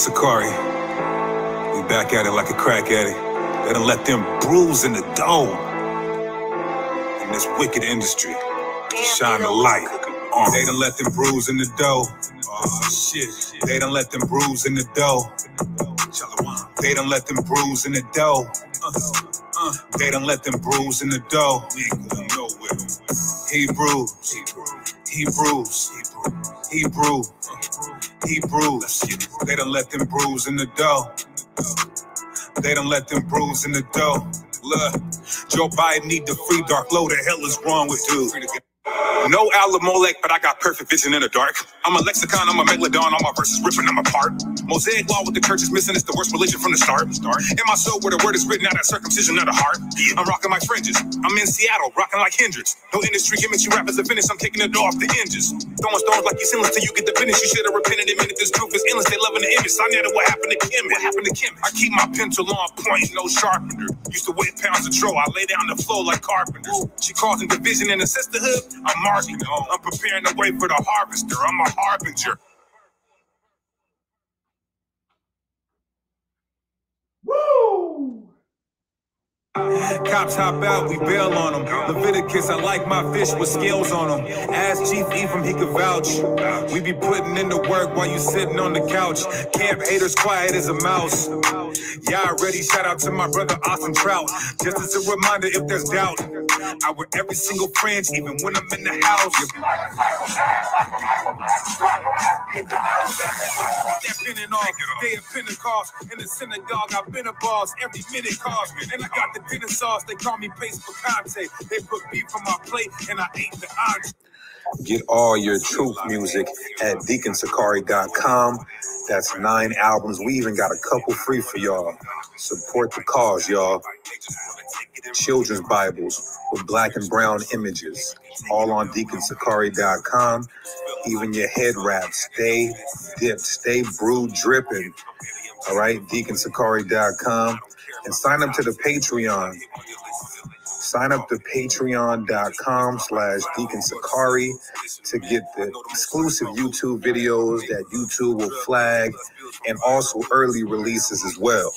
Deacon Sicarii. We back at it like a crack addict. They done let them bruise in the dough. In this wicked industry. Shine the light. Uh, they done let them bruise in the dough. Oh shit. They done let them bruise in the dough. They done let them bruise in the dough. Uh, uh, they done let them bruise in the dough. We ain't going nowhere. Hebrews. Hebrews. Hebrews. Hebrews. He bruised, they done let them bruise in the dough. They done let them bruise in the dough. Look, Joe Biden need to free dark. Low the hell is wrong with you? No Alamolek, but I got perfect vision in the dark. I'm a lexicon, I'm a megalodon, all my verses ripping them apart. Mosaic law with the church is missing, it's the worst religion from the start. In my soul, where the word is written out, that circumcision of the heart. I'm rocking my fringes. I'm in Seattle, rocking like Hendrix. No industry gimmicks, you rappers are finished, I'm kicking it off the hinges. Throwing stones like you sinless till you get the finish. You should have repented a minute, this truth is endless, they loving the image. I know what happened to Kim. What happened to Kim? I keep my pencil on point, no sharpener. Used to weigh pounds of troll, I lay down the flow like carpenters. She causing division in the sisterhood, I'm marking. I'm preparing the way for the harvester. I'm a harbinger. Woo! Cops hop out, we bail on them. Leviticus, I like my fish with scales on them. Ask Chief Ephraim, he could vouch. We be putting in the work while you sitting on the couch. Camp haters quiet as a mouse. Y'all ready? Shout out to my brother Austin Trout. Just as a reminder, if there's doubt, I wear every single fringe, even when I'm in the house. Stepping in off, day of Pentecost. In the synagogue, I've been a boss. Every minute cost. And I got the dinner sauce. They call me Pace Picante. They put beef on my plate, and I ate the entree. Get all your truth music at deaconsicarii.com. That's nine albums. We even got a couple free for y'all. Support the cause, y'all. Children's Bibles with black and brown images, all on deaconsicarii.com. Even your head wraps, stay dipped, stay brewed, dripping. All right, deaconsicarii.com. And sign up to the Patreon. Sign up to patreon.com slash Deacon Sicarii to get the exclusive YouTube videos that YouTube will flag and also early releases as well.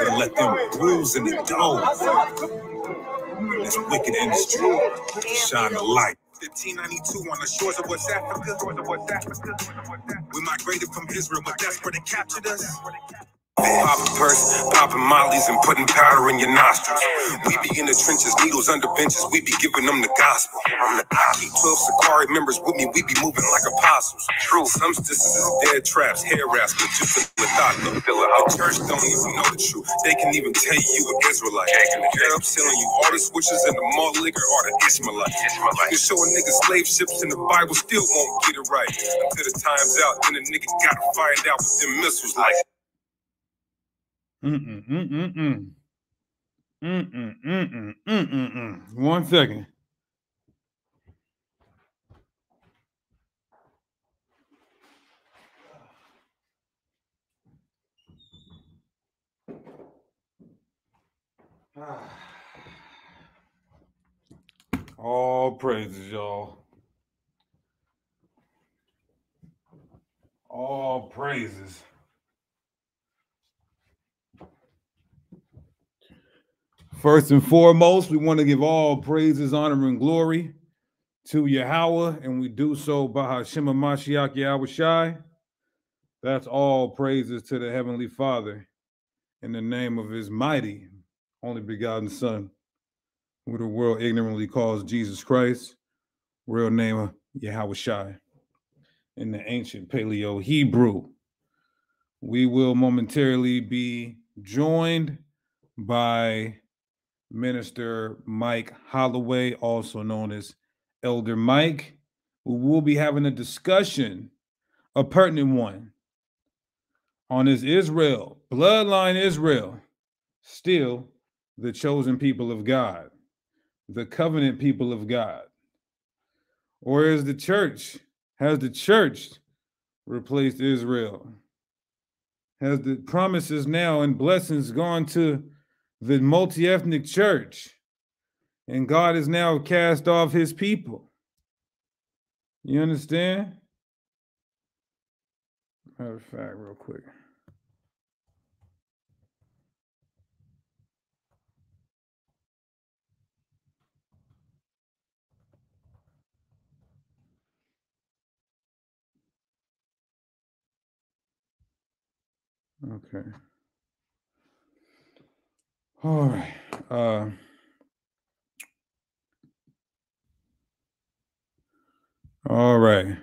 And let them bruise in the dough. This wicked industry. Shine a light. 1592 on the shores of West Africa. We migrated from Israel, but that's where they captured us. Popping purse, popping mollies, and putting powder in your nostrils. We be in the trenches, needles under benches. We be giving them the gospel. I'm the I keep 12 Sicarii members with me. We be moving like apostles. True, some sisters is dead traps, hair rascals, just a methodical. The church don't even know the truth. They can even tell you an Israelite. Up selling you all the switches and the malt liquor or the Ishmaelite. You can show a nigga slave ships in the Bible, still won't get it right. Until the time's out, then a nigga gotta find out what them missiles like. Mm-mm, mm-mm, mm. Mm-mm, mm-mm, mm-mm, mm. One second. All praises, y'all. All praises. First and foremost, we want to give all praises, honor, and glory to Yahweh, and we do so by Hashem Mashiach. That's all praises to the Heavenly Father in the name of His mighty, only begotten Son, who the world ignorantly calls Jesus Christ, real name Yahweh Shai, in the ancient Paleo Hebrew. We will momentarily be joined by Minister Mike Holloway, also known as Elder Mike, We'll be having a discussion, a pertinent one, on his Israel, bloodline Israel, still the chosen people of God, the covenant people of God. Or is the church, has the church replaced Israel? Has the promises now and blessings gone to the multi ethnic church, and God has now cast off his people. You understand? Matter of fact, real quick. Okay. All right. Uh, all right.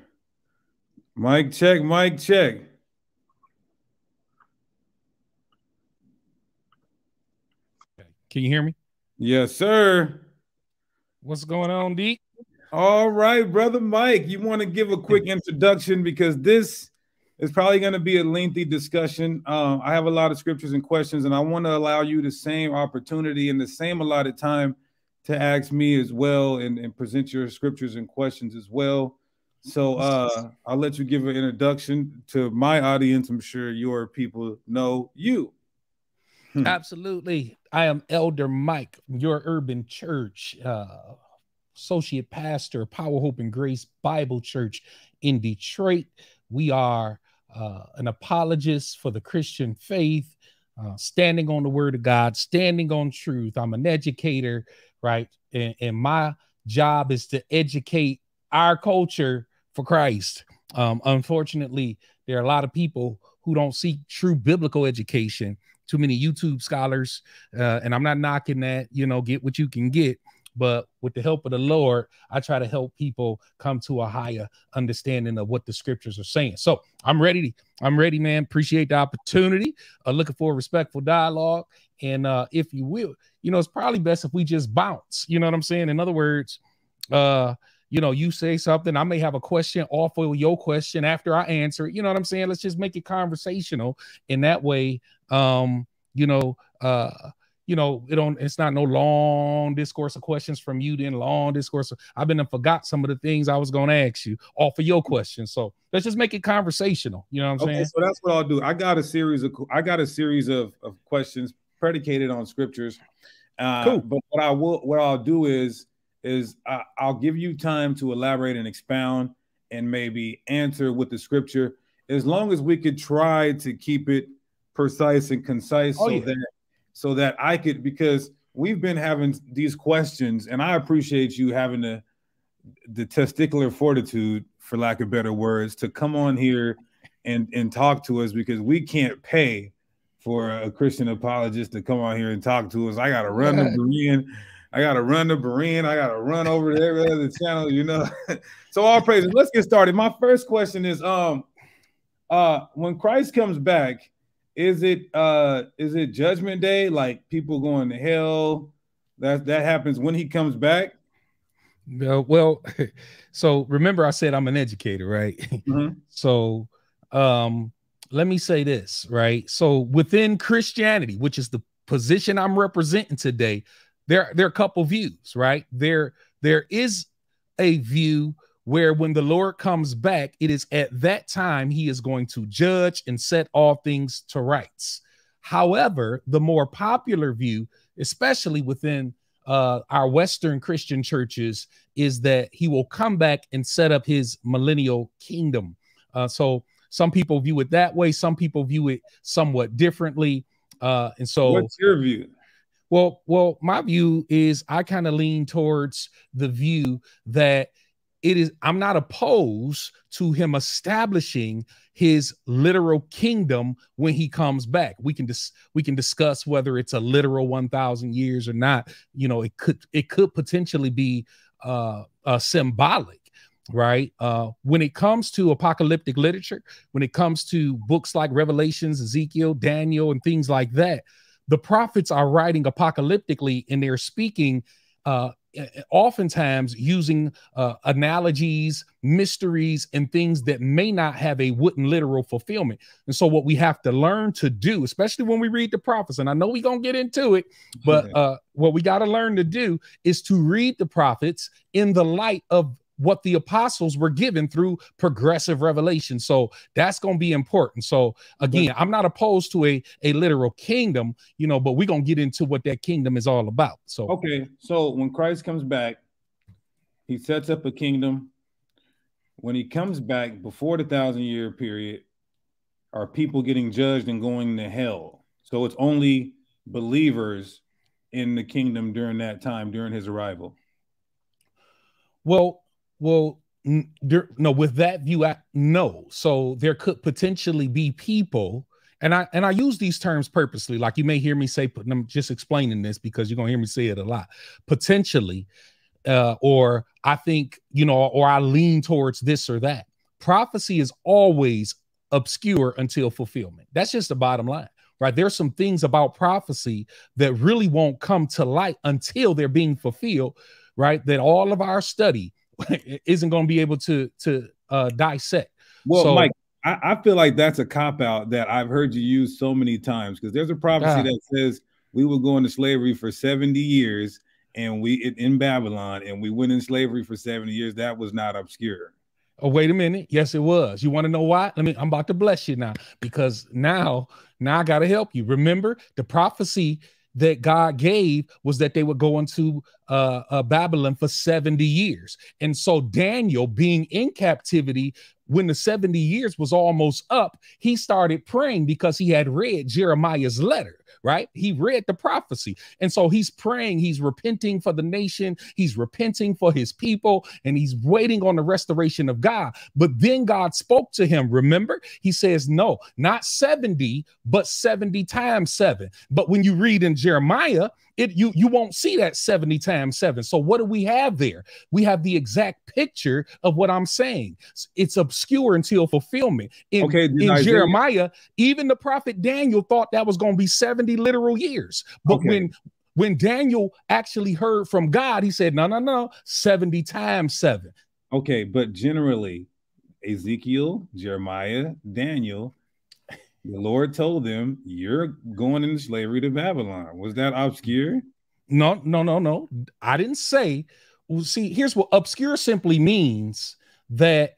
Mic check, mic check. Can you hear me? Yes, sir. What's going on, D? All right, brother Mike. You want to give a quick introduction because this is probably going to be a lengthy discussion. Um, I have a lot of scriptures and questions, and I want to allow you the same opportunity and the same allotted time to ask me as well and, and present your scriptures and questions as well. So uh, I'll let you give an introduction to my audience. I'm sure your people know you. Hmm. Absolutely. I am Elder Mike, your urban church, uh, associate pastor, Power Hope and Grace Bible Church in Detroit. We are uh, an apologist for the Christian faith, uh, standing on the word of God, standing on truth. I'm an educator, right? And, and my job is to educate our culture for Christ. Um, unfortunately, there are a lot of people who don't seek true biblical education. Too many YouTube scholars, uh, and I'm not knocking that. You know, get what you can get. But with the help of the Lord, I try to help people come to a higher understanding of what the scriptures are saying. So I'm ready. I'm ready, man. Appreciate the opportunity. Uh, looking for a respectful dialogue. And uh, if you will, you know, it's probably best if we just bounce. You know what I'm saying? In other words, uh, you know, you say something, I may have a question off of your question after I answer it. You know what I'm saying? Let's just make it conversational. In that way, um, you know, uh, you know, it don't it's not no long discourse of questions from you, then long discourse. Of, I've been and forgot some of the things I was gonna ask you off of your questions. So let's just make it conversational. You know what I'm okay, saying? So that's what I'll do. I got a series of I got a series of, of questions predicated on scriptures. Uh, cool. But what I will what I'll do is is I, I'll give you time to elaborate and expound and maybe answer with the scripture as long as we could try to keep it precise and concise oh, so yeah. that so that I could because we've been having these questions and I appreciate you having the the testicular fortitude for lack of better words to come on here and and talk to us because we can't pay for a Christian apologist to come on here and talk to us. I got to run the Berean I gotta run to Berean. I gotta run over to every other channel, you know. so all praises. Let's get started. My first question is um uh when Christ comes back, is it uh is it judgment day? Like people going to hell? That that happens when he comes back. Uh, well, so remember I said I'm an educator, right? Mm-hmm. so um let me say this, right? So within Christianity, which is the position I'm representing today, there there are a couple views, right? There there is a view where when the Lord comes back, it is at that time he is going to judge and set all things to rights. However, the more popular view, especially within uh, our Western Christian churches, is that he will come back and set up his millennial kingdom. Uh, so some people view it that way, some people view it somewhat differently. Uh, and so, what's your view? Well, well, my view is I kind of lean towards the view that it is I'm not opposed to him establishing his literal kingdom when he comes back. We can dis- we can discuss whether it's a literal 1000 years or not. You know, it could it could potentially be uh, uh symbolic right? Uh, when it comes to apocalyptic literature, when it comes to books like Revelations, Ezekiel, Daniel, and things like that, the prophets are writing apocalyptically and they're speaking uh, oftentimes using uh, analogies, mysteries, and things that may not have a wooden literal fulfillment. And so, what we have to learn to do, especially when we read the prophets, and I know we're going to get into it, but uh, what we got to learn to do is to read the prophets in the light of what the apostles were given through progressive revelation. So that's going to be important. So again, I'm not opposed to a a literal kingdom, you know, but we're going to get into what that kingdom is all about. So Okay, so when Christ comes back, he sets up a kingdom. When he comes back before the thousand year period, are people getting judged and going to hell. So it's only believers in the kingdom during that time, during his arrival. Well, well, there, no, with that view, I, no. So there could potentially be people, and I and I use these terms purposely. Like you may hear me say, but I'm just explaining this because you're gonna hear me say it a lot. Potentially, uh, or I think you know, or I lean towards this or that. Prophecy is always obscure until fulfillment. That's just the bottom line right? There's some things about prophecy that really won't come to light until they're being fulfilled, right? That all of our study isn't going to be able to to uh, dissect. Well, so, Mike, I, I, feel like that's a cop out that I've heard you use so many times because there's a prophecy uh, that says we will go into slavery for 70 years and we in Babylon and we went in slavery for 70 years. That was not obscure. Oh, wait a minute. Yes, it was. You want to know why? Let me, I'm about to bless you now because now, now I got to help you. Remember the prophecy that God gave was that they would go into uh, uh, Babylon for 70 years. And so Daniel, being in captivity when the 70 years was almost up, he started praying because he had read Jeremiah's letter right? He read the prophecy. And so he's praying, he's repenting for the nation, he's repenting for his people, and he's waiting on the restoration of God. But then God spoke to him. Remember, he says, No, not 70, but 70 times seven. But when you read in Jeremiah, it you you won't see that 70 times 7 so what do we have there? We have the exact picture of what i'm saying. It's obscure until fulfillment. In, okay, in jeremiah even the prophet daniel thought that was going to be 70 literal years. But okay. when when daniel actually heard from god he said no no no 70 times 7 okay but generally ezekiel jeremiah daniel the Lord told them, You're going into slavery to Babylon. Was that obscure? No, no, no, no. I didn't say. Well, see, here's what obscure simply means that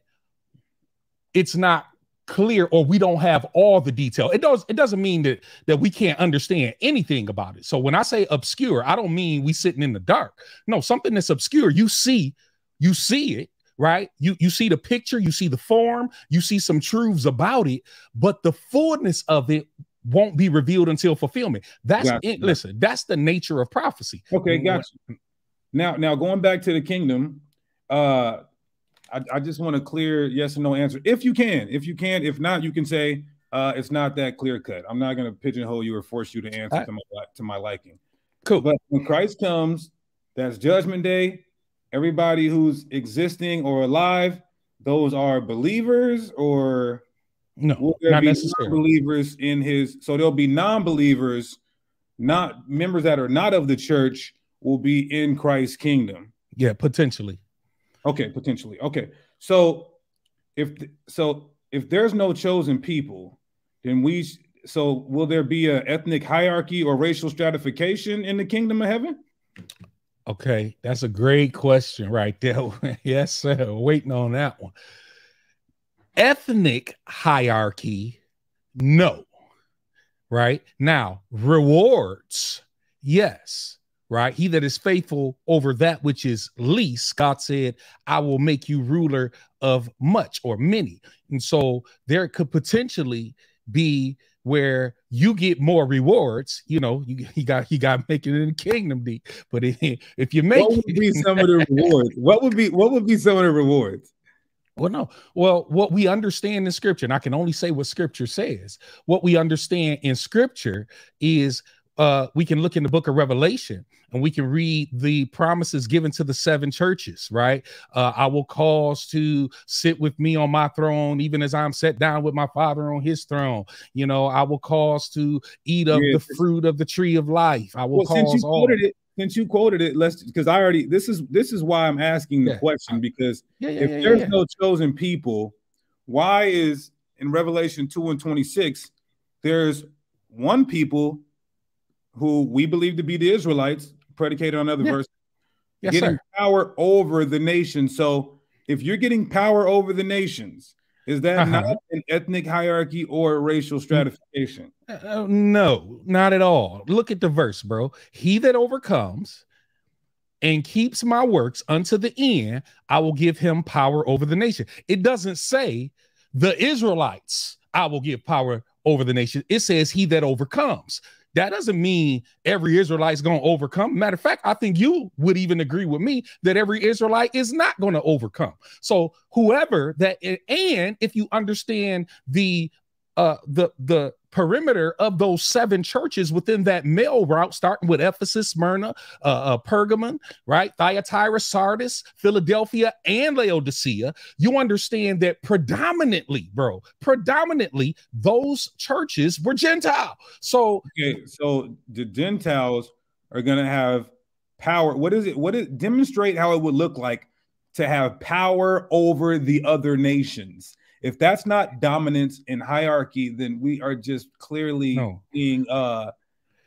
it's not clear or we don't have all the detail. It does it doesn't mean that that we can't understand anything about it. So when I say obscure, I don't mean we sitting in the dark. No, something that's obscure, you see, you see it, right? You you see the picture, you see the form, you see some truths about it, but the fullness of it won't be revealed until fulfillment. That's gotcha. it. Listen, that's the nature of prophecy. Okay, gotcha. Now, now going back to the kingdom, uh, I, I just want to clear yes or no answer if you can. If you can, if not, you can say uh, it's not that clear cut. I'm not going to pigeonhole you or force you to answer to my to my liking. Cool. But when Christ comes, that's Judgment Day everybody who's existing or alive, those are believers or no, will not necessarily believers in his. So there'll be non-believers, not members that are not of the church, will be in Christ's kingdom. Yeah, potentially. Okay, potentially. Okay, so if so, if there's no chosen people, then we. So will there be a ethnic hierarchy or racial stratification in the kingdom of heaven? Okay, that's a great question right there. yes, sir. Waiting on that one. Ethnic hierarchy, no. Right now, rewards, yes. Right, he that is faithful over that which is least, God said, I will make you ruler of much or many. And so there could potentially be where you get more rewards. You know, you, you got you got making it in the kingdom deep. But if, if you make what would be some of the rewards? What would be what would be some of the rewards? Well, no. Well, what we understand in scripture, and I can only say what scripture says. What we understand in scripture is uh, we can look in the book of Revelation and we can read the promises given to the seven churches, right? Uh, I will cause to sit with me on my throne, even as I'm set down with my father on his throne. You know, I will cause to eat of yeah, the fruit of the tree of life. I will well, cause since you all. Quoted it, since you quoted it, let's because I already this is this is why I'm asking the yeah. question because yeah, if there's no chosen people, why is in Revelation 2 and 26 there's one people who we believe to be the Israelites, predicated on other yeah. verses, yes, getting sir. power over the nation. So if you're getting power over the nations, is that uh-huh. not an ethnic hierarchy or racial stratification? Uh, uh, no, not at all. Look at the verse, bro. He that overcomes and keeps my works unto the end, I will give him power over the nation. It doesn't say the Israelites I will give power over the nation. It says he that overcomes. That doesn't mean every Israelite is going to overcome. Matter of fact, I think you would even agree with me that every Israelite is not going to overcome. So whoever that, and if you understand the uh the the perimeter of those seven churches within that mail route, starting with Ephesus, Smyrna, uh, uh, Pergamon, right? Thyatira, Sardis, Philadelphia, and Laodicea, you understand that predominantly, bro, predominantly those churches were Gentile. So, okay, so the Gentiles are going to have power. What is it? What is demonstrate how it would look like to have power over the other nations? If that's not dominance and hierarchy, then we are just clearly No. being uh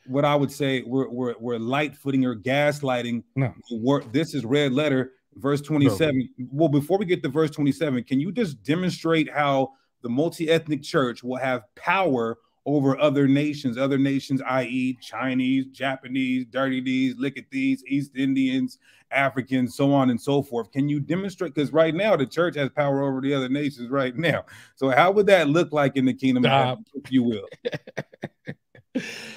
what I would say we're we're, we're light footing or gaslighting. No. This is red letter, verse 27. Well, before we get to verse 27, can you just demonstrate how the multi-ethnic church will have power over other nations, other nations, i.e., Chinese, Japanese, dirty D's, lick at these, East Indians, Africans, so on and so forth. Can you demonstrate? Because right now the church has power over the other nations right now. So how would that look like in the kingdom, of Stop. heaven, if you will?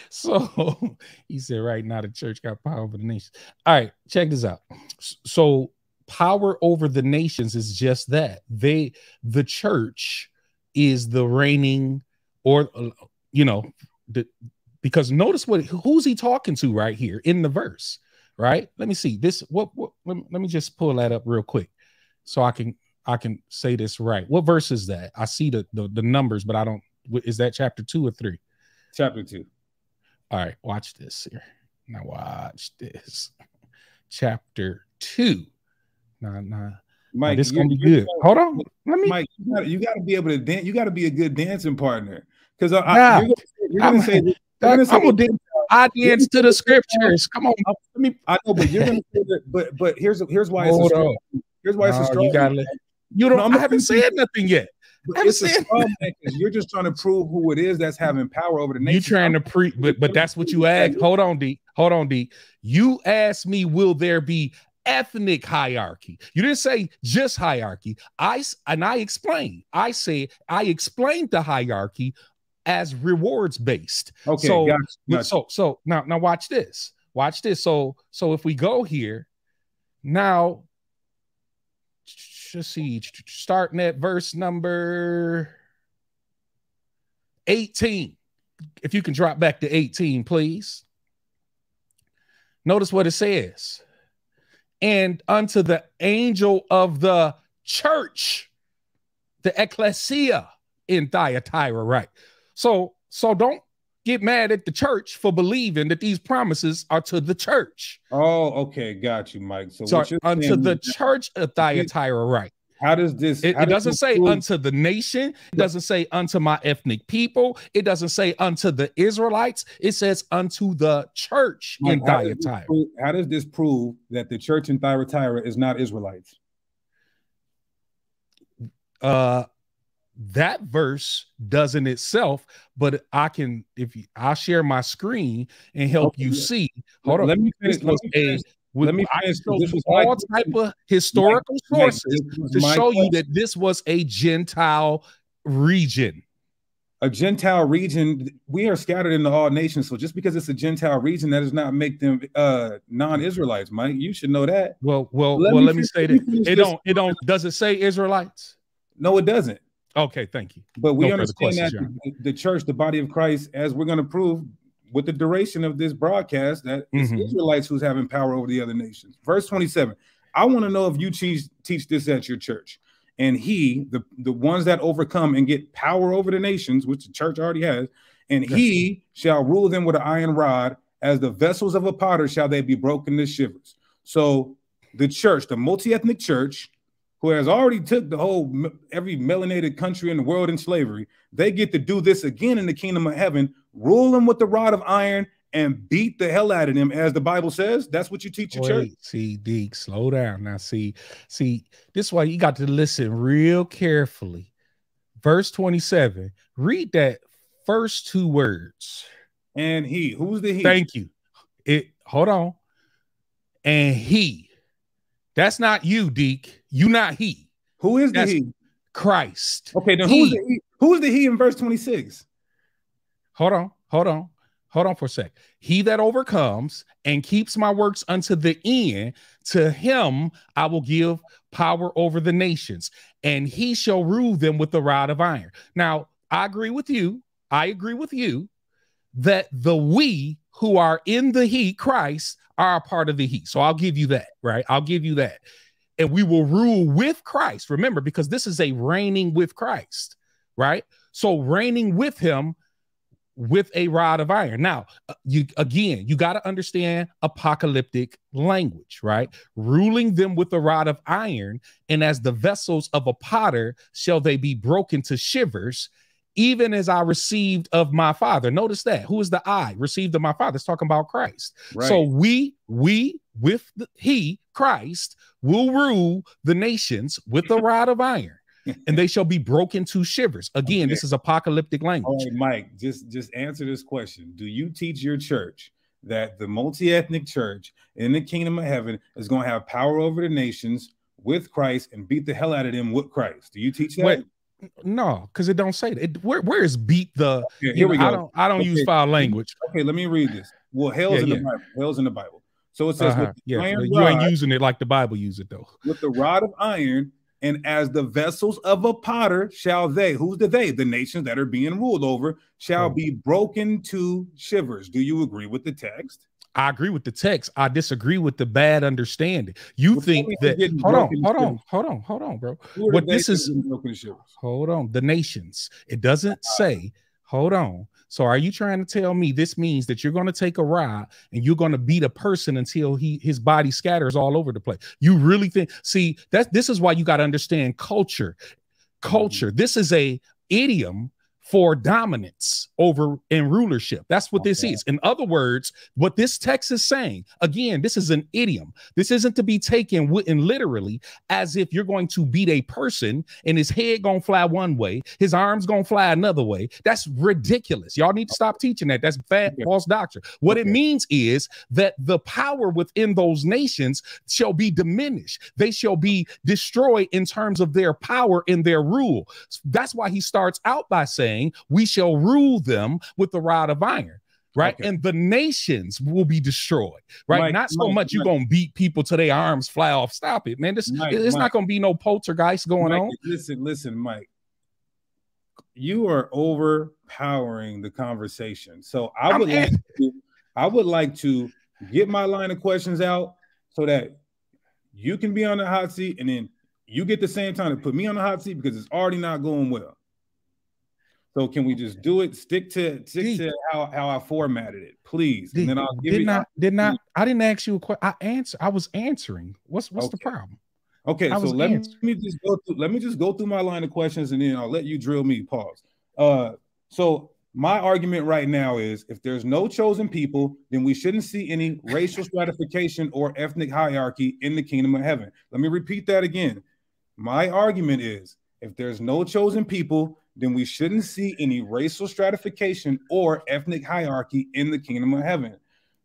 So he said, right now the church got power over the nations. All right, check this out. So power over the nations is just that. They the church is the reigning or uh, you know, the because notice what who's he talking to right here in the verse, right? Let me see. This what, what let, me, let me just pull that up real quick so I can I can say this right. What verse is that? I see the the, the numbers, but I don't is that chapter 2 or 3? Chapter two. All right, watch this here. Now watch this. Chapter two. Nah, nah. Now, Mike, this you're- gonna be good. Hold on. Let me. Mike, you gotta, you gotta be able to dance. You gotta be a good dancing partner. Because Nah, I, you're you're gonna I'm- say, you're gonna say gonna audience to the scriptures. Come on. Let me. I know, but you're gonna say that. But but here's here's why it's a Hold strong. on. Here's why it's a strong. you gotta let- You don't. No, I'm I haven't said nothing yet. But it's a saying- man 'cause you're just trying to prove who it is that's having power over the nation. You trying to pre, but but that's what you asked. Hold on, D. Hold on, D. You asked me, will there be ethnic hierarchy? You didn't say just hierarchy. I and I explained. I said I explained the hierarchy as rewards based. Okay, so- gotcha, gotcha. so so now now watch this. Watch this. So so if we go here now, let's see, starting at verse number 18. If you can drop back to 18, please. Notice what it says. And unto the angel of the church, the ecclesia in Thyatira, right? So, so don't get mad at the church for believing that these promises are to the church. Oh, okay, got you, Mike. So, So unto saying the church of Thyatira, right? how does this? It, how it does doesn't say prove- unto the nation. It doesn't say unto my ethnic people. It doesn't say unto the Israelites. It says unto the church Mike, in how, does this Thyatira. prove, how does this prove that the church in Thyatira is not Israelites? Uh, that verse doesn't itself, but I can if you, I'll share my screen and help Okay, you see. Hold on. Let me This finish. Let me a with, let me I finish, showed this was my all question. type of historical Mike, sources to my show you that this was a Gentile region. a Gentile region, we are scattered into all nations. So just because it's a Gentile region, that does not make them uh non-Israelites, Mike. You should know that. Well, well, Let well. me let me say let that it don't. It don't. Does it say Israelites? No, it doesn't. Okay, thank you. But we No understand that the, the church, the body of Christ, as we're going to prove with the duration of this broadcast, that it's Mhm. Israelites who's having power over the other nations. Verse 27. I want to know if you teach teach this at your church. And he, the, the ones that overcome and get power over the nations, which the church already has, and he shall rule them with an iron rod, as the vessels of a potter shall they be broken to shivers. So the church, the multi-ethnic church, who has already took the whole every melanated country in the world in slavery, they get to do this again in the kingdom of heaven, rule them with the rod of iron and beat the hell out of them, as the Bible says. That's what you teach your church. See, Deke, slow down. Now, see, see, this is why you got to listen real carefully. Verse 27. Read that first two words. And he, who's the he? Thank you. It hold on. And he. That's not you, Deke. You not he. Who is the he? Christ. Okay, then He. who's the he? Who's the he in verse 26? Hold on, hold on, hold on for a sec. He that overcomes and keeps my works unto the end, to him I will give power over the nations, and he shall rule them with the rod of iron. Now, I agree with you. I agree with you that the we who are in the he, Christ, are a part of the he. So I'll give you that, right? I'll give you that. And we will rule with Christ. Remember, because this is a reigning with Christ, right? So reigning with him with a rod of iron. Now, uh, you again, you got to understand apocalyptic language, right? Ruling them with a rod of iron, and as the vessels of a potter shall they be broken to shivers, even as I received of my father. Notice that. Who is the I? Received of my father. It's talking about Christ. Right. So we, we with the, he, Christ, will rule the nations with a rod of iron. and they shall be broken to shivers. Again, okay. this is apocalyptic language. Mike, just just answer this question. Do you teach your church that the multi-ethnic church in the kingdom of heaven is going to have power over the nations with Christ and beat the hell out of them with Christ? Do you teach that? Wait, no, because it don't say that. It, where where is beat the? Okay, here we go. I don't I don't okay. use foul language. Okay, let me read this. Well, hell's yeah, in yeah. the Bible. Hell's in the Bible. So it says, uh-huh. yeah, you rod, ain't using it like the Bible use it though. With the rod of iron, and as the vessels of a potter shall they, who's the they? The nations that are being ruled over shall oh. be broken to shivers. Do you agree with the text? I agree with the text. I disagree with the bad understanding. You well, think that hold on, hold on, hold on, hold on, bro. What this is hold on, the nations. It doesn't say, hold on. So are you trying to tell me this means that you're going to take a ride and you're going to beat a person until he his body scatters all over the place? You really think see that this is why you got to understand culture. Culture. Mm-hmm. This is a idiom for dominance over in rulership. That's what okay. this is. In other words, what this text is saying, again, this is an idiom. This isn't to be taken in literally as if you're going to beat a person and his head gonna fly one way, his arms gonna fly another way. That's ridiculous. Y'all need to stop teaching that. That's bad yeah. false doctrine. What okay. it means is that the power within those nations shall be diminished. They shall be destroyed in terms of their power and their rule. That's why he starts out by saying saying, We shall rule them with the rod of iron. Right. Okay. And the nations will be destroyed. Right. Mike, not so Mike, much you're going to beat people till their arms fly off. Stop it, man. This it's not going to be no poltergeist going on. Listen, listen, Mike. You are overpowering the conversation. So I would like to, I would like to get my line of questions out so that you can be on the hot seat and then you get the same time to put me on the hot seat because it's already not going well. So can we just do it? Stick to stick to how, how I formatted it, please. Did, and then I'll give did not did not I didn't ask you a question. I answer I was answering. What's what's okay. the problem? Okay, I so let me, let me just go through let me just go through my line of questions and then I'll let you drill me. Pause. Uh so my argument right now is if there's no chosen people, then we shouldn't see any racial stratification or ethnic hierarchy in the kingdom of heaven. Let me repeat that again. My argument is if there's no chosen people, then we shouldn't see any racial stratification or ethnic hierarchy in the kingdom of heaven.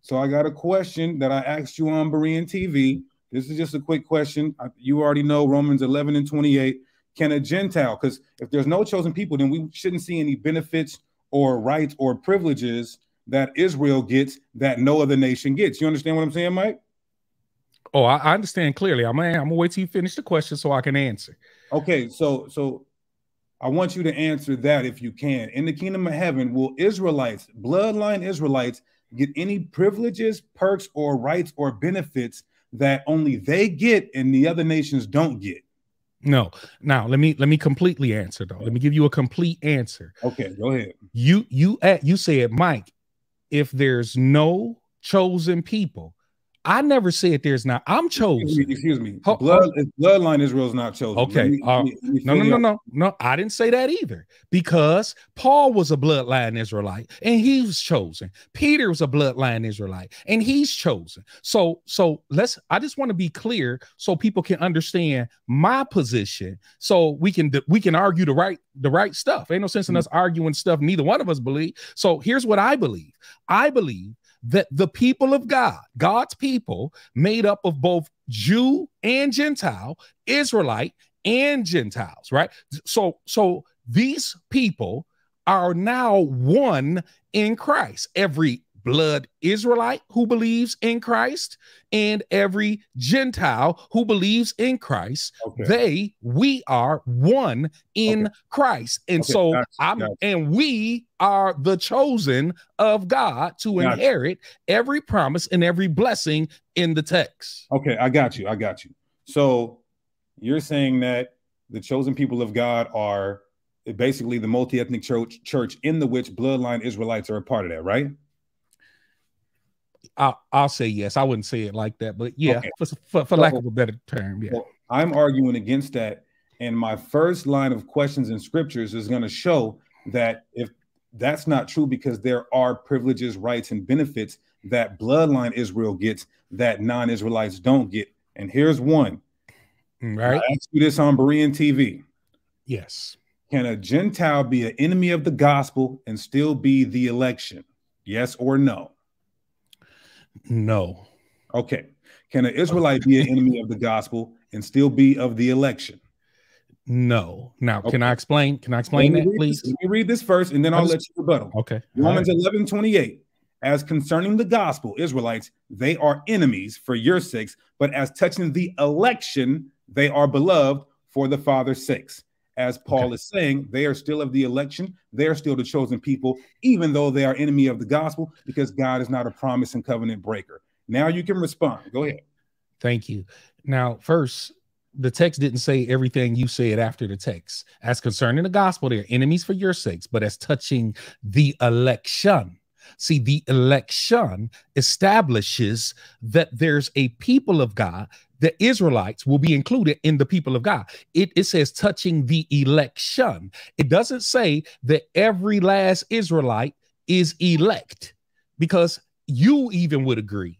So I got a question that I asked you on Berean TV. This is just a quick question. You already know Romans 11 and 28. Can a Gentile, because if there's no chosen people, then we shouldn't see any benefits or rights or privileges that Israel gets that no other nation gets. You understand what I'm saying, Mike? Oh, I, understand clearly. I'm gonna, I'm gonna wait till you finish the question so I can answer. Okay, so so I want you to answer that if you can. In the kingdom of heaven, will Israelites, bloodline Israelites, get any privileges, perks, or rights or benefits that only they get and the other nations don't get? No. Now let me let me completely answer though. Let me give you a complete answer. Okay, go ahead. You you you said, Mike, if there's no chosen people, I never said there's not. I'm chosen. Excuse me. Blood, bloodline Israel is not chosen. Okay. Me, uh, me, me no, no, no, no, no. I didn't say that either because Paul was a bloodline Israelite and he was chosen. Peter was a bloodline Israelite and he's chosen. So, so let's. I just want to be clear so people can understand my position. So we can we can argue the right the right stuff. Ain't no sense in mm-hmm. us arguing stuff neither one of us believe. So here's what I believe. I believe that the people of God, God's people, made up of both Jew and Gentile, Israelite and Gentiles, right? So, so these people are now one in Christ. Every blood Israelite who believes in Christ and every Gentile who believes in Christ, okay. they, we are one in okay. Christ. And okay. so gotcha. I'm, gotcha. and we are the chosen of God to gotcha. inherit every promise and every blessing in the text. Okay, I got you. I got you. So you're saying that the chosen people of God are basically the multi-ethnic church church in the which bloodline Israelites are a part of that, right? I'll, I'll say yes. I wouldn't say it like that, but yeah, okay. for, for, for lack of a better term, yeah. Well, I'm arguing against that, and my first line of questions in scriptures is going to show that if that's not true, because there are privileges, rights, and benefits that bloodline Israel gets that non-Israelites don't get. And here's one. Mm, right. I asked you this on Berean TV. Yes. Can a Gentile be an enemy of the gospel and still be the election? Yes or no? No. Okay. Can an Israelite be an enemy of the gospel and still be of the election? No. Now, okay. can I explain? Can I explain that, please? This, let me read this first and then I'll let you rebuttal. Okay. Romans right. 11 28. As concerning the gospel, Israelites, they are enemies for your sakes, but as touching the election, they are beloved for the Father's sakes as Paul okay. is saying, they are still of the election. They are still the chosen people, even though they are enemy of the gospel, because God is not a promise and covenant breaker. Now you can respond. Go ahead. Thank you. Now, first, the text didn't say everything you said after the text. As concerning the gospel, they are enemies for your sakes, but as touching the election, See, the election establishes that there's a people of God the Israelites will be included in the people of God. It, it says touching the election. It doesn't say that every last Israelite is elect because you even would agree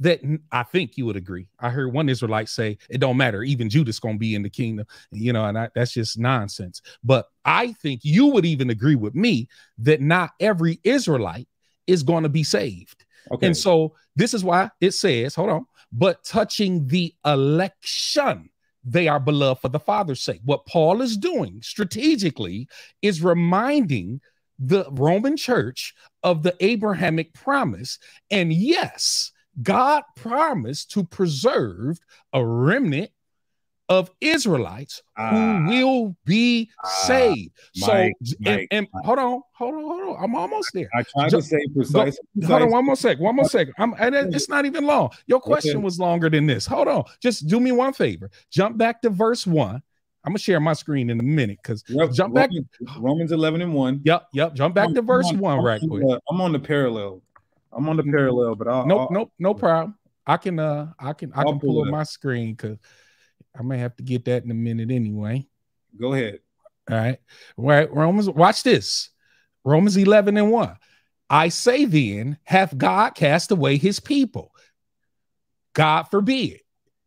that I think you would agree. I heard one Israelite say it don't matter, even Judas going to be in the kingdom, you know, and I, that's just nonsense. But I think you would even agree with me that not every Israelite is going to be saved. Okay. And so this is why it says, hold on, but touching the election, they are beloved for the Father's sake. What Paul is doing strategically is reminding the Roman church of the Abrahamic promise. And yes, God promised to preserve a remnant of Israelites uh, who ah. will be uh, saved. so, Mike, and, and Mike. hold on, hold on, hold on. I'm almost there. I tried Just, to say precise, go, Hold on, one more sec, One more sec. I'm, and it's not even long. Your question okay. was longer than this. Hold on. Just do me one favor. Jump back to verse one. I'm gonna share my screen in a minute because jump back Romans 11 and 1. Yep, yep. Jump back I'm, to verse on, one I'm right quick. I'm on the parallel. I'm on the mm-hmm. parallel, but I'll nope, I'll, nope, no problem. I can uh I can I can pull, pull up my screen because I may have to get that in a minute anyway. Go ahead. All right. All right. Romans, watch this. Romans 11 and 1. I say then, hath God cast away his people? God forbid.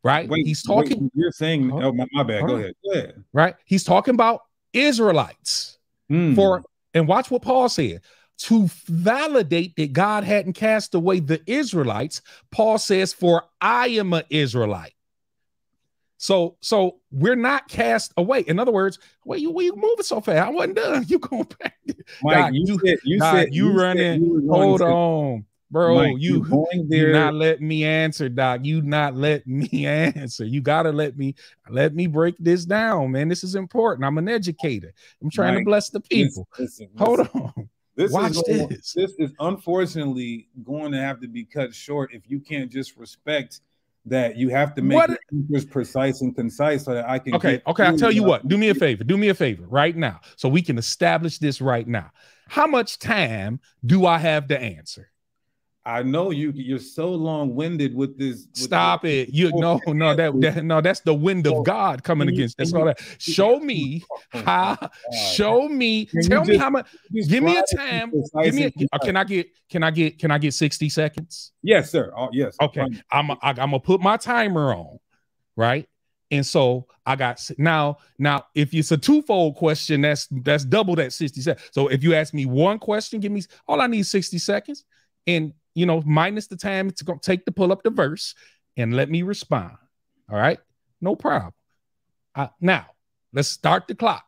Right? Wait, He's talking. Wait, you're saying, oh, my, my bad. Go ahead. Go ahead. Right? He's talking about Israelites. Mm. For and watch what Paul said. To validate that God hadn't cast away the Israelites, Paul says, For I am an Israelite. So, so we're not cast away. In other words, why you why you moving so fast? I wasn't done. You going back? Mike, you, said you Doc, said you, you running. You hold to, on, bro. Mike, you going there. You not let me answer, Doc. You not let me answer. You gotta let me let me break this down, man. This is important. I'm an educator. I'm trying Mike, to bless the people. Listen, listen, hold listen. on. This Watch is going, this. This is unfortunately going to have to be cut short if you can't just respect that you have to make what? it precise and concise so that I can. Okay, okay. I'll tell you what. Do me a favor. Do me a favor right now, so we can establish this right now. How much time do I have to answer? I know you. You're so long-winded with this. With Stop this. it. You no, no, that, that no, that's the wind of God coming against. That's all that. Show me how. Show me. Tell me how much. Give me a time. Give me. A, uh, can I get? Can I get? Can I get sixty seconds? Yes, sir. Oh, yes. Okay. I'm. I, I'm gonna put my timer on. Right. And so I got now. Now, if it's a twofold question, that's that's double that sixty seconds. So if you ask me one question, give me all I need sixty seconds. And you know, minus the time it's going to take to pull up the verse and let me respond. All right. No problem. Uh, now, let's start the clock.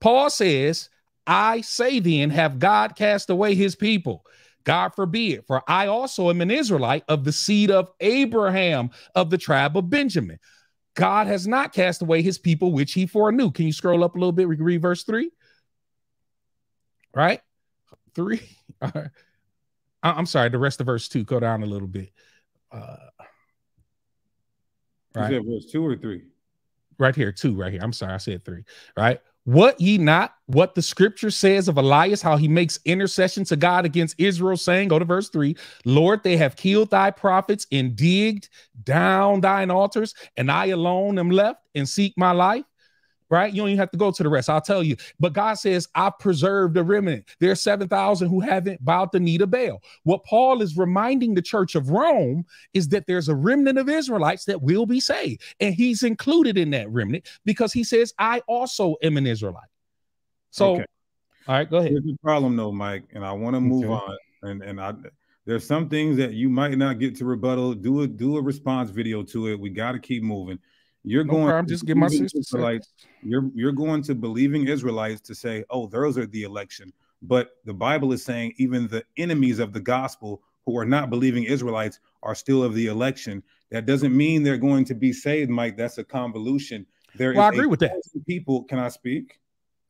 Paul says, I say then, have God cast away his people? God forbid, for I also am an Israelite of the seed of Abraham of the tribe of Benjamin. God has not cast away his people, which he foreknew. Can you scroll up a little bit? We read verse three. Right? Three. I'm sorry, the rest of verse two. Go down a little bit. Uh, right. verse two or three? Right here, two, right here. I'm sorry, I said three. Right. What ye not what the scripture says of Elias, how he makes intercession to God against Israel, saying, Go to verse three, Lord, they have killed thy prophets and digged down thine altars, and I alone am left and seek my life right? You don't even have to go to the rest. I'll tell you. But God says, I preserved a remnant. There are 7,000 who haven't bowed the knee to Baal. What Paul is reminding the church of Rome is that there's a remnant of Israelites that will be saved. And he's included in that remnant because he says, I also am an Israelite. So, okay. all right, go ahead. Here's the problem, though, Mike, and I want to move okay. on. And, and I, there's some things that you might not get to rebuttal. Do a do a response video to it. We got to keep moving. You're no going. I'm just giving my Israelites. You're you're going to believing Israelites to say, "Oh, those are the election." But the Bible is saying even the enemies of the gospel who are not believing Israelites are still of the election. That doesn't mean they're going to be saved, Mike. That's a convolution. There well, I agree with that. People, can I speak?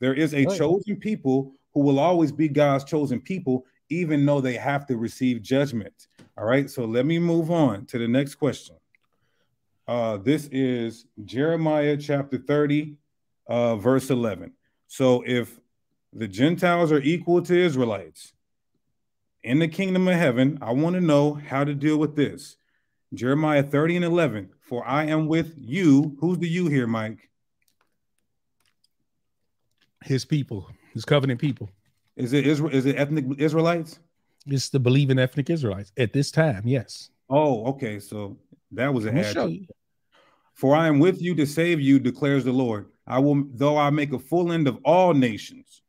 There is a chosen people who will always be God's chosen people, even though they have to receive judgment. All right. So let me move on to the next question. Uh, this is Jeremiah chapter 30, uh, verse 11. So if the Gentiles are equal to Israelites in the kingdom of heaven, I want to know how to deal with this. Jeremiah 30 and 11. For I am with you. Who's the you here, Mike? His people, his covenant people. Is it Israel? Is it ethnic Israelites? It's the believing ethnic Israelites at this time. Yes. Oh, okay. So that was an ad. For I am with you to save you, declares the Lord. I will, though I make a full end of all nations.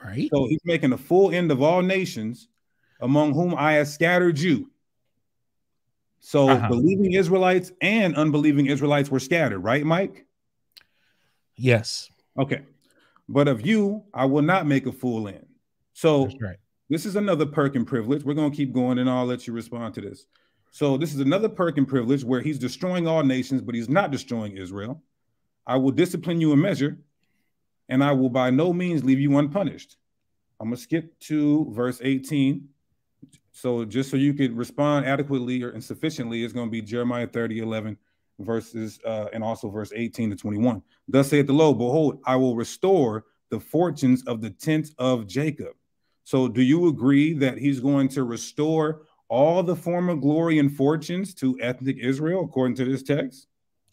Right. So he's making a full end of all nations, among whom I have scattered you. So uh-huh. believing Israelites and unbelieving Israelites were scattered, right, Mike? Yes. Okay. But of you, I will not make a full end. So right. this is another perk and privilege. We're going to keep going and I'll let you respond to this. So this is another perk and privilege where he's destroying all nations, but he's not destroying Israel. I will discipline you in measure, and I will by no means leave you unpunished. I'm gonna skip to verse 18. So just so you could respond adequately or insufficiently, it's gonna be Jeremiah 30, 11 verses, uh, and also verse 18 to 21. Thus saith the Lord, behold, I will restore the fortunes of the tent of Jacob. So do you agree that he's going to restore all the former glory and fortunes to ethnic Israel, according to this text?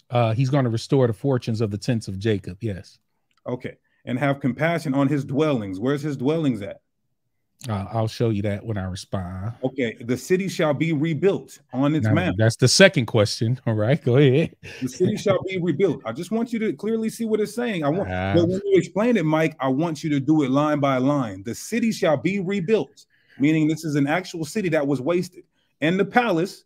Uh, he's going to restore the fortunes of the tents of Jacob. Yes. Okay. And have compassion on his dwellings. Where's his dwellings at? Uh, I'll show you that when I respond. Okay. The city shall be rebuilt on its now, map. That's the second question. All right. Go ahead. the city shall be rebuilt. I just want you to clearly see what it's saying. I want, uh, but when you explain it, Mike, I want you to do it line by line. The city shall be rebuilt meaning this is an actual city that was wasted. And the palace,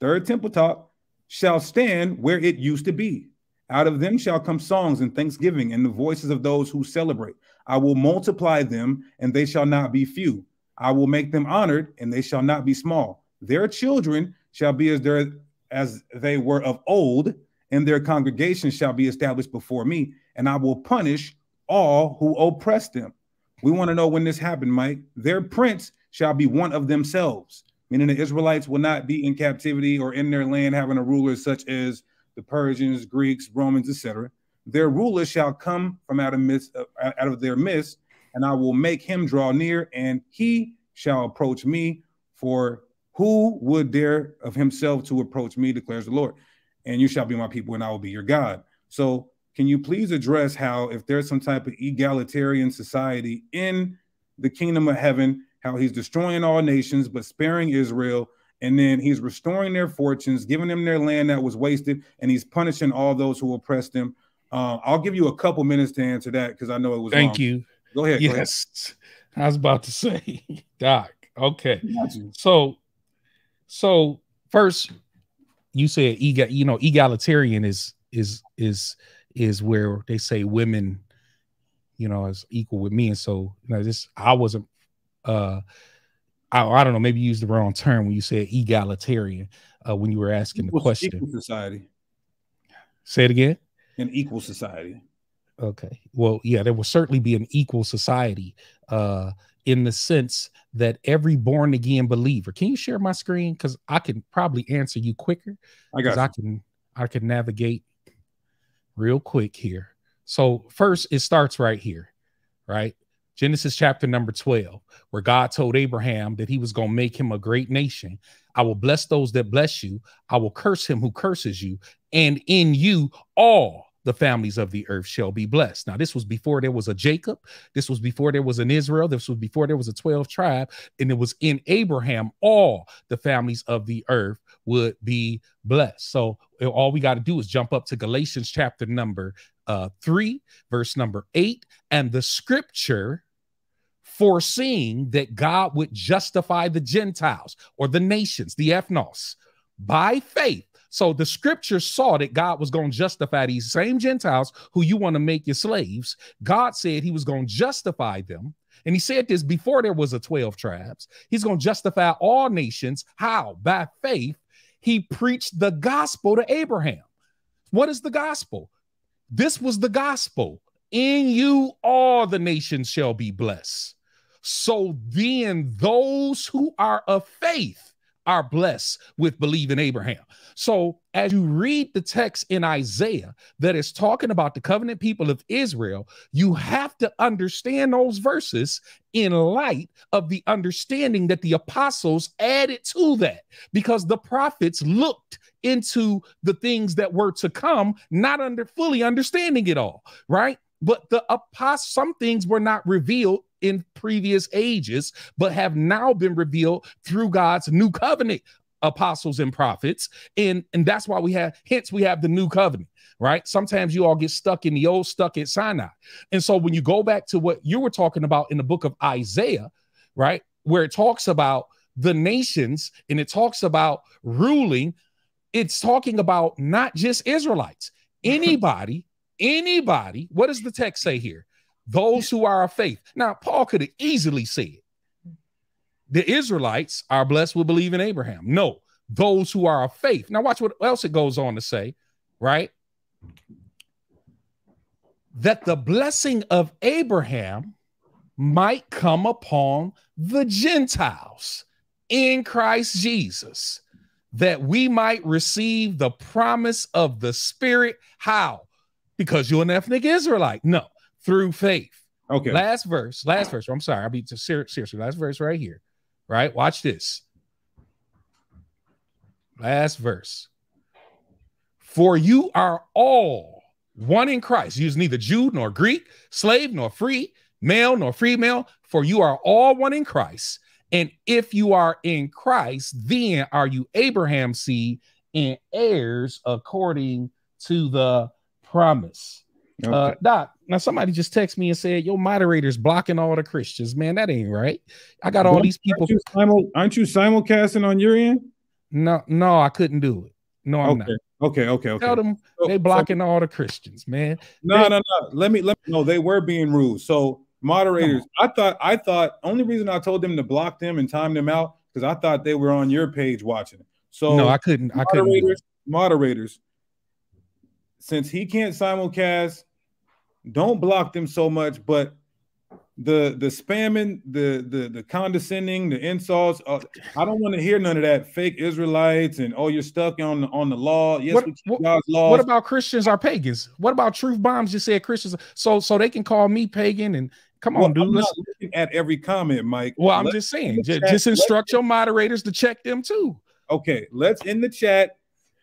third temple talk, shall stand where it used to be. Out of them shall come songs and thanksgiving and the voices of those who celebrate. I will multiply them, and they shall not be few. I will make them honored, and they shall not be small. Their children shall be as their as they were of old, and their congregation shall be established before me, and I will punish all who oppress them. We want to know when this happened, Mike. Their prince shall be one of themselves, meaning the Israelites will not be in captivity or in their land having a ruler such as the Persians, Greeks, Romans, etc. Their ruler shall come from out of midst, uh, out of their midst, and I will make him draw near, and he shall approach me. For who would dare of himself to approach me, declares the Lord? And you shall be my people, and I will be your God. So can you please address how, if there's some type of egalitarian society in the kingdom of heaven, how he's destroying all nations but sparing Israel, and then he's restoring their fortunes, giving them their land that was wasted, and he's punishing all those who oppressed them? Uh, I'll give you a couple minutes to answer that because I know it was. Thank long. you. Go ahead. Yes, go ahead. I was about to say, Doc. Okay, so, so first, you said ega, you know, egalitarian is is is is where they say women you know, is equal with me. And so, you know, this I wasn't uh I, I don't know, maybe you used the wrong term when you said egalitarian uh when you were asking Equal- the question. Equal society. Say it again. An equal society. Okay. Well, yeah, there will certainly be an equal society uh in the sense that every born again believer. Can you share my screen? Because I can probably answer you quicker. I got because I can I can navigate real quick here. So first it starts right here, right? Genesis chapter number 12, where God told Abraham that he was going to make him a great nation. I will bless those that bless you. I will curse him who curses you. And in you, all the families of the earth shall be blessed. Now, this was before there was a Jacob. This was before there was an Israel. This was before there was a 12 tribe. And it was in Abraham, all the families of the earth would be blessed. So all we got to do is jump up to Galatians chapter number uh, 3, verse number 8. And the scripture foreseeing that God would justify the Gentiles or the nations, the ethnos, by faith. So the scripture saw that God was going to justify these same Gentiles who you want to make your slaves. God said he was going to justify them. And he said this before there was a 12 tribes. He's going to justify all nations. How? By faith. He preached the gospel to Abraham. What is the gospel? This was the gospel. In you, all the nations shall be blessed. So then, those who are of faith are blessed with believing Abraham. So, as you read the text in Isaiah that is talking about the covenant people of Israel, you have to understand those verses in light of the understanding that the apostles added to that because the prophets looked into the things that were to come, not under fully understanding it all, right? But the apostles, some things were not revealed in previous ages, but have now been revealed through God's new covenant apostles and prophets. And, and that's why we have, hence, we have the new covenant, right? Sometimes you all get stuck in the old, stuck at Sinai. And so when you go back to what you were talking about in the book of Isaiah, right, where it talks about the nations and it talks about ruling, it's talking about not just Israelites, anybody, anybody. What does the text say here? Those who are of faith. Now, Paul could have easily said, the Israelites are blessed with believing Abraham. No, those who are of faith. Now, watch what else it goes on to say, right? That the blessing of Abraham might come upon the Gentiles in Christ Jesus, that we might receive the promise of the Spirit. How? Because you're an ethnic Israelite. No, through faith. Okay. Last verse, last verse. I'm sorry, I'll be ser- seriously. Last verse right here. Right? Watch this. Last verse. For you are all one in Christ. You neither Jew nor Greek, slave nor free, male nor female, for you are all one in Christ. And if you are in Christ, then are you Abraham's seed and heirs according to the promise. Okay. Uh, Doc, now somebody just texted me and said, Your moderator's blocking all the Christians. Man, that ain't right. I got all Don't- these people. Aren't you, simul- aren't you simulcasting on your end? No, no, I couldn't do it. No, I'm okay. okay. Okay. Okay. Tell them So- they so- blocking all the Christians, man. No, no, no. Let me let me no, they were being rude. So moderators, I thought I thought only reason I told them to block them and time them out because I thought they were on your page watching. So no, I couldn't. I couldn't. moderators, moderators, since he can't simulcast, don't block them so much, but the the spamming, the the the condescending, the insults, uh, I don't want to hear none of that fake Israelites and oh you're stuck on the on the law. Yes, What- what- God's laws. What about Christians are pagans? What about truth bombs? You said Christians, so so they can call me pagan and come Well, on, dude. I'm not looking at every comment, Mike. well, I'm Let's just saying, in chat- just instruct your moderators to check them too. Okay, let's in the chat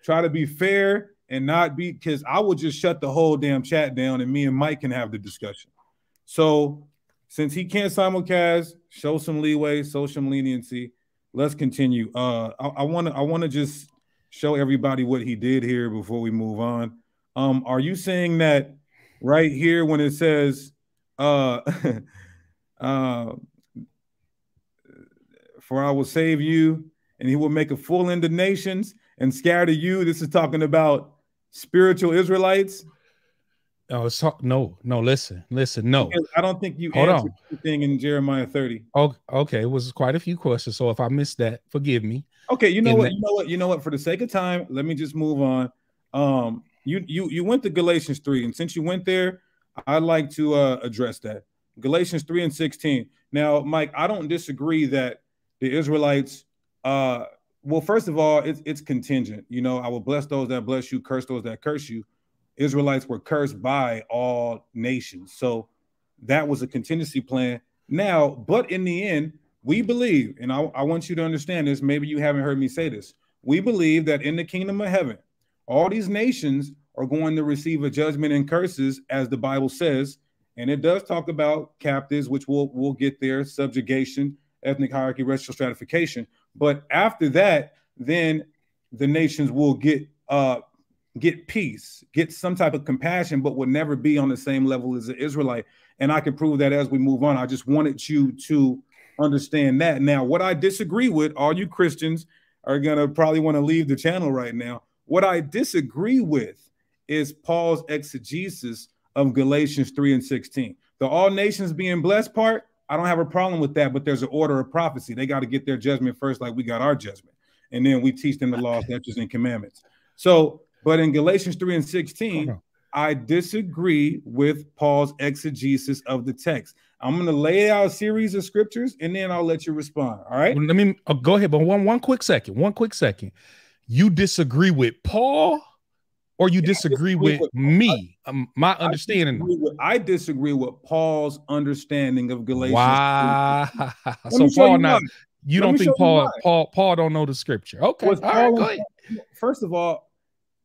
try to be fair and not be because I will just shut the whole damn chat down and me and Mike can have the discussion. So since he can't simulcast, show some leeway, show some leniency. Let's continue. Uh, I want to I want to just show everybody what he did here before we move on. Um, are you saying that right here when it says uh uh for I will save you and he will make a full end of nations and scatter you. This is talking about spiritual Israelites. Oh, it's no, no. Listen, listen. No, Because I don't think you Hold answered on. anything in Jeremiah 30. oh, okay. It was quite a few questions. So if I missed that, forgive me. Okay, you know In what? that- You know what? You know what? For the sake of time, let me just move on. Um, you you you went to Galatians 3, and since you went there, I'd like to uh address that. Galatians 3 and 16. Now, Mike, I don't disagree that the Israelites uh well, first of all, it's it's contingent. You know, I will bless those that bless you, curse those that curse you. Israelites were cursed by all nations. So that was a contingency plan. Now, but in the end, we believe, and I, I want you to understand this. Maybe you haven't heard me say this. We believe that in the kingdom of heaven, all these nations are going to receive a judgment and curses, as the Bible says. And it does talk about captives, which we'll we'll get there, subjugation, ethnic hierarchy, racial stratification. But after that, then the nations will get uh get peace, get some type of compassion, but will never be on the same level as the Israelite. And I can prove that as we move on. I just wanted you to understand that. Now, what I disagree with, all you Christians are gonna probably want to leave the channel right now. What I disagree with is Paul's exegesis of Galatians 3 and 16. The all nations being blessed part, I don't have a problem with that, but there's an order of prophecy. They got to get their judgment first, like we got our judgment. And then we teach them the laws, statutes, and commandments. So, but in Galatians 3 and 16, Hold. I disagree with Paul's exegesis of the text. I'm going to lay out a series of scriptures and then I'll let you respond. All right. Let me uh, go ahead, but one one quick second. One quick second. You disagree with Paul, or you disagree disagree with with- me? Um, my I understanding. with- I disagree with Paul's understanding of Galatians. Wow. So Paul you not why. you Let don't think Paul. Paul Paul don't know the scripture. Okay. Was All right, Paul. First of all,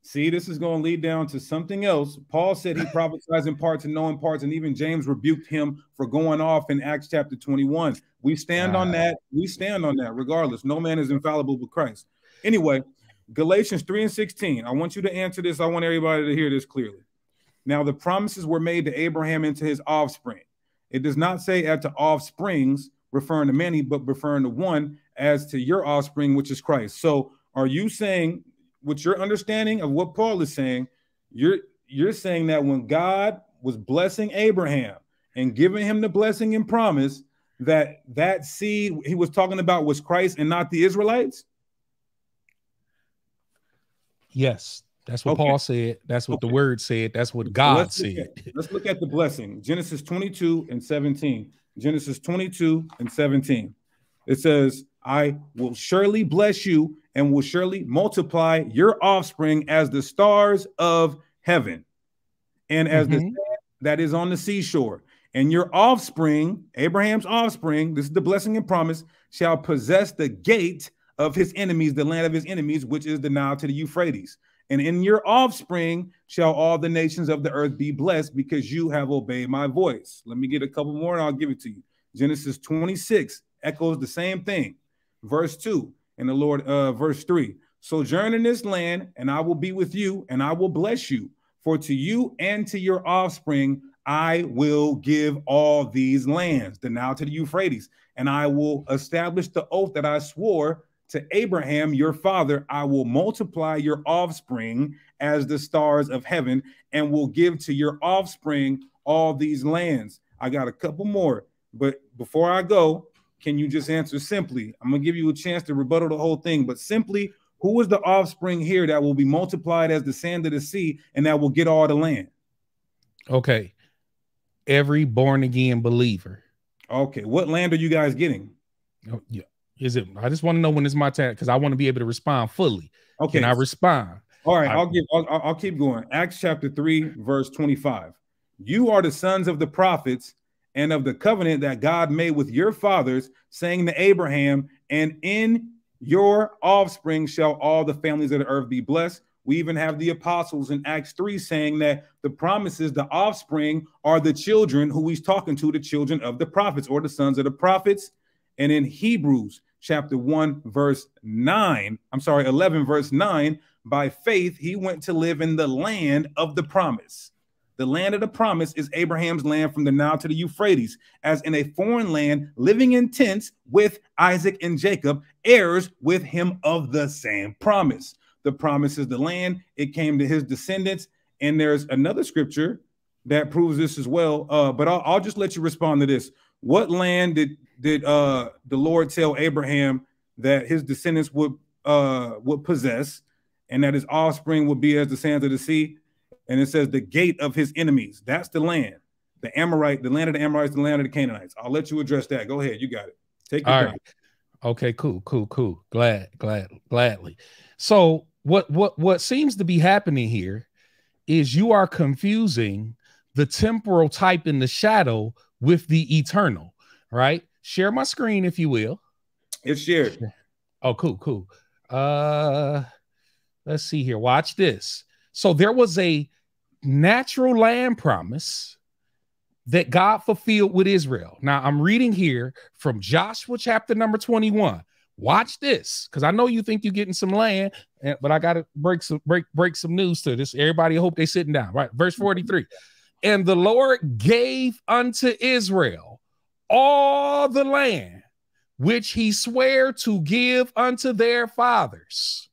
see, this is going to lead down to something else. Paul said he prophesies in parts and know in parts, and even James rebuked him for going off in Acts chapter 21. We stand on that. We stand on that regardless. No man is infallible but Christ. Anyway, Galatians 3 and 16. I want you to answer this. I want everybody to hear this clearly. Now, the promises were made to Abraham and to his offspring. It does not say at to offsprings, referring to many, but referring to one, as to your offspring, which is Christ. So, are you saying, with your understanding of what Paul is saying, you're you're saying that when God was blessing Abraham and giving him the blessing and promise, that that seed he was talking about was Christ and not the Israelites? Yes, that's what Okay. Paul said. That's what the word said. That's what God let's said. at- let's look at the blessing. Genesis 22 and 17. Genesis 22 and 17. It says, I will surely bless you and will surely multiply your offspring as the stars of heaven and as the Mhm. sand that is on the seashore. And your offspring, Abraham's offspring, this is the blessing and promise, shall possess the gate of his enemies, the land of his enemies, which is the Nile to the Euphrates. And in your offspring shall all the nations of the earth be blessed because you have obeyed my voice. Let me get a couple more and I'll give it to you. Genesis 26 echoes the same thing. Verse 2 and the Lord, uh, verse 3 Sojourn in this land, and I will be with you, and I will bless you. For to you and to your offspring I will give all these lands, the Nile to the Euphrates, and I will establish the oath that I swore to Abraham, your father. I will multiply your offspring as the stars of heaven, and will give to your offspring all these lands. I got a couple more, but before I go, can you just answer simply? I'm gonna give you a chance to rebuttal the whole thing, but simply, who is the offspring here that will be multiplied as the sand of the sea and that will get all the land? Okay. Every born again believer. Okay, what land are you guys getting? Oh, yeah. Is it? I just want to know when it's my turn because I want to be able to respond fully. Okay, Can I respond? all right, I- I'll give. I'll, I'll I'll keep going. Acts chapter three, verse twenty-five. You are the sons of the prophets and of the covenant that God made with your fathers, saying to Abraham, "And in your offspring shall all the families of the earth be blessed." We even have the apostles in Acts 3 saying that the promises, the offspring, are the children who he's talking to, the children of the prophets or the sons of the prophets. And in Hebrews chapter 1, verse 9, I'm sorry, 11, verse 9, by faith he went to live in the land of the promise. The land of the promise is Abraham's land from the Nile to the Euphrates, as in a foreign land, living in tents with Isaac and Jacob, heirs with him of the same promise. The promise is the land, it came to his descendants. And there's another scripture that proves this as well. Uh, but I'll, I'll just let you respond to this. What land did did uh, the Lord tell Abraham that his descendants would uh, would possess, and that his offspring would be as the sands of the sea? And it says the gate of his enemies. That's the land, the Amorite, the land of the Amorites, the land of the Canaanites. I'll let you address that. Go ahead, you got it. Take your All time. right. Okay, cool, cool, cool. Glad, glad, gladly. So what what what seems to be happening here is you are confusing the temporal type in the shadow with the eternal, right? Share my screen if you will. It's shared. Oh, cool, cool. Uh let's see here. Watch this. So there was a natural land promise that God fulfilled with Israel. Now I'm reading here from Joshua chapter number 21. Watch this, because I know you think you're getting some land, eh, but I gotta break some break break some news to this. Everybody, I hope they sitting down. Right, verse 43. And the Lord gave unto Israel all the land which he sware to give unto their fathers,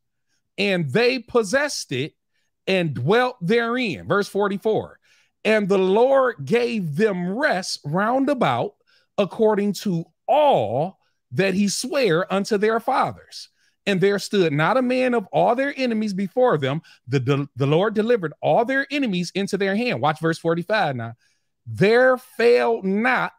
and they possessed it and dwelt therein. Verse 44. And the Lord gave them rest round about according to all that he sware unto their fathers. And there stood not a man of all their enemies before them. The, the, the Lord delivered all their enemies into their hand. Watch verse 45 now. There failed not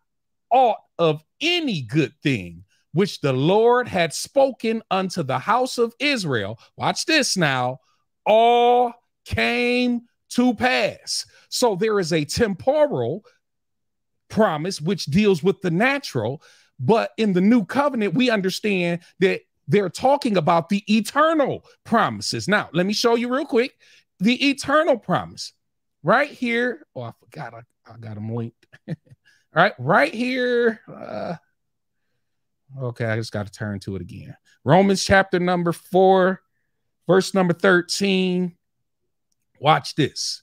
aught of any good thing which the Lord had spoken unto the house of Israel. Watch this now. All came to pass. So there is a temporal promise which deals with the natural, but in the new covenant, we understand that they're talking about the eternal promises. Now, let me show you real quick the eternal promise right here. Oh, I forgot. I, I got them linked. All right, right here. Uh, okay, I just got to turn to it again. Romans chapter number four, verse number 13. Watch this.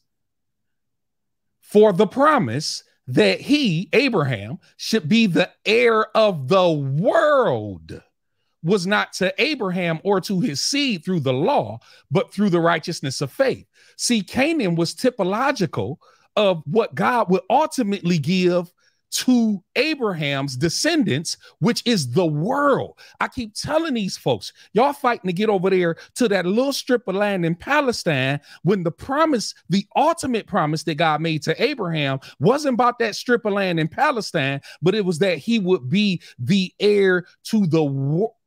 For the promise that he, Abraham, should be the heir of the world was not to Abraham or to his seed through the law, but through the righteousness of faith. See, Canaan was typological of what God would ultimately give to Abraham's descendants, which is the world. I keep telling these folks, y'all fighting to get over there to that little strip of land in Palestine when the promise, the ultimate promise that God made to Abraham wasn't about that strip of land in Palestine, but it was that he would be the heir to the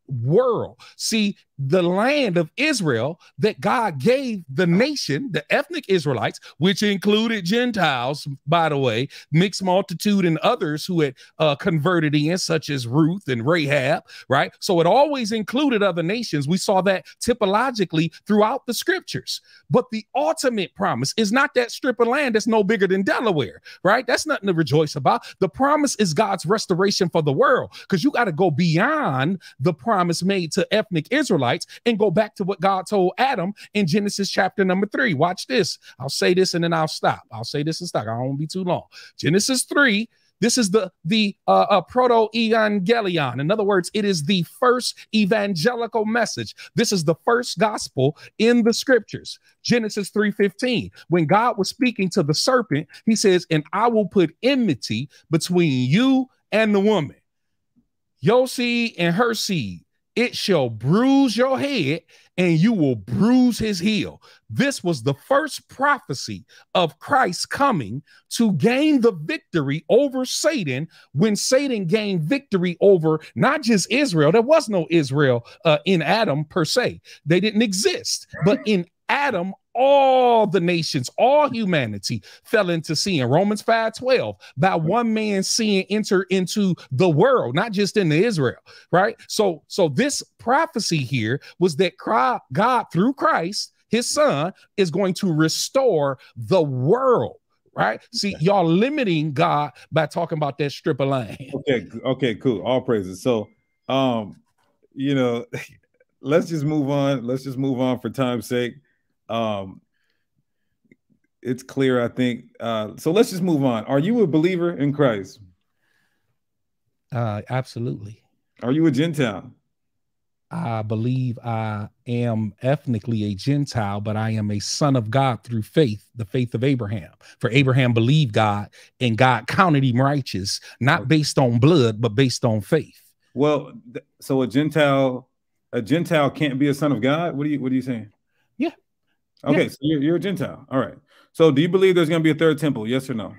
world. See, the land of Israel that God gave the nation, the ethnic Israelites, which included Gentiles, by the way, mixed multitude and others who had uh, converted in, such as Ruth and Rahab, right? So it always included other nations. We saw that typologically throughout the scriptures. But the ultimate promise is not that strip of land that's no bigger than Delaware, right? That's nothing to rejoice about. The promise is God's restoration for the world because you got to go beyond the promise made to ethnic Israelites and go back to what God told Adam in Genesis chapter number three. Watch this. I'll say this and then I'll stop. I'll say this and stop. I to be too long. Genesis 3 this is the the uh, uh, proto evangelion. In other words, it is the first evangelical message. This is the first gospel in the scriptures. Genesis 3:15. When God was speaking to the serpent, he says, "And I will put enmity between you and the woman, your seed and her seed it shall bruise your head and you will bruise his heel. This was the first prophecy of Christ coming to gain the victory over Satan when Satan gained victory over not just Israel. There was no Israel uh, in Adam per se, they didn't exist, but in Adam, all the nations, all humanity fell into sin. Romans 5 12, by one man sin enter into the world, not just into Israel, right? So, so this prophecy here was that God, through Christ, his son, is going to restore the world. Right. See, y'all limiting God by talking about that strip of land. Okay, okay, cool. All praises. So um, you know, let's just move on. Let's just move on for time's sake um it's clear i think uh so let's just move on are you a believer in christ uh absolutely are you a gentile i believe i am ethnically a Gentile, but I am a son of God through faith, the faith of Abraham. For Abraham believed God and God counted him righteous, not based on blood, but based on faith. Well, so a Gentile, a Gentile can't be a son of God. What are you What are you saying? Okay, Yeah. so you're, you're a Gentile. All right. So do you believe there's going to be a third temple? Yes or no?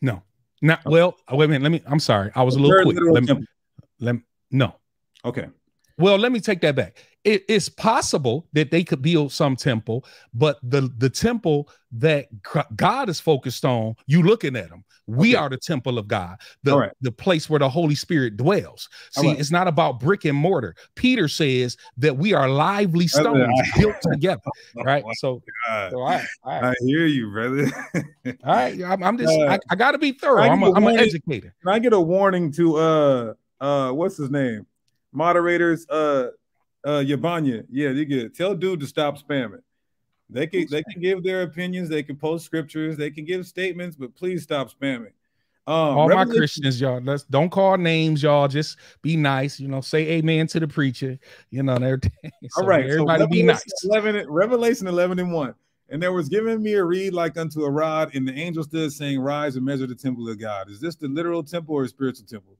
No. Not well, oh, wait a minute. Let me I'm sorry. I was a little quick. Let me, let me no. Okay. Well, let me take that back. It is possible that they could build some temple, but the the temple that God is focused on, you looking at them. We Okay. are the temple of God, the, right. the place where the Holy Spirit dwells. See, right. it's not about brick and mortar. Peter says that we are lively stones I- built together, right? Oh, So, so all right, all right, I hear you, brother. all right. I'm, I'm just, Uh, I, I got to be thorough. I I'm, a, to I'm an educator. Can I get a warning to uh uh what's his name? Moderators, uh uh Yabanya. Yeah, you get it. Tell dude to stop spamming. They can they can give their opinions, they can post scriptures, they can give statements, but please stop spamming. Um All my Christians, y'all, let's don't call names, y'all. Just be nice, you know. Say amen to the preacher, you know. And everything. So All right, so everybody be Revelation nice. 11, Revelation 11 and 1. And there was given me a reed like unto a rod, and the angel stood saying, Rise and measure the temple of God. Is this the literal temple or a spiritual temple?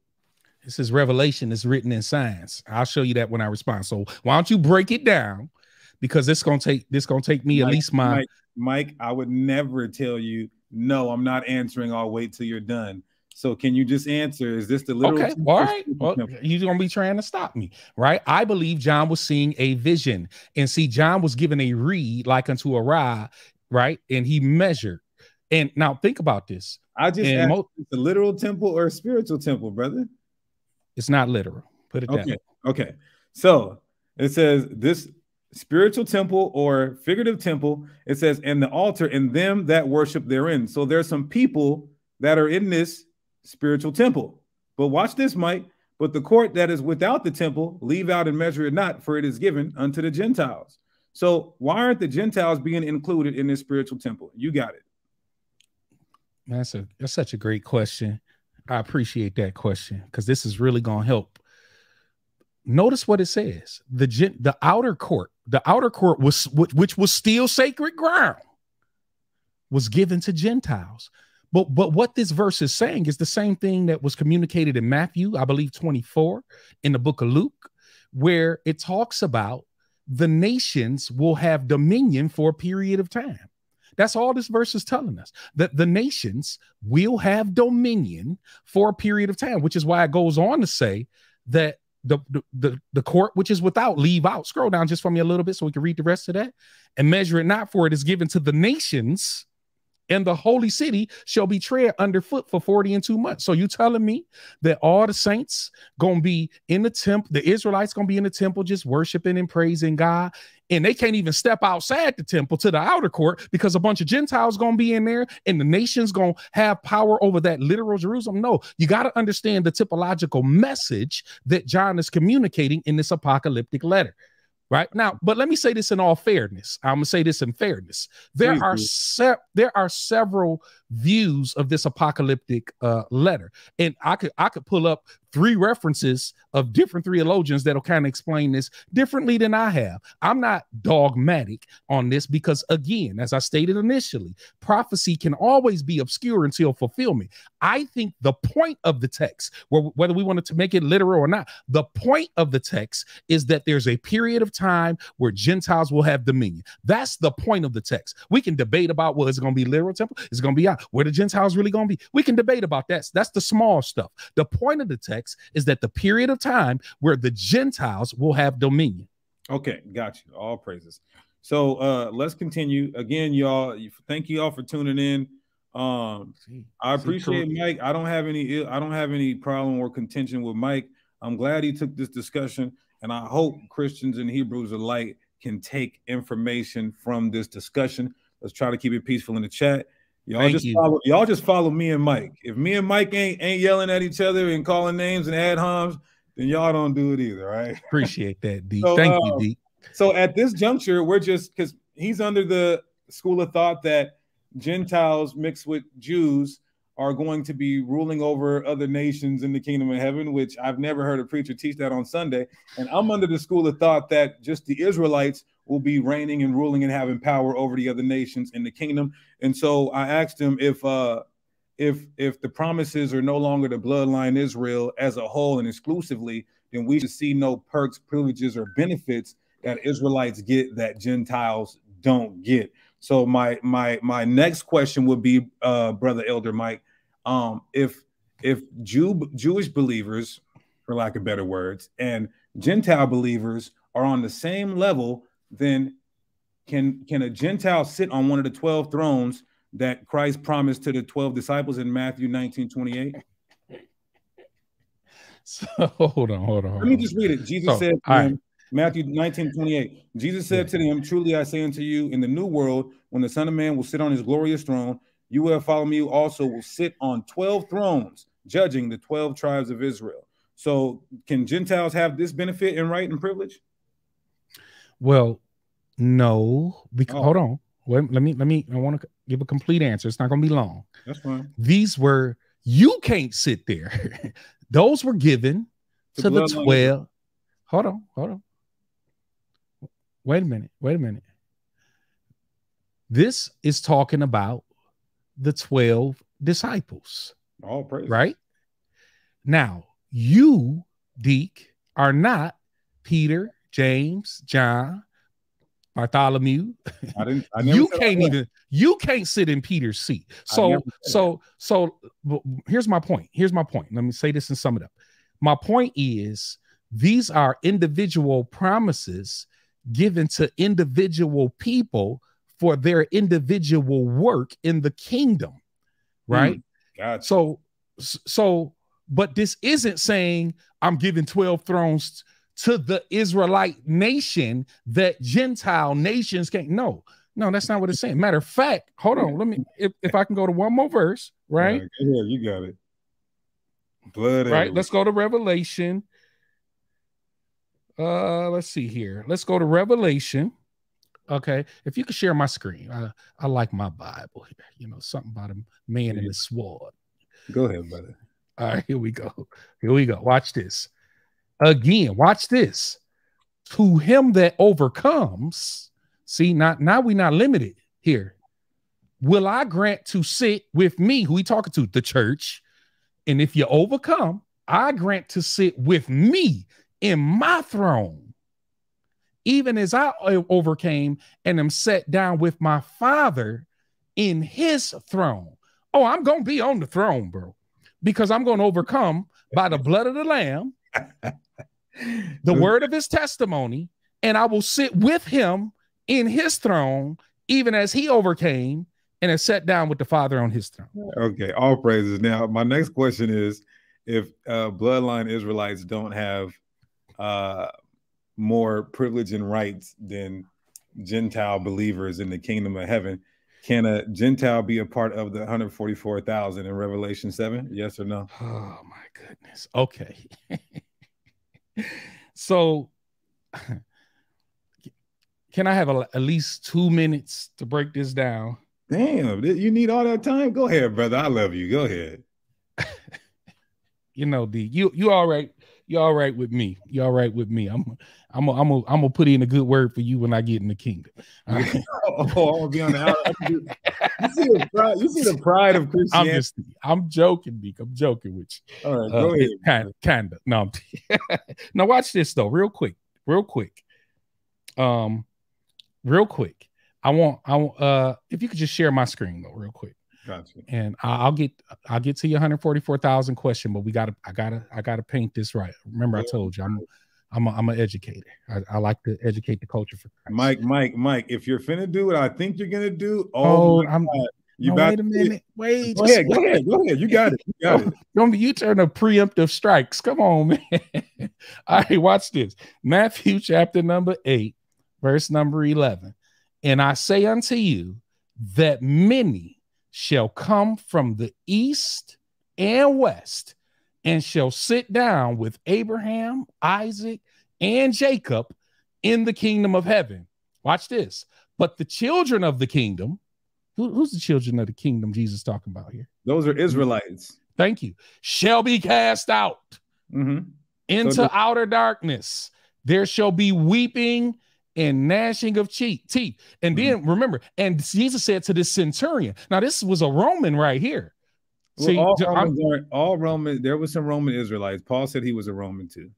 This is Revelation. It's written in science. I'll show you that when I respond. So why don't you break it down? Because this gonna take this gonna take me at least my Mike, Mike, I would never tell you, no, I'm not answering. I'll wait till you're done. So can you just answer? Is this the literal okay. All or Well, you're gonna be trying to stop me, right? I believe John was seeing a vision, and see, John was given a reed like unto a rod, right? And he measured. And now think about this. I just asked, mo- a literal temple or spiritual temple, brother? It's not literal. Put it down. Okay. Okay. So it says this spiritual temple or figurative temple, it says, and the altar and them that worship therein. So there's some people that are in this spiritual temple. But watch this, Mike. But the court that is without the temple, leave out and measure it not, for it is given unto the Gentiles. So why aren't the Gentiles being included in this spiritual temple? You got it. That's a that's such a great question. I appreciate that question because this is really gonna help. Notice what it says: the gen, the outer court, the outer court was which, which was still sacred ground, was given to Gentiles. But but what this verse is saying is the same thing that was communicated in Matthew, I believe, 24, in the book of Luke, where it talks about the nations will have dominion for a period of time. That's all this verse is telling us that the nations will have dominion for a period of time, which is why it goes on to say that the, the, the, court which is without leave out. Scroll down just for me a little bit so we can read the rest of that and measure it not for it is given to the nations and the holy city shall be tread underfoot for 40 and two months. So you telling me that all the saints gonna be in the temple, the Israelites gonna be in the temple just worshiping and praising God, and they can't even step outside the temple to the outer court because a bunch of Gentiles gonna be in there, and the nation's gonna have power over that literal Jerusalem. No, you got to understand the typological message that John is communicating in this apocalyptic letter. Right now, but let me say this in all fairness. I'm gonna say this in fairness. There Please are se- there are several views of this apocalyptic uh, letter, and I could I could pull up three references of different theologians that'll kind of explain this differently than I have. I'm not dogmatic on this because, again, as I stated initially, prophecy can always be obscure until fulfillment. I think the point of the text, whether we wanted to make it literal or not, the point of the text is that there's a period of time where Gentiles will have dominion. That's the point of the text. We can debate about well, is it going to be literal temple? Is it going to be out? Where the Gentiles really going to be? We can debate about that. That's the small stuff. The point of the text is that the period of time where the Gentiles will have dominion. Okay, got you. All praises. So uh let's continue. Again, y'all, thank you all for tuning in. Um I appreciate Mike. I don't have any I don't have any problem or contention with Mike. I'm glad he took this discussion and I hope Christians and Hebrews alike can take information from this discussion. Let's try to keep it peaceful in the chat. Y'all Thank just you. follow y'all just follow me and Mike. If me and Mike ain't ain't yelling at each other and calling names and ad homs, then y'all don't do it either, right? Appreciate that, D. So, Thank you, um, D. So at this juncture, we're just because he's under the school of thought that Gentiles mixed with Jews are going to be ruling over other nations in the kingdom of heaven, which I've never heard a preacher teach that on Sunday. And I'm under the school of thought that just the Israelites will be reigning and ruling and having power over the other nations in the kingdom. And so I asked him if uh if if the promises are no longer the bloodline Israel as a whole and exclusively, then we should see no perks, privileges, or benefits that Israelites get that Gentiles don't get. So my my my next question would be, uh, brother Elder Mike, um, if if Jew Jewish believers, for lack of better words, and Gentile believers are on the same level, then can can a Gentile sit on one of the twelve thrones that Christ promised to the twelve disciples in Matthew 19, 28? So hold on, hold on. Hold Let me on. just read it. Jesus So, said to all right. him, Matthew 19, 28. Jesus said to them, Truly I say unto you, in the new world, when the Son of Man will sit on his glorious throne, you who follow me also will sit on 12 thrones, judging the 12 tribes of Israel. So can Gentiles have this benefit and right and privilege? Well, no, because Oh. hold on. Wait, let me let me I want to give a complete answer. It's not gonna be long. That's fine. These were you can't sit there. Those were given The to the bloodline- 12. Hold on, hold on. Wait a minute, wait a minute. This is talking about the 12 disciples, All praise. right? Now, you, Deke, are not Peter, James, John, Bartholomew, I didn't I never you can't even you can't sit in Peter's seat. So so so here's my point. Here's my point. Let me say this and sum it up. My point is these are individual promises given to individual people for their individual work in the kingdom. Hmm, right? Gotcha. So so but this isn't saying I'm giving 12 thrones to the Israelite nation that Gentile nations can't. No, no, that's not what it's saying. Matter of fact, hold on. Let me if, if I can go to one more verse, right? Yeah, you got it. Blood. Right. Let's go to Revelation. Uh, let's see here. Let's go to Revelation. Okay, if you could share my screen, I, I like my Bible here. You know, something about a man in the sword. Go ahead, brother. All right, here we go. Here we go. Watch this. Again, watch this. To him that overcomes, see, not now we're not limited here. Will I grant to sit with me? Who he talking to? The church. And if you overcome, I grant to sit with me in my throne, even as I overcame and am set down with my father in his throne. Oh, I'm gonna be on the throne, bro because I'm going to overcome by the blood of the Lamb, the word of his testimony, and I will sit with him in his throne, even as he overcame and is set down with the Father on his throne. Okay, all praises. Now, my next question is if uh, bloodline Israelites don't have uh, more privilege and rights than Gentile believers in the kingdom of heaven, can a Gentile be a part of the 144,000 in Revelation 7? Yes or no? Oh my goodness. Okay. so, can I have a, at least two minutes to break this down? Damn, you need all that time? Go ahead, brother. I love you. Go ahead. You know, D, you you all right. You all right with me. You all right with me. I'm I'm a, I'm a, I'm gonna put in a good word for you when I get in the kingdom. Right? Oh, I'm gonna be on the. You see the pride, you see the pride of I'm Christianity. just I'm joking, Deke. I'm joking with you. all right, Uh, go ahead. Kind of, kinda. No, I'm now watch this though, real quick, real quick. Um, real quick. I want I want uh if you could just share my screen though, real quick, Gotcha. and I- I'll get I'll get to your 144,000 question, but we gotta I gotta I gotta paint this right. Remember, I told you I'm I'm a, I'm an educator. I, I like to educate the culture for Christ. Mike, Mike, Mike, if you're finna do what I think you're gonna do, Oh, oh, I'm. God, you no, about wait a minute. Wait. Go ahead, go ahead, go ahead. You got it. You got it. Don't be you turn to preemptive strikes. Come on, man. All right, watch this. Matthew chapter number eight, verse number 11. And I say unto you that many shall come from the east and west and shall sit down with Abraham, Isaac, and Jacob in the kingdom of heaven. Watch this. But the children of the kingdom Who, who's the children of the kingdom Jesus talking about here? Those are Israelites. Thank you. Shall be cast out Mm-hmm. into So outer darkness. There shall be weeping and gnashing of cheek, teeth. And Mm-hmm. then remember, and Jesus said to this centurion, now this was a Roman right here. Well, See, all j- I'm- Romans aren't all Roman. There was some Roman Israelites. Paul said he was a Roman too.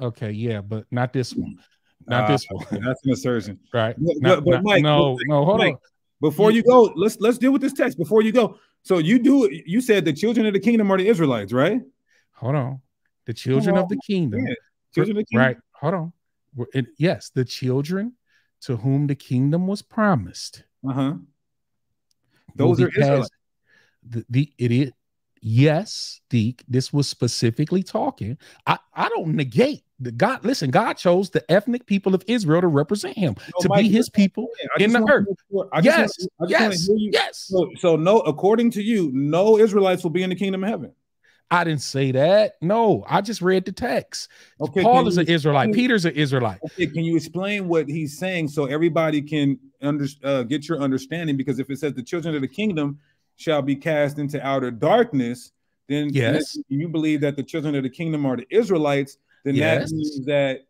okay, yeah, but not this one. Not Uh, this one. That's an assertion. right. But, Not- but, Mike, no, but no, hold Mike, on. Before you go, let's let's deal with this text. Before you go, so you do. You said the children of the kingdom are the Israelites, right? Hold on. The children of the kingdom. Yeah, children of the kingdom. Right. Hold on. It- yes, the children to whom the kingdom was promised. Uh huh. Those are Israelites. The, the is yes, Deke. This was specifically talking. I, I don't negate the God. Listen, God chose the ethnic people of Israel to represent him, No, to Mike, be his people in the earth. sure- I just Yes, want- I just want to yes, yes. So, so no, according to you, no Israelites will be in the kingdom of heaven. I didn't say that. No, I just read the text. Okay, Paul is an Israelite. Peter's an Israelite. Okay, can you explain what he's saying so everybody can under, uh, get your understanding? Because if it says the children of the kingdom shall be cast into outer darkness, then Yes. you believe that the children of the kingdom are the Israelites. Then Yes. that means that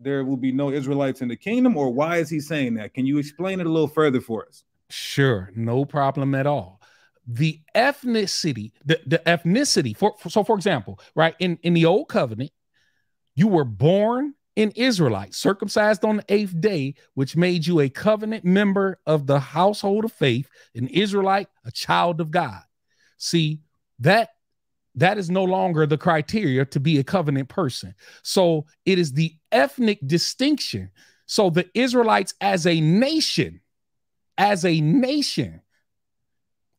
there will be no Israelites in the kingdom. Or why is he saying that? Can you explain it a little further for us? Sure, no problem at all. The ethnicity, the, the ethnicity, for, for- so for example, right in, in the old covenant, you were born an Israelite, circumcised on the eighth day, which made you a covenant member of the household of faith, an Israelite, a child of God. See, that that is no longer the criteria to be a covenant person. So it is the ethnic distinction. So the Israelites as a nation, as a nation,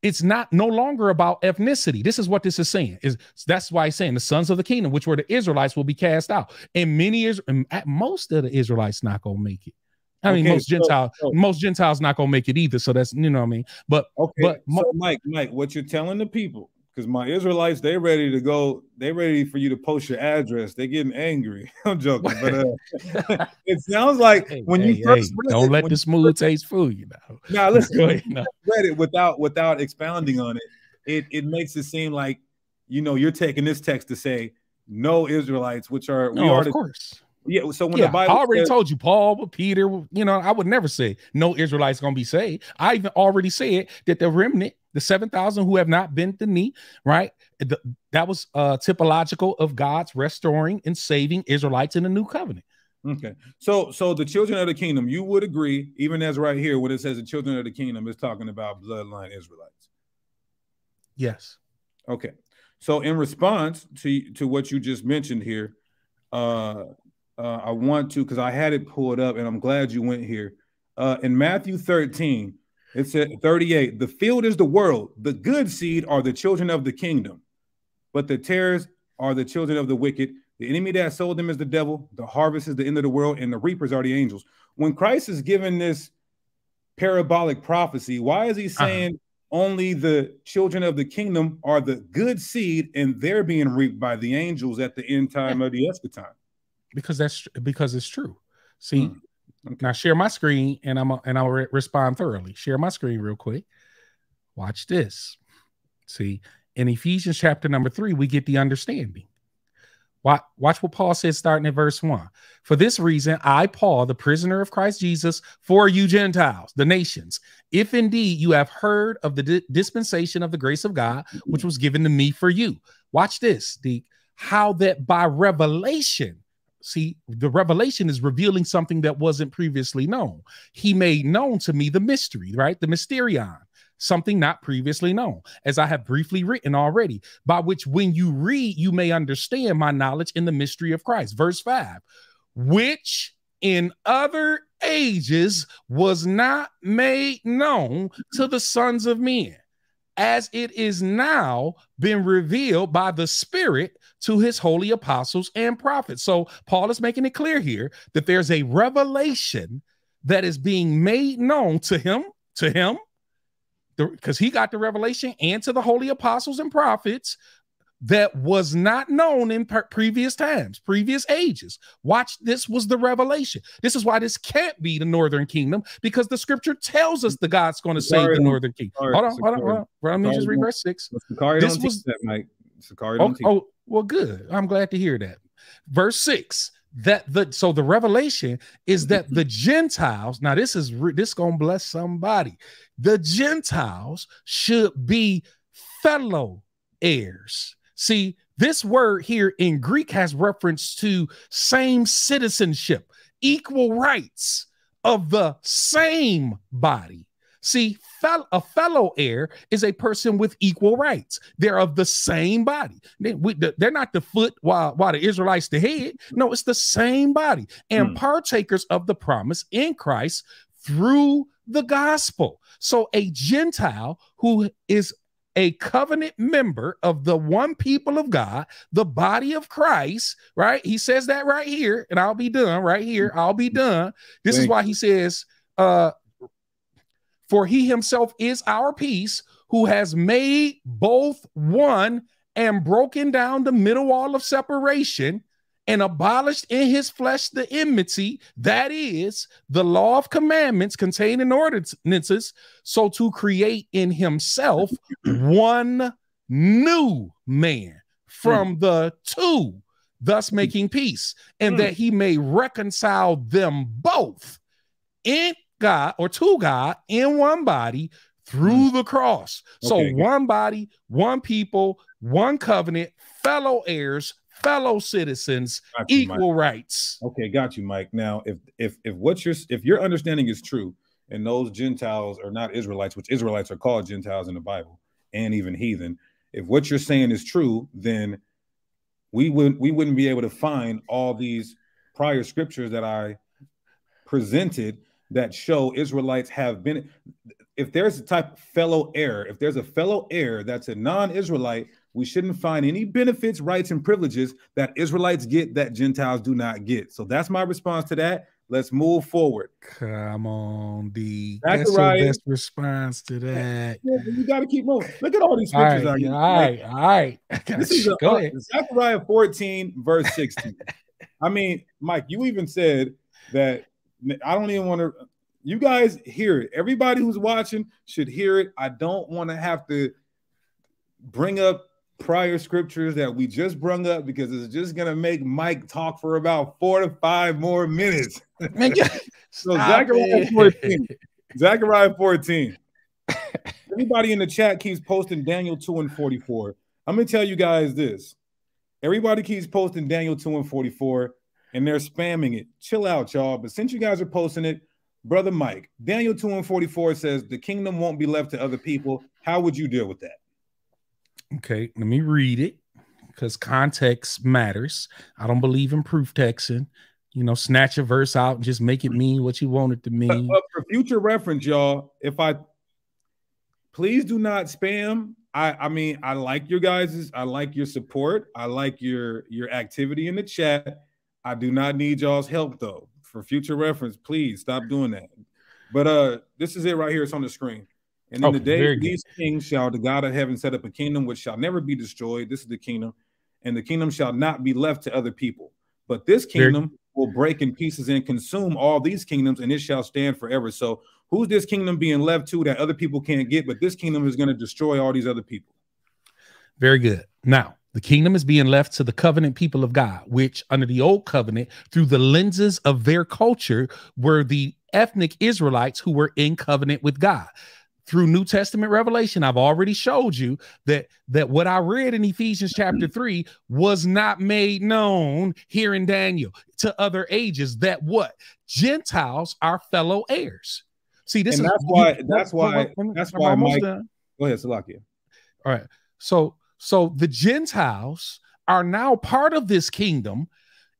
it's not no longer about ethnicity. This is what this is saying. Is that's why it's saying the sons of the kingdom, which were the Israelites, will be cast out. And many is at most of the Israelites not gonna make it. I mean, Okay, most so- Gentiles, so- most Gentiles not gonna make it either. So that's you know what I mean. But Okay, But so Mike, Mike, what you're telling the people, because my Israelites, they ready to go, they ready for you to post your address. They getting angry. I'm joking, but uh, it sounds like hey, when hey, you first hey, don't it, let the smooth taste fool you now. Now listen, Go ahead. No. read it without without expounding on it, it it makes it seem like you know you're taking this text to say no Israelites, which are we No, are of the, course. yeah. So when yeah, the Bible I already says, told you, Paul, Peter, you know, I would never say no Israelites gonna be saved. I even already said that the remnant, the 7,000 who have not bent the knee, right? The- that was uh typological of God's restoring and saving Israelites in the new covenant. Okay. So so the children of the kingdom, you would agree, even as right here, when it says the children of the kingdom is talking about bloodline Israelites. Yes. Okay. So in response to to what you just mentioned here, uh, uh I want to because I had it pulled up and I'm glad you went here. Uh in Matthew 13, it said 38, the field is the world, the good seed are the children of the kingdom, but the tares are the children of the wicked. The enemy that sold them is the devil, the harvest is the end of the world, and the reapers are the angels. When Christ is given this parabolic prophecy, why is he saying only the children of the kingdom are the good seed and they're being reaped by the angels at the end time of the eschaton? Because that's because it's true. See, Hmm. Okay. now share my screen and I'm and I'll re- respond thoroughly. Share my screen real quick. Watch this. See, in Ephesians chapter number three, we get the understanding. Watch, watch what Paul says starting at verse one. For this reason, I, Paul, the prisoner of Christ Jesus, for you Gentiles, the nations, if indeed you have heard of the di- dispensation of the grace of God, which was given to me for you. Watch this, the how that by revelation, see, the revelation is revealing something that wasn't previously known. He made known to me the mystery, right? The mysterion, something not previously known, as I have briefly written already, by which when you read, you may understand my knowledge in the mystery of Christ. Verse 5, which in other ages was not made known to the sons of men, as it is now been revealed by the Spirit to his holy apostles and prophets. So Paul is making it clear here that there's a revelation that is being made known to him, to him, because he got the revelation and to the holy apostles and prophets that was not known in previous times, previous ages. Watch, this was the revelation. This is why this can't be the northern kingdom because the scripture tells us the God's going to save the northern kingdom. Hold on, hold on, hold on. Let me just read verse six. Sicarii this was that, Mike. Sicarii oh, oh, well, good. I'm glad to hear that. Verse six that the so the revelation is that the gentiles now this is this gonna bless somebody the gentiles should be fellow heirs see this word here in greek has reference to same citizenship equal rights of the same body See, fel- a fellow heir is a person with equal rights. They're of the same body. They, we, they're not the foot while, while the Israelites the head. No, it's the same body and hmm. partakers of the promise in Christ through the gospel. So a Gentile who is a covenant member of the one people of God, the body of Christ, right? He says that right here, and I'll be done right here. I'll be done. This Thank is why he says, uh, for he himself is our peace, who has made both one and broken down the middle wall of separation and abolished in his flesh the enmity, that is, the law of commandments contained in ordinances, so to create in himself one new man from mm. the two, thus making peace, and mm. that he may reconcile them both in God or to God in one body through mm. the cross. So one body, one people, one covenant, fellow heirs, fellow citizens, equal rights. Okay, got you, Mike. Now, if if if what your if your understanding is true, and those Gentiles are not Israelites, which Israelites are called Gentiles in the Bible, and even heathen, if what you're saying is true, then we wouldn't we wouldn't be able to find all these prior scriptures that I presented that show Israelites have been. If there's a type of fellow heir, if there's a fellow heir that's a non-Israelite, we shouldn't find any benefits, rights, and privileges that Israelites get that Gentiles do not get. So that's my response to that. Let's move forward. Come on, D. That's your best response to that. Yeah, you got to keep moving. Look at all these scriptures. All right, all right, all right. This is a, Go uh, ahead. Zechariah 14, verse 16. I mean, Mike, you even said that I don't even want to. You guys hear it. Everybody who's watching should hear it. I don't want to have to bring up prior scriptures that we just brung up because it's just gonna make Mike talk for about four to five more minutes. so Zechariah 14. Zechariah 14. Everybody in the chat keeps posting Daniel 2 and 44. I'm gonna tell you guys this. Everybody keeps posting Daniel 2 and 44 and they're spamming it. Chill out, y'all. But since you guys are posting it, brother Mike, Daniel 2 and 44 says the kingdom won't be left to other people. How would you deal with that? Okay, let me read it because context matters. I don't believe in proof texting. You know, snatch a verse out and just make it mean what you want it to mean. But, but for future reference, y'all, if I please do not spam. I I mean, I like your guys's, I like your support, I like your your activity in the chat. I do not need y'all's help though. For future reference, please stop doing that. But uh, this is it right here. It's on the screen. And in okay, the day these kings shall the God of heaven set up a kingdom which shall never be destroyed. This is the kingdom, and the kingdom shall not be left to other people. But this kingdom very will break in pieces and consume all these kingdoms, and it shall stand forever. So, who's this kingdom being left to that other people can't get? But this kingdom is going to destroy all these other people. Very good. Now, the kingdom is being left to the covenant people of God, which under the old covenant, through the lenses of their culture, were the ethnic Israelites who were in covenant with God. Through New Testament revelation, I've already showed you that that what I read in Ephesians chapter mm-hmm. 3 was not made known here in Daniel to other ages that what Gentiles are fellow heirs. See, this and is that's why that's why that's why Mike. Done. Go ahead, Salakia. All right. So so the Gentiles are now part of this kingdom,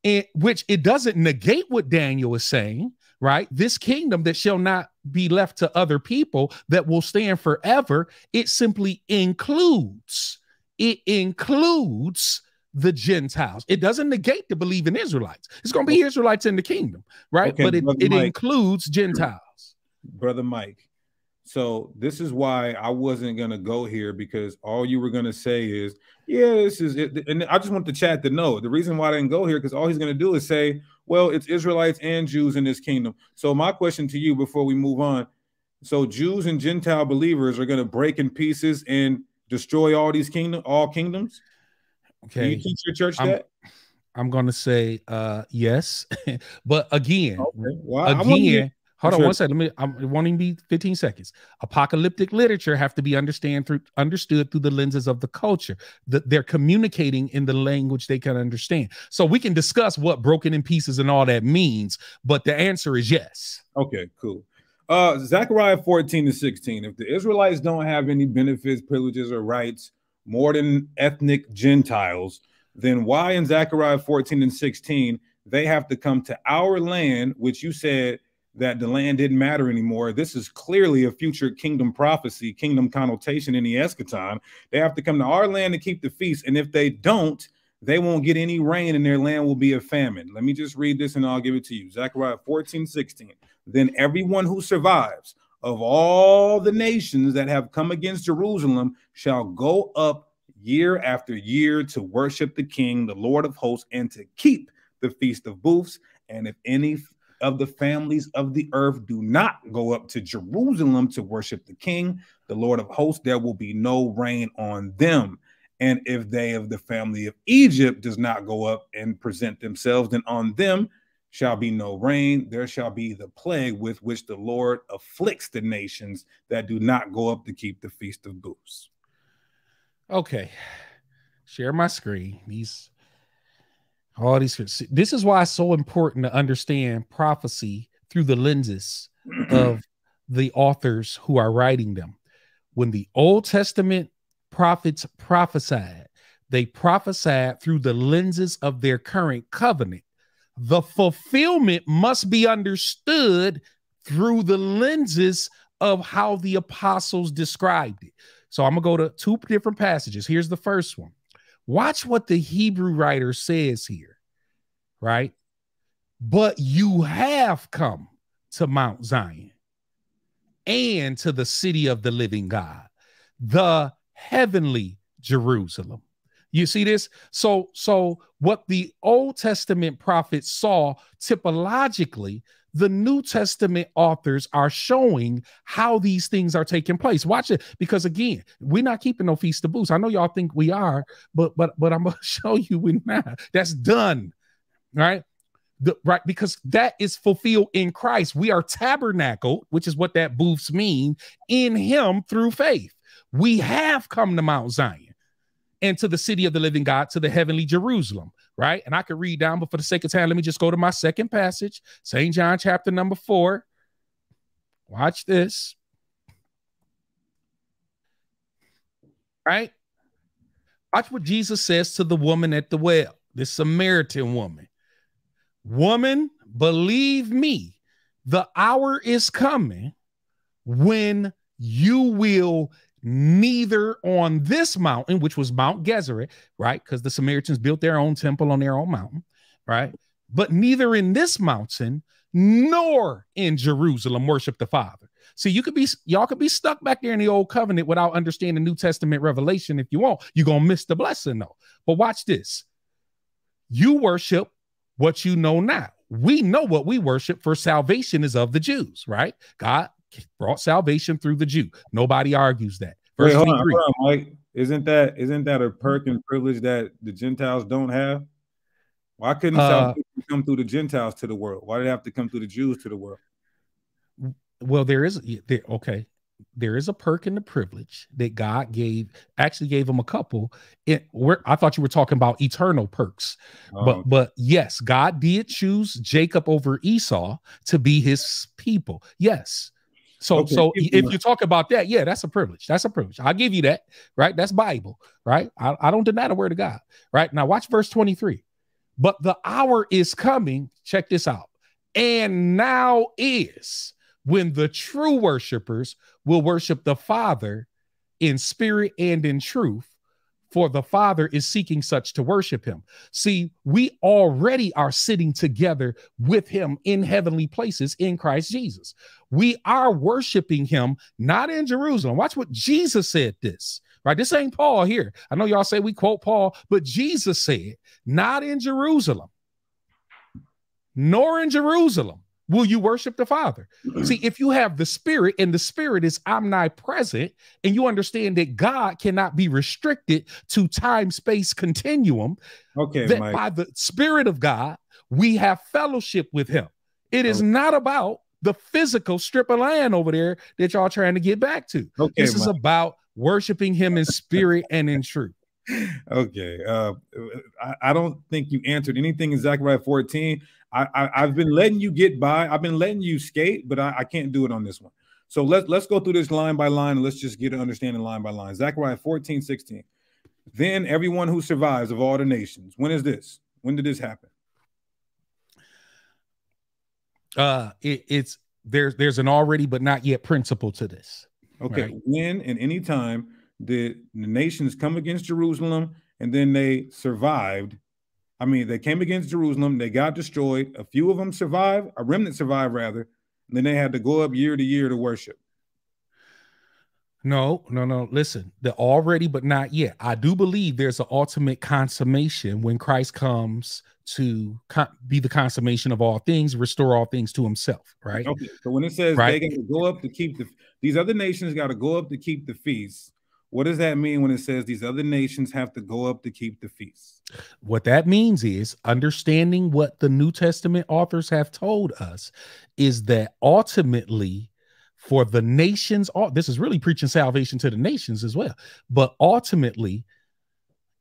in which it doesn't negate what Daniel is saying, right? This kingdom that shall not be left to other people that will stand forever, it simply includes, it includes the Gentiles. It doesn't negate the believing Israelites. It's going to be Israelites in the kingdom, right? Okay, but it, it includes Gentiles. Brother Mike, So this is why I wasn't gonna go here because all you were gonna say is, yeah, this is it. And I just want the chat to know the reason why I didn't go here because all he's gonna do is say, well, it's Israelites and Jews in this kingdom. So my question to you before we move on, so Jews and Gentile believers are gonna break in pieces and destroy all these kingdom, all kingdoms. Okay, Do you teach your church I'm- that? I'm going to say uh yes, but again, Okay. Well, I- I wanna again, hold on Sure. one second. Let me. I'm it won't be 15 seconds. Apocalyptic literature have to be understand through understood through the lenses of the culture. That they're communicating in the language they can understand. So we can discuss what broken in pieces and all that means, but the answer is yes. Okay, cool. Uh Zechariah 14 to 16. If the Israelites don't have any benefits, privileges, or rights more than ethnic Gentiles, then why in Zechariah 14 and 16 they have to come to our land, which you said that the land didn't matter anymore. This is clearly a future kingdom prophecy, kingdom connotation in the eschaton. They have to come to our land to keep the feast. And if they don't, they won't get any rain and their land will be a famine. Let me just read this and I'll give it to you. Zechariah 14, 16. Then everyone who survives of all the nations that have come against Jerusalem shall go up year after year to worship the King, the Lord of hosts, and to keep the Feast of Booths. And if any of the families of the earth do not go up to Jerusalem to worship the King, the Lord of hosts, there will be no rain on them. And if they of the family of Egypt does not go up and present themselves, then on them shall be no rain. There shall be the plague with which the Lord afflicts the nations that do not go up to keep the feast of booths. Okay. Share my screen. These all these this is why it's so important to understand prophecy through the lenses of the authors who are writing them. When the Old Testament prophets prophesied, they prophesied through the lenses of their current covenant. The fulfillment must be understood through the lenses of how the apostles described it. So I'm going to go to two different passages. Here's the first one. Watch what the Hebrew writer says here, right? But you have come to Mount Zion and to the city of the living God, the heavenly Jerusalem. You see this? So, so what the Old Testament prophets saw typologically, the New Testament authors are showing how these things are taking place. Watch it, because again, we're not keeping no feast of booths. I know y'all think we are, but but but I'm gonna show you we're not. That's done, right? The, right, because that is fulfilled in Christ. We are tabernacled, which is what that booths mean, in Him through faith. We have come to Mount Zion and to the city of the living God, to the heavenly Jerusalem, right? And I could read down, but for the sake of time, let me just go to my second passage, St. John chapter number four. Watch this. Right? Watch what Jesus says to the woman at the well, this Samaritan woman. Woman, believe me, the hour is coming when you will neither on this mountain, which was Mount Gezerit, right? Because the Samaritans built their own temple on their own mountain, right? But neither in this mountain nor in Jerusalem worship the Father. See, you could be y'all could be stuck back there in the old covenant without understanding New Testament revelation if you want. You're gonna miss the blessing though. But watch this. You worship what you know now. We know what we worship for salvation is of the Jews, right? God brought salvation through the Jew. Nobody argues that. Verse Wait, hold on, hold on, Mike. Isn't that isn't that a perk and privilege that the Gentiles don't have? Why couldn't Uh, salvation come through the Gentiles to the world? Why did it have to come through the Jews to the world? Well, there is there, okay. There is a perk and the privilege that God gave, actually gave him a couple. It I thought you were talking about eternal perks. but Um, but yes, God did choose Jacob over Esau to be his people. Yes. So Okay, so if you talk about that, yeah, that's a privilege. That's a privilege. I'll give you that, right? That's Bible, right? I, I don't deny the word of God, right? Now watch verse 23. But the hour is coming. Check this out. And now is when the true worshipers will worship the Father in spirit and in truth, for the Father is seeking such to worship him. See, we already are sitting together with him in heavenly places in Christ Jesus. We are worshiping him not in Jerusalem. Watch what Jesus said this, right? This ain't Paul here. I know y'all say we quote Paul, but Jesus said, not in Jerusalem, nor in Jerusalem will you worship the Father. See, if you have the Spirit and the Spirit is omnipresent, and you understand that God cannot be restricted to time space continuum, Okay, that Mike. by the Spirit of God, we have fellowship with Him. It is Okay. not about the physical strip of land over there that y'all trying to get back to. Okay, this is about worshiping Him in spirit and in truth. okay. Uh, I, I don't think you answered anything in Zechariah 14. I, I I've been letting you get by. I've been letting you skate, but I, I can't do it on this one. So let's let's go through this line by line and let's just get an understanding line by line. Zechariah 14, 16. Then everyone who survives of all the nations. When is this? When did this happen? Uh, it, it's there's there's an already but not yet principle to this. Okay, Right. when and any time did the nations come against Jerusalem and then they survived? I mean, they came against Jerusalem, they got destroyed. A few of them survived, a remnant survived rather. And then they had to go up year to year to worship. No, no, no. Listen, the already but not yet. I do believe there's an ultimate consummation when Christ comes to con- be the consummation of all things, restore all things to himself, right? Okay, so when it says Right. they got to go up to keep the these other nations got to go up to keep the feasts, what does that mean when it says these other nations have to go up to keep the feast? What that means is understanding what the New Testament authors have told us is that ultimately for the nations, this is really preaching salvation to the nations as well. But ultimately,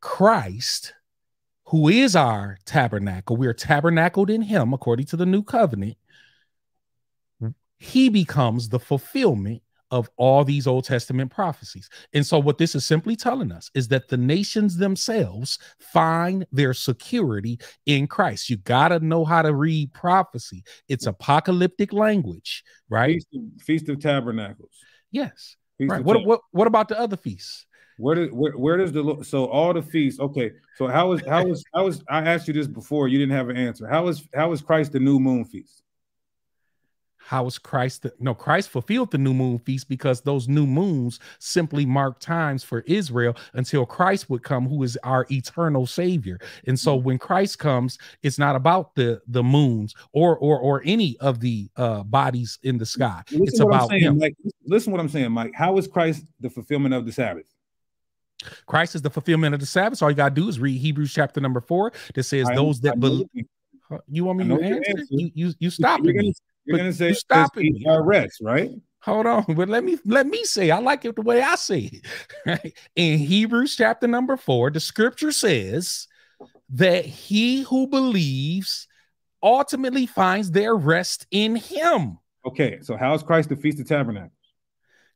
Christ, who is our tabernacle, we are tabernacled in him according to the new covenant. He becomes the fulfillment of all these Old Testament prophecies. And so, what this is simply telling us is that the nations themselves find their security in Christ. You got to know how to read prophecy, it's apocalyptic language, right? Feast of, Feast of Tabernacles. Yes. Feast Right. What, what, what about the other feasts? Where does where, where does the so all the feasts? Okay, so how is how is how is I asked you this before? You didn't have an answer. How is how is Christ the new moon feast? How is Christ? The, no, Christ fulfilled the new moon feast because those new moons simply mark times for Israel until Christ would come, who is our eternal Savior. And so, when Christ comes, it's not about the the moons or or or any of the uh, bodies in the sky. Listen it's what I'm about saying, Him. Mike. Listen what I'm saying, Mike. How is Christ the fulfillment of the Sabbath? Christ is the fulfillment of the Sabbath. All you gotta do is read Hebrews chapter number four that says I- those that believe. you- want me to answer? answer. You you you stopping me. You're But gonna say you it's stopping eat me. our rest, right? Hold on, but let me let me say I like it the way I say it. Right? In Hebrews chapter number four, the scripture says that he who believes ultimately finds their rest in him. Okay, so how is Christ the Feast of Tabernacles?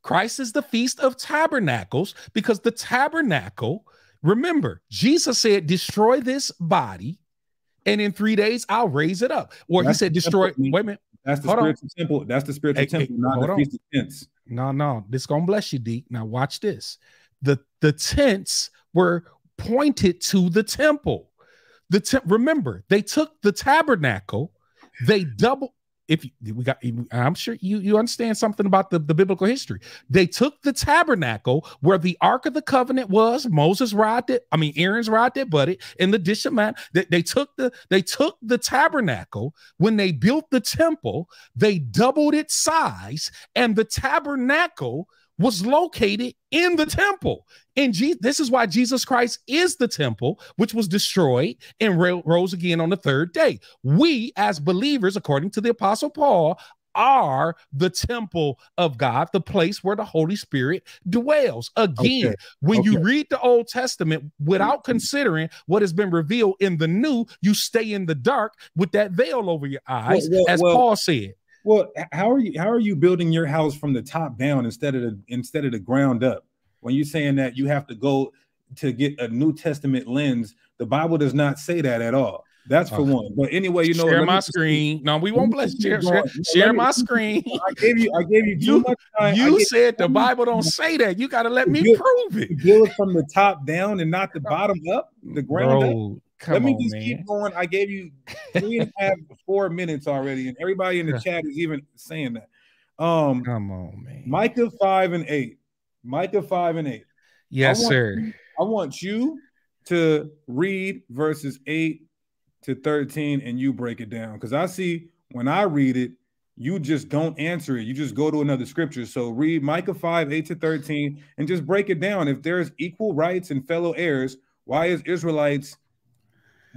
Christ is the feast of tabernacles because the tabernacle, remember, Jesus said, destroy this body, and in three days I'll raise it up. Or That's he said, destroy. Wait a minute. That's the Hold on. spiritual temple. That's the spiritual Hey, hey, temple, not the on. Feast of Tents. No, no, this gonna bless you, Deke. Now watch this. The the tents were pointed to the temple. The temp. Remember, they took the tabernacle. They double. If we got, I'm sure you you understand something about the, the biblical history. They took the tabernacle where the ark of the covenant was. Moses rod it. I mean, Aaron's rod that budded in the dish of man. They, they took the they took the tabernacle when they built the temple. They doubled its size and the tabernacle was located in the temple. And Je- this is why Jesus Christ is the temple, which was destroyed and ro- rose again on the third day. We, as believers, according to the Apostle Paul, are the temple of God, the place where the Holy Spirit dwells. Again, Okay, when you read the Old Testament without mm-hmm. considering what has been revealed in the new, you stay in the dark with that veil over your eyes, well, as well, Paul said. Well, how are you how are you building your house from the top down instead of the instead of the ground up? When you're saying that you have to go to get a New Testament lens, the Bible does not say that at all. That's for Uh, one. But anyway, you know, share my screen. No, we won't bless share, share, share my screen. I gave you, I gave you too You- much time. You said the Bible don't say that. You got to let me You- prove it. Build it from the top down and not the bottom up, the ground up. Come Let me on, just man. keep going. I gave you three and a half, four minutes already, and everybody in the chat is even saying that. Um, Come on, man. Micah five and eight. Micah five and eight. yes, I sir. you- I want you to read verses 8 to 13 and you break it down because I see when I read it, you just don't answer it. You just go to another scripture. So read Micah 5, 8 to 13, and just break it down. If there's equal rights and fellow heirs, why is Israelites,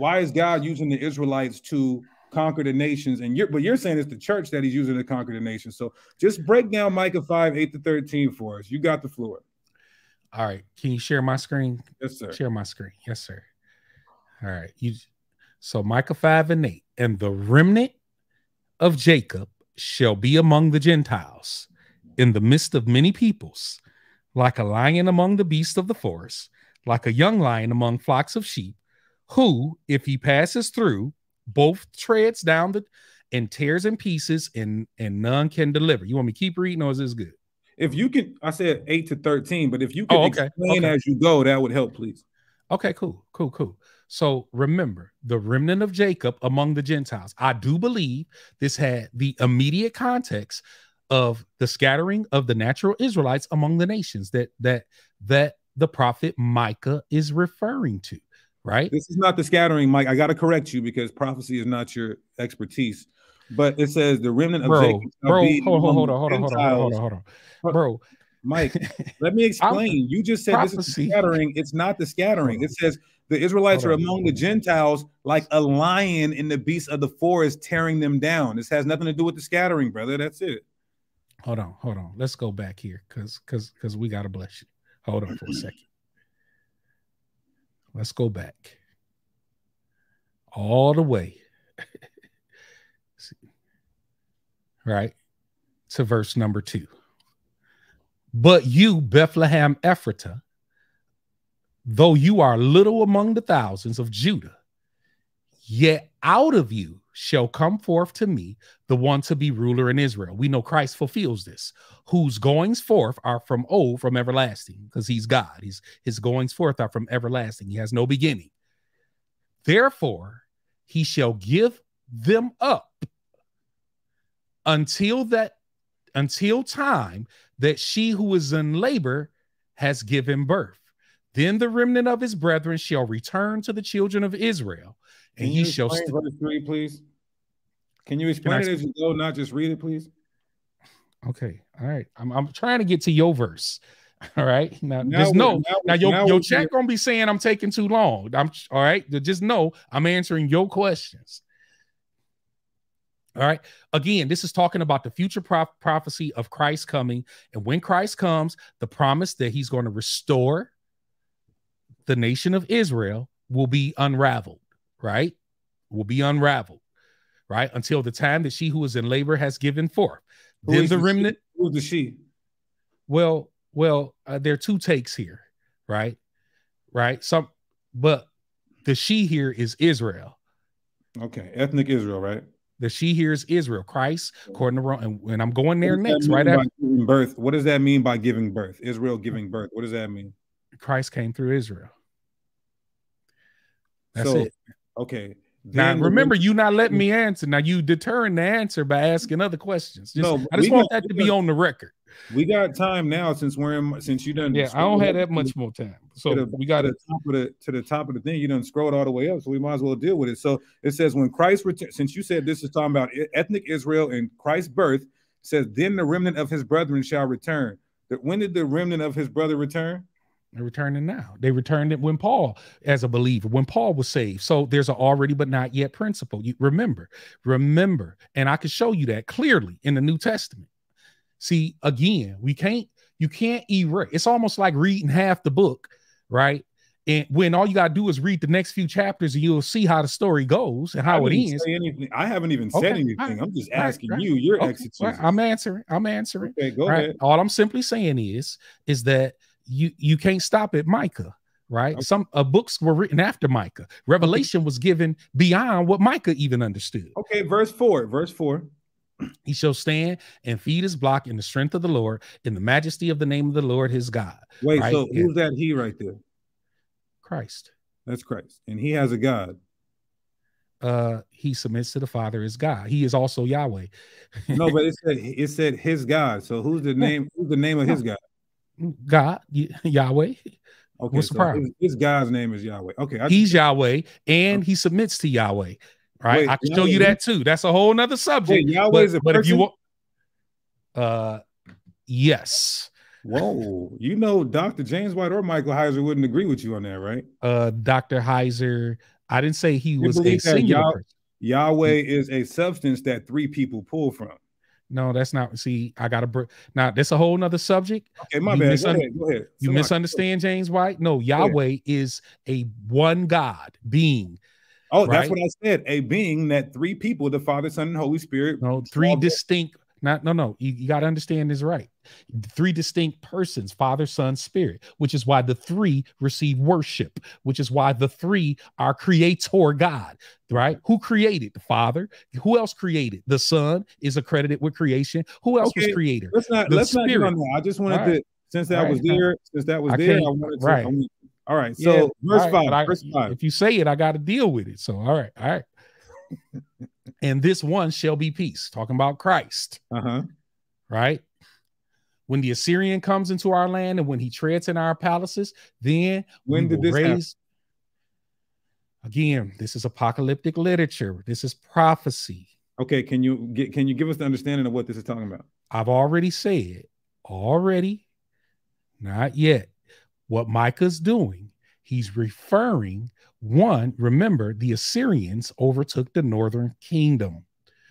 why is God using the Israelites to conquer the nations? And you're but you're saying it's the church that he's using to conquer the nations. So just break down Micah 5, 8 to 13 for us. You got the floor. All right. Can you share my screen? Yes, sir. Share my screen. Yes, sir. All right. You so Micah 5 and 8. And the remnant of Jacob shall be among the Gentiles in the midst of many peoples, like a lion among the beasts of the forest, like a young lion among flocks of sheep, who, if he passes through, both treads down the and tears in pieces, and and none can deliver. You want me to keep reading, or is this good? If you can, I said eight to thirteen, but if you can Oh, okay, explain okay. as you go, that would help, please. Okay, cool, cool, cool. So remember the remnant of Jacob among the Gentiles. I do believe this had the immediate context of the scattering of the natural Israelites among the nations that that that the prophet Micah is referring to, right? This is not the scattering, Mike. I got to correct you because prophecy is not your expertise. But it says the remnant of Bro, Jacob shall bro, be hold on, hold the on, hold on, hold on, hold on, hold on, hold on. Bro, Mike, let me explain. You just said this is scattering. It's not the scattering. It says the Israelites are among the Gentiles like a lion in the beasts of the forest tearing them down. This has nothing to do with the scattering, brother. That's it. hold on, hold on. Let's go back here because because because we gotta bless you. Hold on for a second. Let's go back all the way. Right to verse number two. But you, Bethlehem Ephratah, though you are little among the thousands of Judah, yet out of you shall come forth to me the one to be ruler in Israel. We know Christ fulfills this, whose goings forth are from old, from everlasting, because he's God. He's his goings forth are from everlasting. He has no beginning. Therefore, he shall give them up until that until time that she who is in labor has given birth. Then the remnant of his brethren shall return to the children of Israel, and Can he shall st- three, please? Can you explain it as you go, not just read it, please? Okay. All right. I'm, I'm trying to get to your verse. All right. Now, Now just know now- now your, now your chat gonna be saying I'm taking too long. I'm all right. Just know I'm answering your questions. All right. Again, this is talking about the future prophecy of Christ coming. And when Christ comes, the promise that he's going to restore the nation of Israel will be unraveled, right? Will be unraveled, right? Until the time that she who is in labor has given forth. Who then the she? remnant. Who's the she? Well, well, uh, there are two takes here, right? Right. Some, but the she here is Israel. Okay, ethnic Israel, right? The she here is Israel. Christ, according to Rome, and, and I'm going there next, right after birth. What does that mean by giving birth? Israel giving birth. What does that mean? Christ came through Israel. That's So, it. Okay. Now remember, you not letting me answer. Now you deterring the answer by asking other questions. Just, No, I just want got- that to be on the record. we got time now since we're in, since you done. Yeah, I don't have that much more time. So the, we got to to the top of the to the top of the thing. You done scrolled all the way up, so we might as well deal with it. So it says when Christ returns. Since you said this is talking about ethnic Israel and Christ's birth, says then the remnant of his brethren shall return. That when did the remnant of his brother return? They're returning now. They returned it when Paul, as a believer, when Paul was saved. So there's an already but not yet principle. You remember, remember, and I can show you that clearly in the New Testament. See, again, we can't, you can't erase. It's almost like reading half the book, right? And when all you gotta do is read the next few chapters, and you'll see how the story goes and how it ends. I haven't even Okay, said anything. right, I'm just asking right. You're Okay, well, I'm answering. I'm answering. okay, go right? ahead. All I'm simply saying is, is that you you can't stop at Micah, right? Okay. Some uh, books were written after Micah. Revelation was given beyond what Micah even understood. Okay, verse four. Verse four. He shall stand and feed his block in the strength of the Lord, in the majesty of the name of the Lord his God. Wait, right? so who's that he right there? Christ. That's Christ. And he has a God. Uh he submits to the Father as God. He is also Yahweh. no, but it said it said his God. So who's the name? Who's the name of his God? God, Yahweh. Okay, What's so the problem? His, his, God's name is Yahweh. Okay, I he's Yahweh, and he submits to Yahweh. Right, Wait, I can Yahweh, show you that too. That's a whole nother subject. Wait, Yahweh is a but person? if you want, uh, yes. Whoa, you know, Dr. James White or Michael Heiser wouldn't agree with you on that, right? Uh, Dr. Heiser, I didn't say he you was a singular. Yah- Yahweh is a substance that three people pull from. No, that's not. See, I got to. Now, that's a whole nother subject. Okay, my you bad. Misun- go ahead. Go ahead. You misunderstand James White. No, Yahweh is a one God being. Oh, right? that's what I said. A being that three people, the Father, Son, and Holy Spirit. No, three distinct not no no. You, you got to understand this right. Three distinct persons, Father, Son, Spirit, which is why the three receive worship, which is why the three are creator God, right? Who created the Father? Who else created? The Son is accredited with creation. Who else okay, was creator? Let's not the let's Spirit. not get on that. I just wanted right. to since that right. was there, since that was I there, I wanted to right. all right. So yeah, verse five, I, verse five. If you say it, I got to deal with it. So all right, all right. And this one shall be peace. Talking about Christ. Uh-huh. Right? When the Assyrian comes into our land and when he treads in our palaces, then when did this raise. Happen? Again, this is apocalyptic literature. This is prophecy. Okay, can you get can you give us the understanding of what this is talking about? I've already said, already, not yet. What Micah's doing, he's referring one, remember the Assyrians overtook the northern kingdom.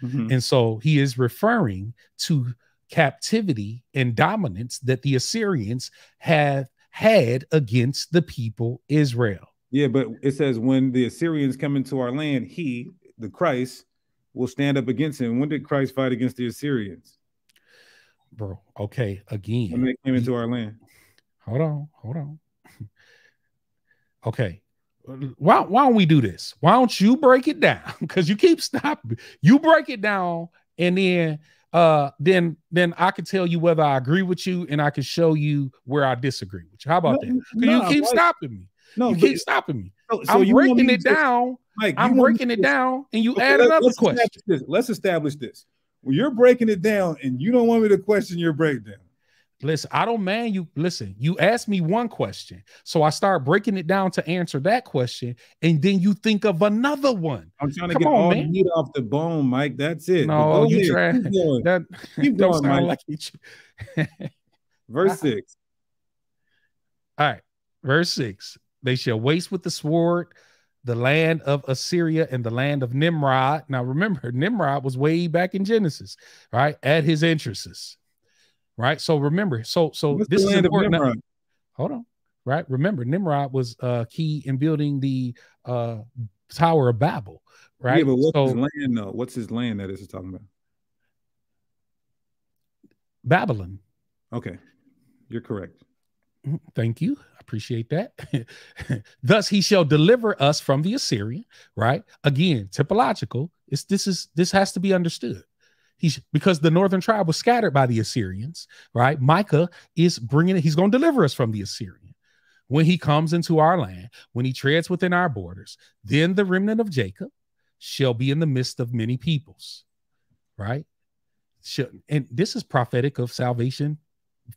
Mm-hmm. And so he is referring to captivity and dominance that the Assyrians have had against the people Israel. Yeah, but it says when the Assyrians come into our land, he, the Christ, will stand up against him. When did Christ fight against the Assyrians? Bro, okay, again. When they came into our land. Hold on, hold on. okay, why, why don't we do this? Why don't you break it down? Because you keep stopping. You break it down, and then uh then then I can tell you whether I agree with you and I can show you where I disagree with you. How about no, that? Because no, you keep stopping me. No, you keep stopping me. So, so I'm breaking it down. Mike, I'm breaking it down, and you okay, add another let's question. Establish let's establish this. Well, you're breaking it down, and you don't want me to question your breakdown. Listen, I don't man you. Listen, you ask me one question, so I start breaking it down to answer that question, and then you think of another one. I'm trying to Come get on, all man. the meat off the bone, Mike. That's it. No, you try. Keep going. That keep going, Mike. Like Verse six. All right, verse six. They shall waste with the sword the land of Assyria and the land of Nimrod. Now remember, Nimrod was way back in Genesis, right? At his entrances right? So remember, so so What's this is important. hold on, right? Remember, Nimrod was uh key in building the uh Tower of Babel, right? Yeah, but what's so, his land though? What's his land that is talking about? Babylon. Okay, you're correct. Mm-hmm. Thank you. Appreciate that. Thus, he shall deliver us from the Assyrian. Right? Again, typological. It's this is this has to be understood. He's because the northern tribe was scattered by the Assyrians, right? Micah is bringing it, he's going to deliver us from the Assyrian. When he comes into our land, when he treads within our borders, then the remnant of Jacob shall be in the midst of many peoples, right? And this is prophetic of salvation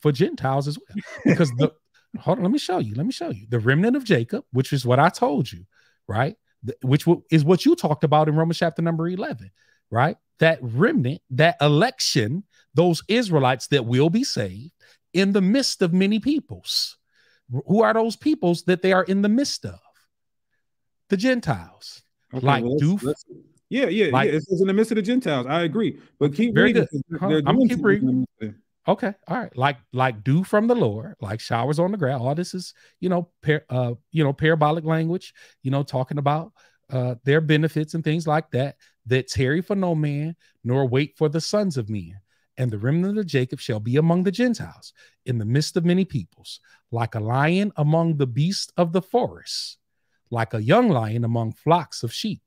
for Gentiles as well. Because the hold on, let me show you. Let me show you the remnant of Jacob, which is what I told you, right? Which is what you talked about in Romans chapter number 11, right? That remnant, that election, those Israelites that will be saved in the midst of many peoples. Who are those peoples that they are in the midst of? The Gentiles. Okay, like well, yeah, yeah, like, yeah. It's, it's, in the midst of the Gentiles. I agree. But keep very reading. good. I'm keep reading. Okay, all right. Like like dew from the Lord, like showers on the ground. All this is, you know, par, uh, you know, parabolic language. You know, talking about uh, their benefits and things like that that tarry for no man, nor wait for the sons of men. And the remnant of Jacob shall be among the Gentiles in the midst of many peoples, like a lion among the beasts of the forest, like a young lion among flocks of sheep,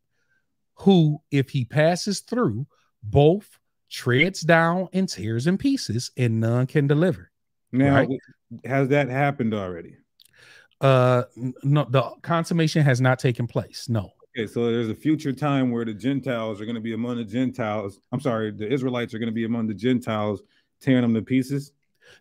who, if he passes through, both treads down and tears in pieces, and none can deliver. Now, Right. has that happened already? Uh, no, the consummation has not taken place. No. Okay, so there's a future time where the Gentiles are going to be among the Gentiles. I'm sorry, the Israelites are going to be among the Gentiles, tearing them to pieces.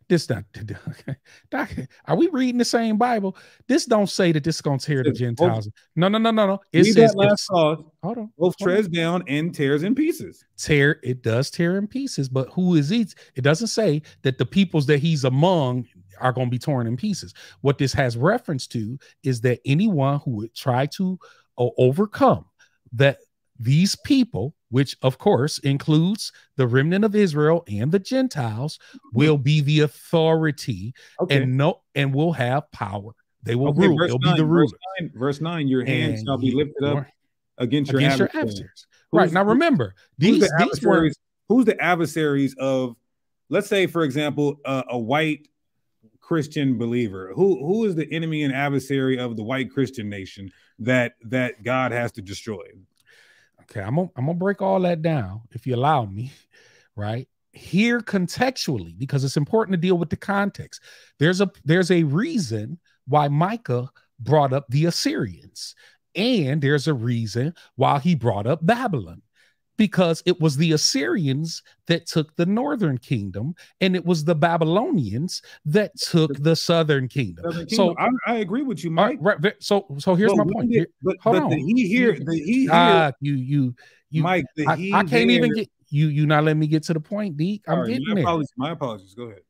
This not Doc, are we reading the same Bible? This don't say that this is gonna tear the Gentiles. No, no, no, no, no. It Read says last clause. hold on. Both hold on. treads down and tears in pieces. tear it does tear in pieces but who is it it doesn't say that the peoples that he's among are going to be torn in pieces what this has reference to is that anyone who would try to overcome that these people which of course includes the remnant of israel and the gentiles will be the authority Okay. and no and will have power they will Okay, rule they'll nine, be the verse nine, verse nine, your hand And shall be lifted up against your against your adversaries. adversaries right now remember Who's these the these were adversaries? Who's the adversaries of, let's say, for example, uh, a white Christian believer? Who who is the enemy and adversary of the white Christian nation that that God has to destroy? Okay, I'm gonna I'm gonna break all that down if you allow me, right? Here contextually, because it's important to deal with the context. There's a there's a reason why Micah brought up the Assyrians, and there's a reason why he brought up Babylon. Because it was the Assyrians that took the northern kingdom, and it was the Babylonians that took the southern kingdom. Southern So, I, I agree with you, Mike. right, right, so so here's But my point. did- Here- but hold but the on. he here, the he here, Ah, you you you Mike, the I, he I can't even get you. You not letting me get to the point, Deke. I'm Sorry, getting my there. apologies. My apologies. Go ahead.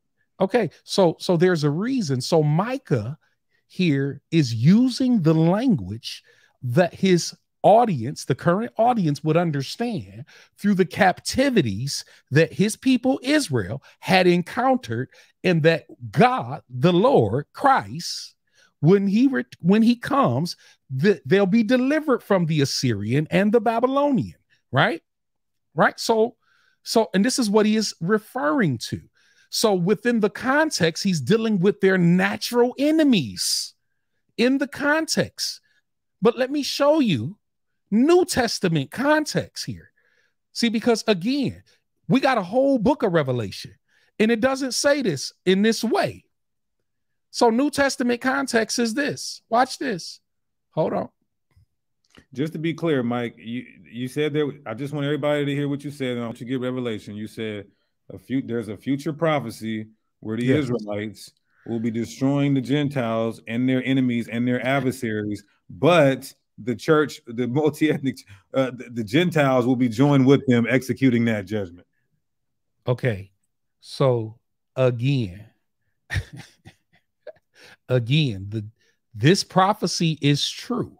Okay, so so there's a reason. So Micah here is using the language that his audience, the current audience, would understand through the captivities that his people Israel had encountered, and that God, the Lord Christ, when he re- when he comes, that they'll be delivered from the Assyrian and the Babylonian, right? Right. So, so, and this is what he is referring to. So, within the context, he's dealing with their natural enemies in the context. But let me show you New Testament context here. See, because again, we got a whole book of Revelation, and it doesn't say this in this way. So, New Testament context is this. Watch this. Hold on. Just to be clear, Mike, you you said there. I just want everybody to hear what you said, and I want you to get revelation. You said a few. There's a future prophecy where the Yeah. Israelites will be destroying the Gentiles and their enemies and their adversaries, but the church, the multi-ethnic, uh, the, the Gentiles will be joined with them executing that judgment. Okay. So again, again, the this prophecy is true.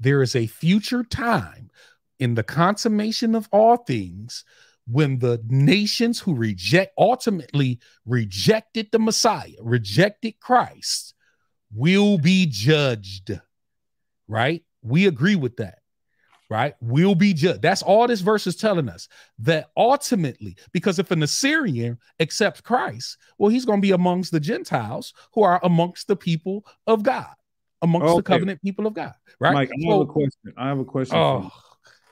There is a future time in the consummation of all things when the nations who reject ultimately rejected the Messiah, rejected Christ, will be judged. Right? We agree with that. Right? We'll be judged. That's all this verse is telling us. That ultimately, because if an Assyrian accepts Christ, well, he's going to be amongst the Gentiles who are amongst the people of God, amongst the covenant people of God. Right? Mike, I have a question. I have a question. oh,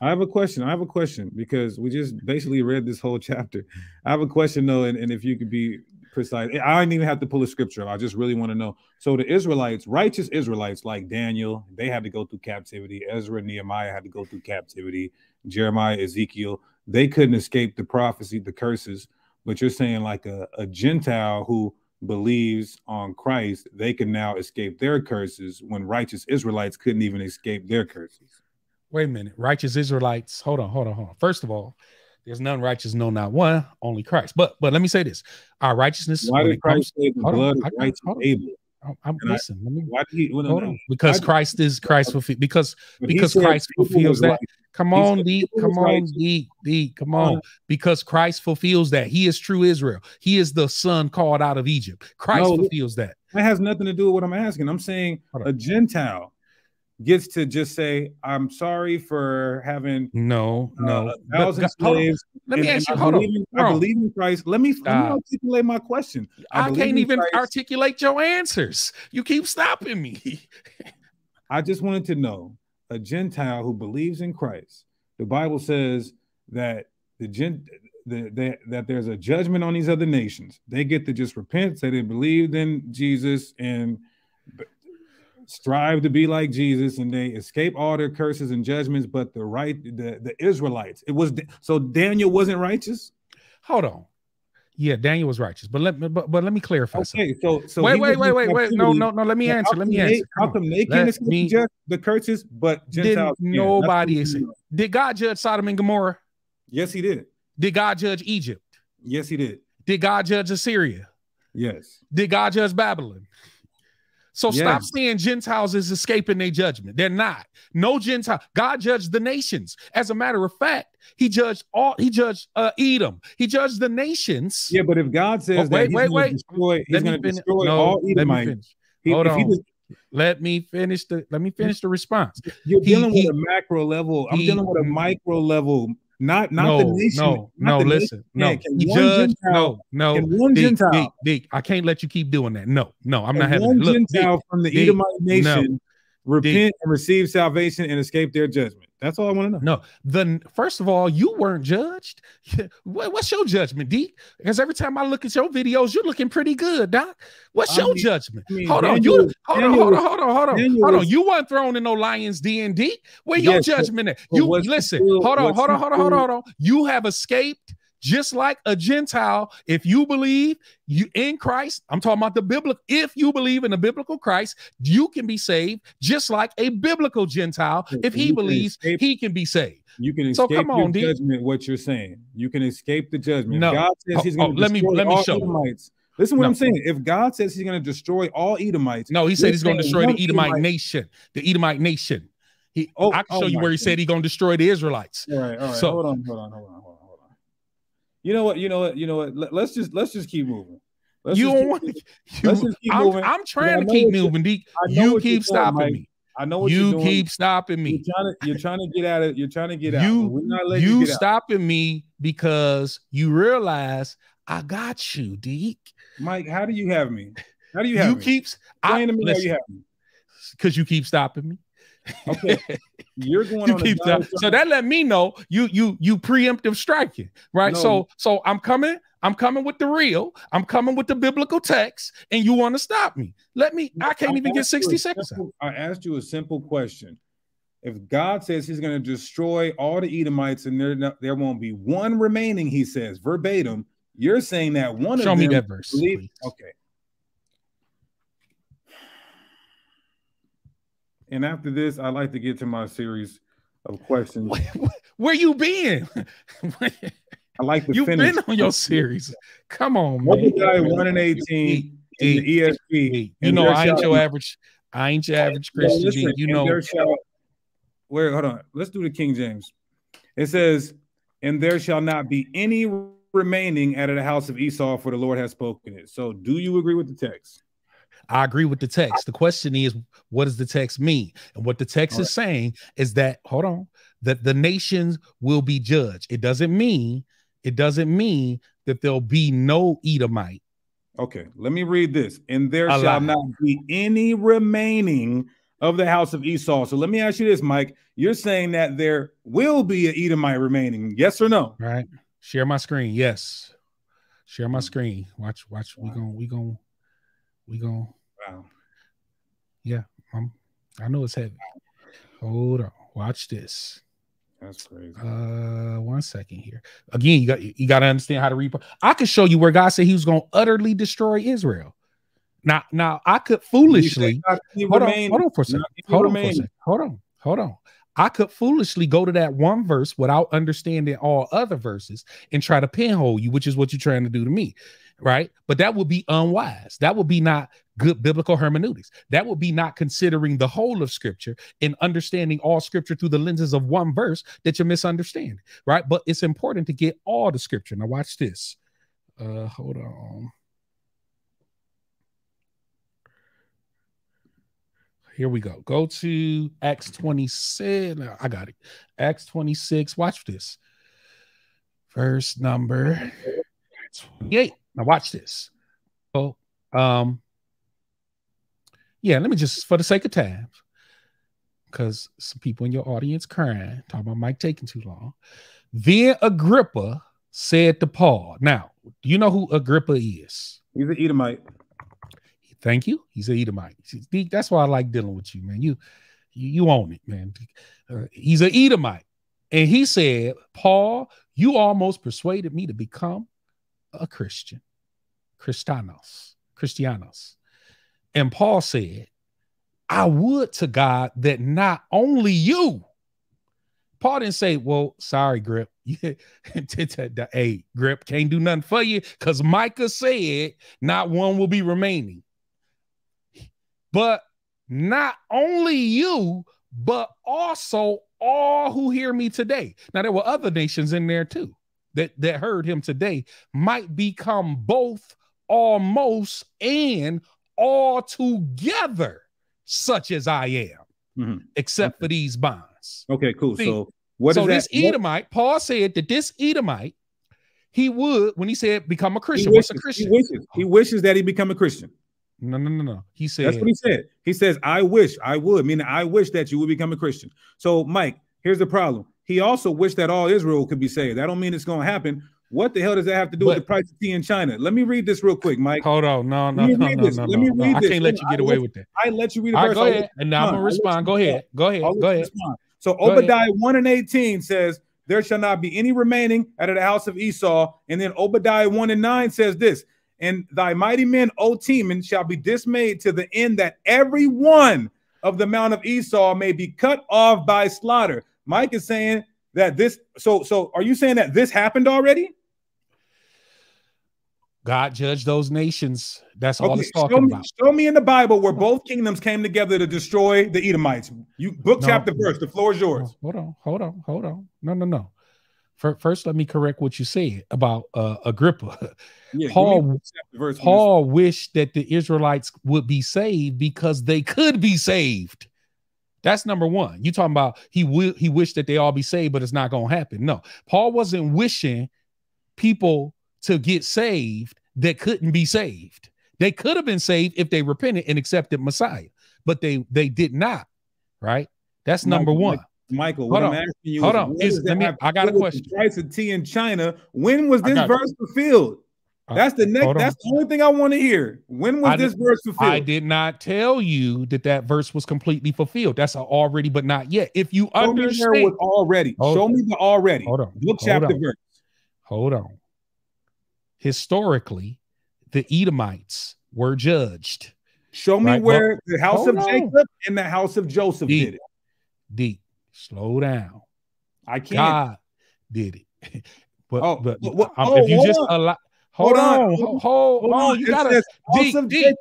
I have a question. I have a question because we just basically read this whole chapter. I have a question though, and, and if you could be precise, I didn't even have to pull a scripture. I just really want to know. So the Israelites, righteous Israelites like Daniel, they had to go through captivity. Ezra, Nehemiah had to go through captivity. Jeremiah, Ezekiel, they couldn't escape the prophecy, the curses. But you're saying like a, a Gentile who believes on Christ, they can now escape their curses when righteous Israelites couldn't even escape their curses. wait a minute. Righteous Israelites. Hold on, hold on, hold on. First of all, there's none righteous, no, not one, only Christ. But but let me say this: our righteousness. Why did comes- Christ say the on, blood I of got- righteous hold on. Abel? Oh, I'm, I'm I- listen. Let me Why did he? Well, no, on. Because Christ is Christ fulfilled. Because because Christ fulfills that. right. Come on, said D. Come on, right. D. D. Come on. on. Because Christ fulfills that. He is true Israel. He is the son called out of Egypt. Christ No, fulfills that. That has nothing to do with what I'm asking. I'm saying a Gentile gets to just say, "I'm sorry for having No, uh, no. a But thousand on. slaves." Let me ask you. I Hold on. believe in- I believe in Christ. Let me, let me articulate my question. I, believe can't even Christ. articulate your answers. You keep stopping me. I just wanted to know a Gentile who believes in Christ. The Bible says that the gent the, the, that there's a judgment on these other nations. They get to just repent, say they believed in Jesus and strive to be like Jesus, and they escape all their curses and judgments. But the right, the, the Israelites, it was so Daniel wasn't righteous. Hold on. Yeah, Daniel was righteous, but let me but, but let me clarify something. Okay, so so wait, wait, wait, wait, wait. No, no, no. Let me answer. Let me they- answer. How Come they can me- the curses, but Gentiles Didn't nobody is-. Did God judge Sodom and Gomorrah? Yes, he did. Did God judge Egypt? Yes, he did. Did God judge Assyria? Yes. Did God judge Babylon? So stop Yes. saying Gentiles is escaping their judgment. They're not. No Gentile. God judged the nations. As a matter of fact, He judged all. He judged uh, Edom. He judged the nations. Yeah, but if God says Oh, that wait, he's wait, wait. destroy, he's going to destroy No, all let Edomites. He- Hold on. just- Let me finish the. Let me finish the response. you're He- dealing he- with a macro level. I'm dealing with a micro level, not not no, the nation. no, no. the Listen, no. Man, can one judged. Gentile- No, no. One Deke, Gentile, Deke, Deke, I can't let you keep doing that. No, no. I'm not having one. Look, Deke, Gentile from the Deke, Edomite nation repent and receive salvation and escape their judgment? That's all I want to know. No, the first of all, you weren't judged. What- What's your judgment, D? Because every time I look at your videos, you're looking pretty good, Doc. What's I your mean- judgment? I mean, hold on, you hold on, hold on, hold on, hold on, Daniel hold on. You weren't thrown in no lions D and D. Where your Yes, but- judgment at? You listen. still- hold on, hold on, hold on, hold on, hold on. You have escaped just like a Gentile. If you believe you in Christ, I'm talking about the biblical. If you believe in the biblical Christ, you can be saved just like a biblical Gentile. If he believes, escape- he can be saved. You can So escape come your on, D. judgment. What you're saying, you can escape the judgment. No. God says Oh, He's oh, going to let me- let me show. Edomites. Listen, what No. I'm saying. If God says He's going to destroy all Edomites, No, he said he's going to destroy the Edomite Edomite- nation. The Edomite nation. He, Oh, I can oh show you where he said he's going to destroy the Israelites. All right, all right. So- hold on, hold on, hold on, hold on, hold on. You know what? You know what? You know what? Let, us just let's just keep moving. Let's you just don't want. to. You, keep I'm. I'm trying to keep moving. D. I know You keep stopping Mike. me. I know what you're You doing. keep stopping me. You're trying to you're trying to get out of you're trying to get out. You- letting you, You get out. stopping me because you realize I got you, Deke. Mike, how do you have me? How do you You, have me? keeps. I me you because you keep stopping me. Okay. You're going you keep that. so that let me know you you you preemptive striking right No. so so i'm coming i'm coming with the real i'm coming with the biblical text and you want to stop me let me i can't even get 60 a seconds simple- I asked you a simple question. If God says he's going to destroy all the Edomites and there, no- there won't be one remaining, he says verbatim, you're saying that one show of me them that verse believe-. Okay. And after this, I'd like to get to my series of questions. where you been? I like to you've finish. been on your series. Come on man. Obadiah 1 and 18 in the ESV. you and know i ain't shall your average i ain't your average Well, christian listen, you know shall where hold on. Let's do the king james. It says and there shall not be any remaining out of the house of esau for the lord has spoken it. So do you agree with the text I agree with the text. The question is, what does the text mean? And what the text All is saying is that, hold on, that the nations will be judged. It doesn't mean, it doesn't mean that there'll be no Edomite. okay let me read this and there shall not be any remaining of the house of esau so let me ask you this mike you're saying that there will be an edomite remaining yes or no Right. Share my screen. Yes. Share my Mm. screen. Watch, watch. We Wow. going we going we going wow I know it's heavy. Hold on. Watch this. that's crazy Uh, one second here. Again, you got you got to understand how to read. I could show you where God said He was going to utterly destroy Israel. Now, now I could foolishly hold on, hold on for a second. Hold on for a second. Hold on, hold on. I could foolishly go to that one verse without understanding all other verses and try to pinhole you, which is what you're trying to do to me, right? But that would be unwise. That would be not good biblical hermeneutics. That would be not considering the whole of scripture and understanding all scripture through the lenses of one verse that you're misunderstanding, right? But it's important to get all the scripture. Now, watch this. Uh, hold on. Here we go. Go to Acts 26. I got it. Acts 26. Watch this. Verse number 28. Now watch this. Oh, um, yeah, let me just for the sake of time, because some people in your audience crying, talking about Mike taking too long. Then Agrippa said to Paul. Now, do you know who Agrippa is? He's an Edomite. Thank you. He's an Edomite. That's why I like dealing with you, man. You you, you own it, man. Uh, he's an Edomite. And he said, Paul, you almost persuaded me to become a Christian. Christianos. Christianos. And Paul said, I would to God that not only you. Paul didn't say, Well, sorry, Grip. hey, Grip can't do nothing for you because Micah said, Not one will be remaining. But not only you, but also all who hear me today. Now, there were other nations in there too that, that heard him today, might become both almost and all together such as I am, mm-hmm. except okay. for these bonds. Okay, cool. See, so what so this that? Edomite. Paul said that this Edomite, he would, when he said become a Christian, wishes, what's a Christian? He wishes, he wishes that he become a Christian. No, no, no, no. He said that's what he said. He says, I wish I would, meaning I wish that you would become a Christian. So, Mike, here's the problem. He also wished that all Israel could be saved. That don't mean it's going to happen. What the hell does that have to do but, with the price of tea in China? Let me read this real quick, Mike. Hold on, no, no, no, no, no, Let me read no. this. I can't let you get away with that. I let you read the verse. go ahead, and now I'm gonna respond. Go ahead, go ahead, go ahead. So Obadiah one and eighteen says, "There shall not be any remaining out of the house of Esau." And then Obadiah one and nine says this, "And thy mighty men, O Teman, shall be dismayed to the end that every one of the mount of Esau may be cut off by slaughter." Mike is saying that this. So, so are you saying that this happened already? God judged those nations. That's all okay, it's talking show me, about. Show me in the Bible where both kingdoms came together to destroy the Edomites. You book, no, chapter, verse. The floor is yours. Hold on, hold on, hold on. No, no, no. First, let me correct what you said about uh, Agrippa. Yeah, Paul, Paul wished that the Israelites would be saved because they could be saved. That's number one. You talking about he will he wished that they all be saved, but it's not gonna happen. No, Paul wasn't wishing people to get saved that couldn't be saved. They could have been saved if they repented and accepted Messiah, but they they did not. Right? That's number one. Michael, what hold I'm asking you hold on. Is, let me, I got a question. Price of tea in China. When was this verse fulfilled? Uh, that's the next. That's the only thing I want to hear. When was I this did, verse fulfilled? I did not tell you that that verse was completely fulfilled. That's already, but not yet. If you Show understand, me already. Hold Show on. me the already. Hold on. Book chapter on. verse. Hold on historically, the Edomites were judged. Show me right? where well, the house of on. Jacob and the house of Joseph deep, did it. Deep. Slow down. I can't. God did it. but, oh, but um, oh, if you just allow, hold, hold on, on, hold, hold on. You gotta deep, deep,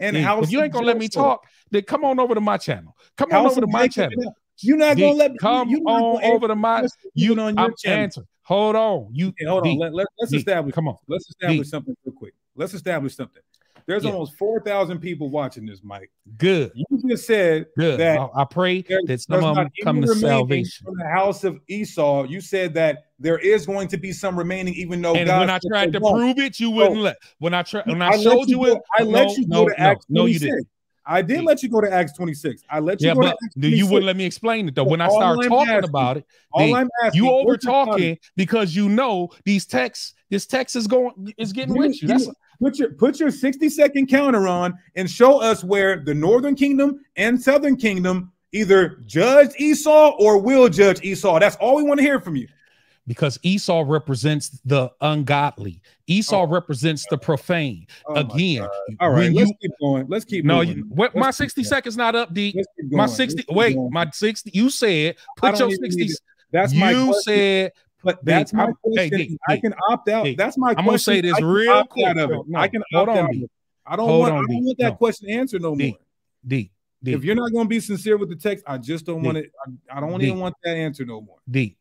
and deep. If you ain't gonna let me talk, then come on over to my channel. Come on over to my channel. You're not gonna let me come you on over to my you on your I'm channel. Answer. Hold on. You okay, hold on. Let, let, us establish. Come on. Let's establish something real quick. Let's establish something. There's yeah. almost 4,000 people watching this, Mike. Good. You just said Good. that I, pray that some of them come to salvation. From the house of Esau, you said that there is going to be some remaining, even though and God when I tried to prove it, you wouldn't so, let. When I tried, when I, I showed you, it, I let you go no, to Acts. No, you didn't. I did let you go to Acts 26. I let you yeah, go but to Acts 26. you wouldn't let me explain it though. When I start talking asking, about it, all I'm asking, you over talking because you know these texts, this text is going is getting you, with you. That's put your put your 60 second counter on and show us where the northern kingdom and southern kingdom either judged Esau or will judge Esau. That's all we want to hear from you because Esau represents the ungodly. Esau oh. represents the profane. Oh Again, all right, let's keep going. Let's keep no, moving. You, what, my 60 seconds not up, D. My 60, wait, going. my 60, you said put your 60. That's my You question. said, but that's my question. Hey, D, I can opt out. that's my. I'm gonna say this real quick. No, I can hold on. I don't hold want, on, I don't want that no. question answered no D, more. D, D. If you're not going to be sincere with the text, I just don't want it. I, I don't D. even want that answer no more. D.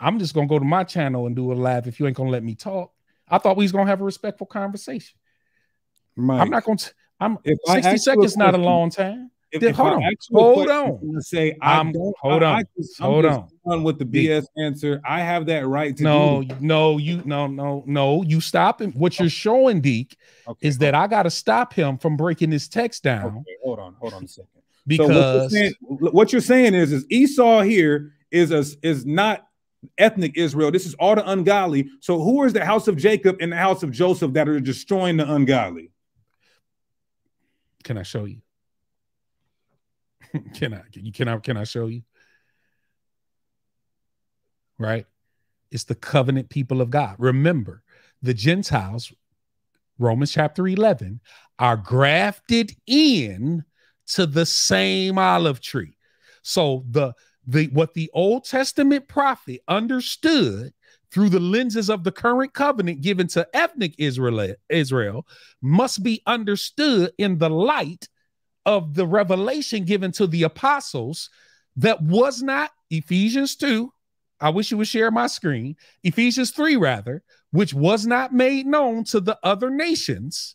I'm just gonna go to my channel and do a live if you ain't gonna let me talk. I thought we was gonna have a respectful conversation. Mike, I'm not gonna. T- I'm if 60 seconds not a long time. If, if hold on. ask you a Hold on. I'm say I'm- don't. hold I, on. I just, I'm Hold on. done with the BS answer. I have that right to No, no, you no, no, no. You stop him. What you're showing, Deke, Okay, is that I got to stop him from breaking this text down Okay, hold on, hold on a second. because so what you're, saying, what you're saying is, is Esau here is a, is not ethnic Israel. This is all the ungodly. So who is the house of Jacob and the house of Joseph that are destroying the ungodly? can I show you? can I? you Can I? Can I show you? Right, it's the covenant people of God. Remember, the Gentiles, Romans chapter eleven, are grafted in to the same olive tree. So the the what the Old Testament prophet understood through the lenses of the current covenant given to ethnic Israel, Israel must be understood in the light of the revelation given to the apostles that was not Ephesians 2. I wish you would share my screen. Ephesians 3, rather, which was not made known to the other nations.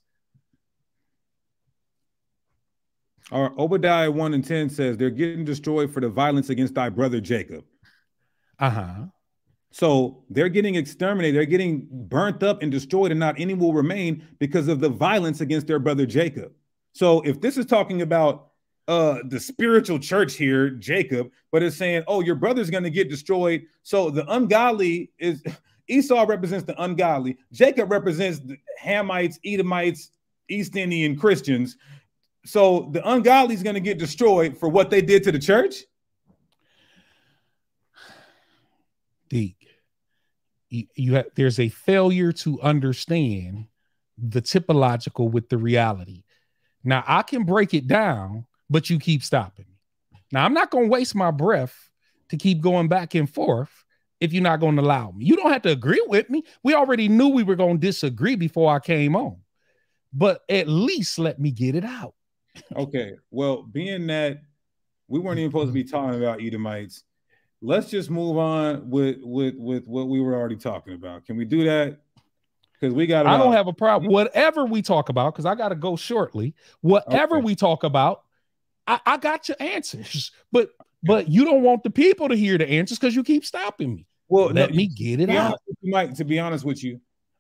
Or Obadiah 1 and 10 says they're getting destroyed for the violence against thy brother Jacob. Uh-huh. So they're getting exterminated, they're getting burnt up and destroyed, and not any will remain because of the violence against their brother Jacob. So if this is talking about uh the spiritual church here, Jacob, but it's saying, oh, your brother's gonna get destroyed. So the ungodly is Esau represents the ungodly, Jacob represents the Hamites, Edomites, East Indian Christians. So the ungodly is gonna get destroyed for what they did to the church. Deke, you, you have, there's a failure to understand the typological with the reality. Now I can break it down, but you keep stopping me. Now I'm not going to waste my breath to keep going back and forth if you're not going to allow me. You don't have to agree with me. We already knew we were going to disagree before I came on, but at least let me get it out. Okay. Well, being that we weren't even supposed to be talking about Edomites, let's just move on with with with what we were already talking about. Can we do that? Because we got. I don't have a problem. Whatever we talk about, because I got to go shortly. Whatever Okay. we talk about, I, I got your answers. But but you don't want the people to hear the answers because you keep stopping me. Well, Let no, me get it out. Mike. To be honest with you,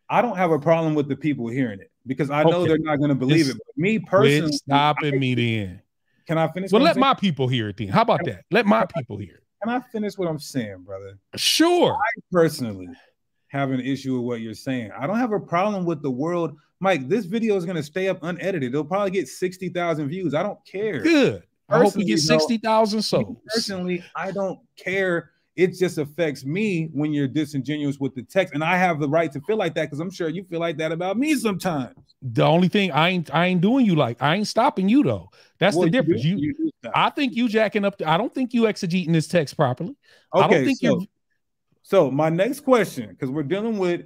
I don't have a problem with the people hearing it because I know Okay. they're not going to believe it. But me personally, stopping me then. can I finish? Well, I'm let saying? my people hear it then. How about that? Let my people hear it. Can I finish what I'm saying, brother? Sure. personally have an issue with what you're saying. I don't have a problem with the world. Mike, this video is going to stay up unedited. It'll probably get 60,000 views. I don't care. Good. I hope we get though, 60,000 souls. Personally, I don't care. It just affects me when you're disingenuous with the text. And I have the right to feel like that because I'm sure you feel like that about me sometimes. The only thing I ain't I ain't doing you like I ain't stopping you though. That's Well, the difference. You, do stop. I think you jacking up. The, I don't think you exegeting this text properly. I don't Okay, think so, you're so my next question, because we're dealing with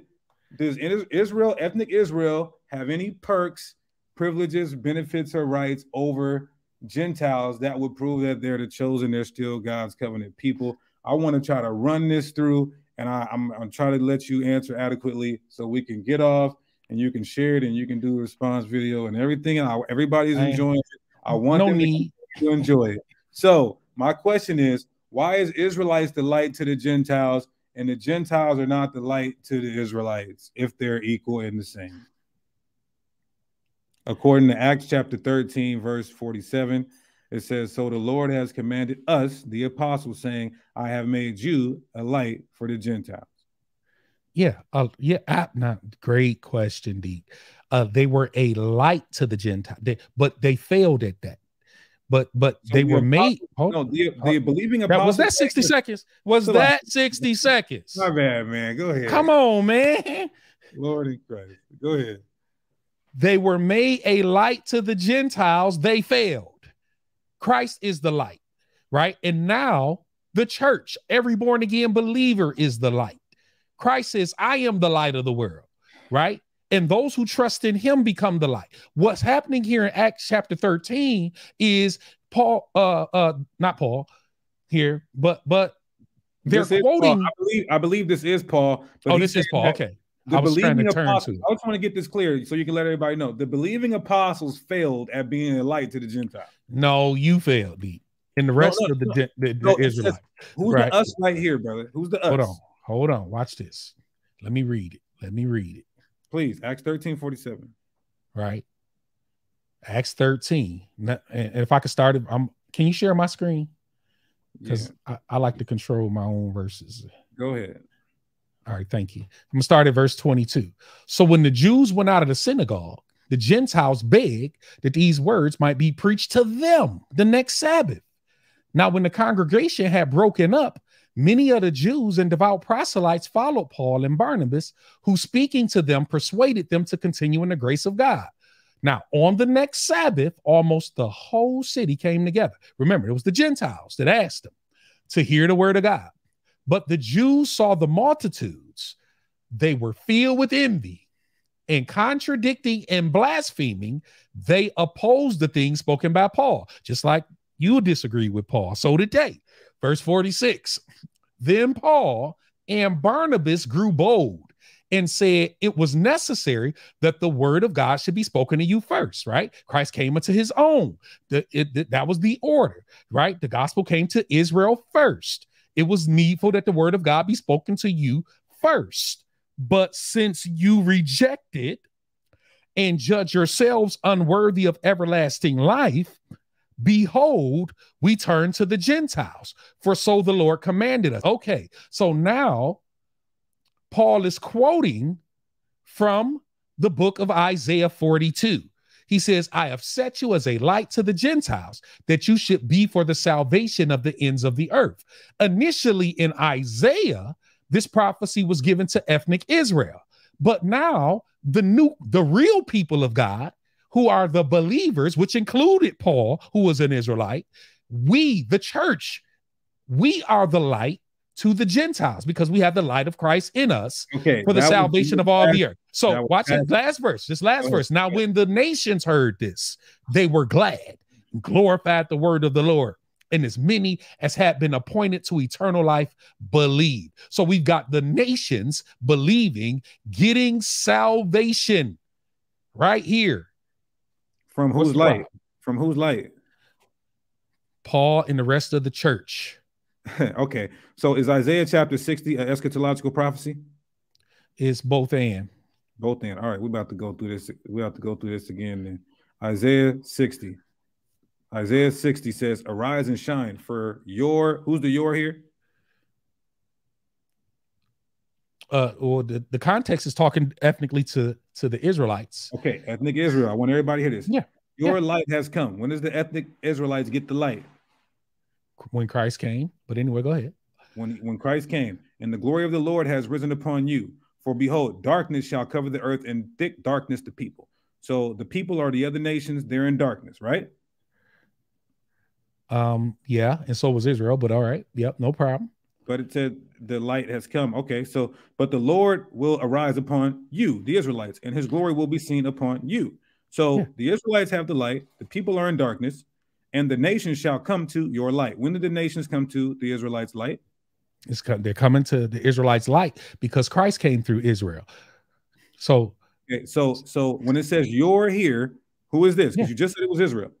does Israel, ethnic Israel, have any perks, privileges, benefits, or rights over Gentiles that would prove that they're the chosen, they're still God's covenant people? I want to try to run this through, and I, I'm, I'm trying to let you answer adequately so we can get off and you can share it and you can do a response video and everything. And I, everybody's enjoying it. I want no them to enjoy it. So my question is, why is Israelites the light to the Gentiles, and the Gentiles are not the light to the Israelites if they're equal and the same? According to Acts chapter 13, verse 47, it says, So the Lord has commanded us, the apostles, saying, I have made you a light for the Gentiles. Yeah, uh, yeah. I, not great question, D. Uh, they were a light to the Gentile, but they failed at that. But but So they the were made. hold- No, the, the believing that, apostles. was that sixty seconds? Was Hold on. that sixty seconds? My bad, man. Go ahead. Come on, man. Lord in Christ. Go ahead. They were made a light to the Gentiles. They failed. Christ is the light, right? And now the church, every born again believer is the light. Christ says, I am the light of the world, right? And those who trust in him become the light. What's happening here in Acts chapter 13 is Paul, uh, uh, not Paul here, but but they're This is quoting. I believe I believe this is Paul. but Oh, this is Paul. Okay. the I was trying believing to turn apostles. to. I just want to get this clear so you can let everybody know. The believing apostles failed at being a light to the Gentiles. No, you failed, D. And the rest no, of the, no. the, the, the No, it says- Israelites. Who's Right. the us right here, brother? Who's the us? Hold on. Hold on. Watch this. Let me read it. Let me read it. Please, Acts 13 47. Right. Acts 13. And if I could start it, I'm can you share my screen? Because I, I like to control my own verses. Go ahead. All right, thank you. I'm gonna start at verse 22. So when the Jews went out of the synagogue, the Gentiles begged that these words might be preached to them the next Sabbath. Now, when the congregation had broken up, many of the Jews and devout proselytes followed Paul and Barnabas, who speaking to them persuaded them to continue in the grace of God. Now, on the next Sabbath, almost the whole city came together. Remember, it was the Gentiles that asked them to hear the word of God. But the Jews saw the multitudes. They were filled with envy and contradicting and blaspheming. They opposed the things spoken by Paul, just like you disagree with Paul. So did they. Verse 46 Then Paul and Barnabas grew bold and said it was necessary that the word of God should be spoken to you first, right? Christ came into his own. The, it- that was the order, right? The gospel came to Israel first it was needful that the word of God be spoken to you first. But since you reject it and judge yourselves unworthy of everlasting life, behold, we turn to the Gentiles, for so the Lord commanded us. Okay, so now Paul is quoting from the book of Isaiah 42. He says, I have set you as a light to the Gentiles, that you should be for the salvation of the ends of the earth. Initially in Isaiah, this prophecy was given to ethnic Israel. But now the new, the real people of God, who are the believers, which included Paul, who was an Israelite, we, the church, we are the light to the Gentiles because we have the light of Christ in us Okay. for the salvation of all the earth. So watch it. Last verse, this last Go verse. Now, when the nations heard this, they were glad, and glorified the word of the Lord. And as many as had been appointed to eternal life believed. So we've got the nations believing, getting salvation right here. From whose light? From whose light? Paul and the rest of the church okay. So is Isaiah chapter 60 an eschatological prophecy? is both and. Both and. All right, we're about to go through this. We have to go through this again then. Isaiah 60. Isaiah 60 says, Arise and shine, for your who's the your here? Uh, or the, the context is talking ethnically to to the Israelites. Okay, ethnic Israel. I want everybody to hear this. Yeah, Your yeah. light has come. When does the ethnic Israelites get the light? when Christ came. But anyway, go ahead. When when Christ came, and the glory of the Lord has risen upon you. For behold, darkness shall cover the earth, and thick darkness the people. So the people are the other nations, they're in darkness, right? Um, yeah, and so was Israel, but all right. Yep, no problem. But it said the light has come. Okay, so but the Lord will arise upon you, the Israelites, and his glory will be seen upon you. So Yeah. the Israelites have the light, the people are in darkness, and the nations shall come to your light. When did the nations come to the Israelites' light? It's co- they're coming to the Israelites' light because Christ came through Israel. So Okay, so so when it says you're here, who is this? Because Yeah. you just said it was Israel.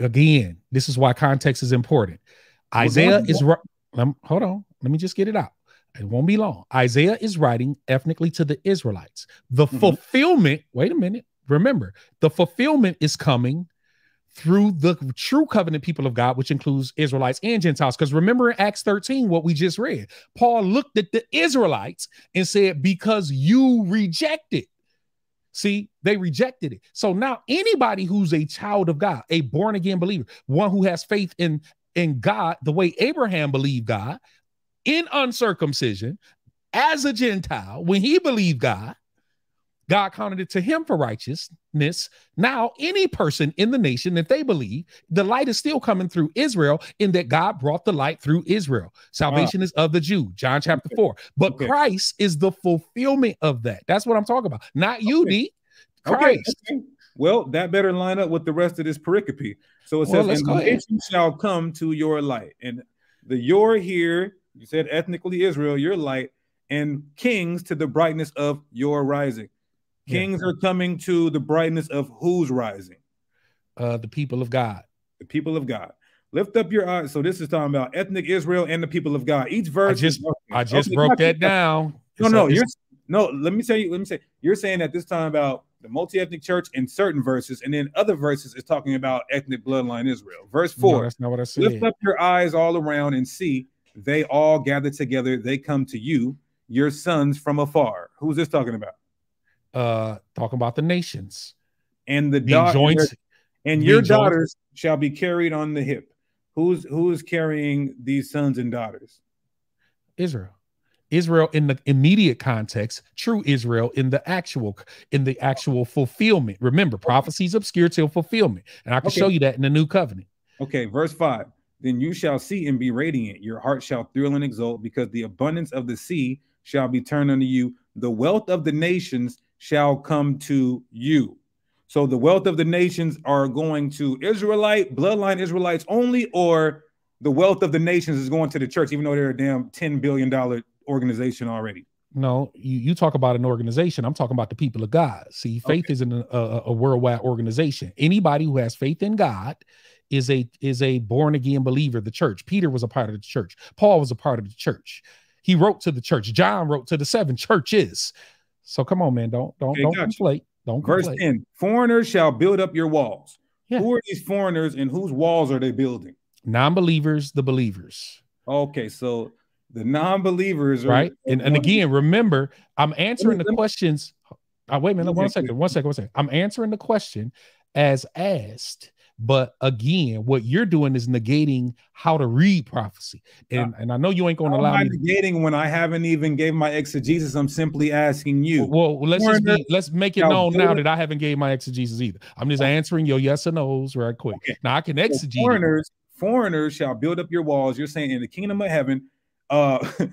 again, this is why context is important. Well, Isaiah is ri- lem- hold on, let me just get it out. It won't be long. Isaiah is writing ethnically to the Israelites. The Mhm. fulfillment, wait a minute, remember, the fulfillment is coming through the true covenant people of God, which includes Israelites and Gentiles. Because remember in Acts 13, what we just read, Paul looked at the Israelites and said, Because you rejected. See, they rejected it. So now anybody who's a child of God, a born again believer, one who has faith in in God, the way Abraham believed God, in uncircumcision, as a Gentile, when he believed God, God counted it to him for righteousness. Now, any person in the nation, that they believe, the light is still coming through Israel, in that God brought the light through Israel. Salvation is of the Jew, John chapter 4. But Okay. Christ is the fulfillment of that. That's what I'm talking about. Not you, Okay. D. Christ. okay. Well, that better line up with the rest of this pericope. So it Well, says, and the ahead. nations shall come to your light. And the your here, you said ethnically Israel, your light, and kings to the brightness of your rising. Yeah. Kings are coming to the brightness of who's rising? Uh, the people of God. The people of God. Lift up your eyes. So this is talking about ethnic Israel and the people of God. Each verse. I just- I just broke that down. No, It's no, a- you're no. Let me tell you. Let me say. You're saying that this time about the multi-ethnic church in certain verses, and then other verses is talking about ethnic bloodline Israel. Verse no, four. that's not what I said. Lift up your eyes all around and see. They all gather together. They come to you, your sons from afar. Who's this talking about? Uh, talking about the nations. And the Being da- joined. and your joined- daughters shall be carried on the hip. Who's who is carrying these sons and daughters? Israel. Israel in the immediate context, true Israel in the actual in the actual fulfillment. Remember, prophecies obscure till fulfillment, and I can Okay. show you that in the new covenant. Okay, verse 5. Then you shall see and be radiant. Your heart shall thrill and exult, because the abundance of the sea shall be turned unto you. The wealth of the nations shall come to you. So the wealth of the nations are going to Israelite, bloodline Israelites only, or the wealth of the nations is going to the church, even though they're a damn $10 billion organization already. No, you, you talk about an organization. I'm talking about the people of God. See, faith isn't a, a, a worldwide organization. Anybody who has faith in God is a is a born again believer. The church. Peter was a part of the church. Paul was a part of the church. He wrote to the church. John wrote to the seven churches. So come on, man. Don't don't Okay, don't gotcha. conflate. Don't Verse conflate. 10 Foreigners shall build up your walls. Yeah. Who are these foreigners and whose walls are they building? Non-believers, the believers. Okay, so the non-believers are right? And, and again, remember, I'm answering the questions. Uh, wait a minute, one second, one second, one second. I'm answering the question as asked, but again, what you're doing is negating how to read prophecy. And and I know you ain't going to allow me. negating when I haven't even gave my exegesis? I'm simply asking you. Well, let's just be, let's make it known now that I haven't gave my exegesis either. I'm just answering your yes or no's right quick. Okay. Now I can So exegete. it. foreigners, foreigners shall build up your walls. You're saying in the kingdom of heaven, uh,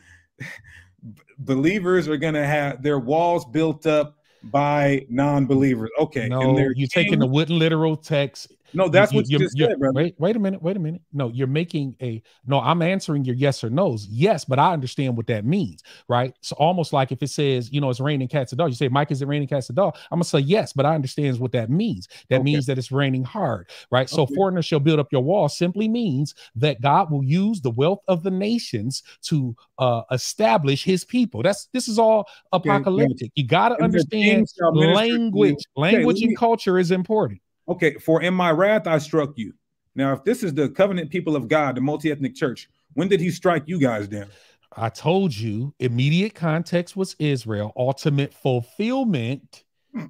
believers are gonna have their walls built up by non-believers. Okay, No, you're taking the king- wooden literal text no. That's You- what you, you're- just said, brother. Wait, wait a minute, wait a minute. No, you're making a no. I'm answering your yes or no's. Yes, but I understand what that means, right? So almost like if it says, you know, it's raining cats and dogs. You say, Mike, is it raining cats and dogs? I'm gonna say yes, but I understand what that means. That Okay. means that it's raining hard, right? So Okay. foreigners shall build up your wall simply means that God will use the wealth of the nations to uh establish His people. That's this is all Okay, apocalyptic. You gotta And understand king shall minister to you. language. Language and culture is important. Okay, for in my wrath I struck you. Now, if this is the covenant people of God, the multi-ethnic church, when did he strike you guys down? I told you immediate context was Israel. Ultimate fulfillment hmm.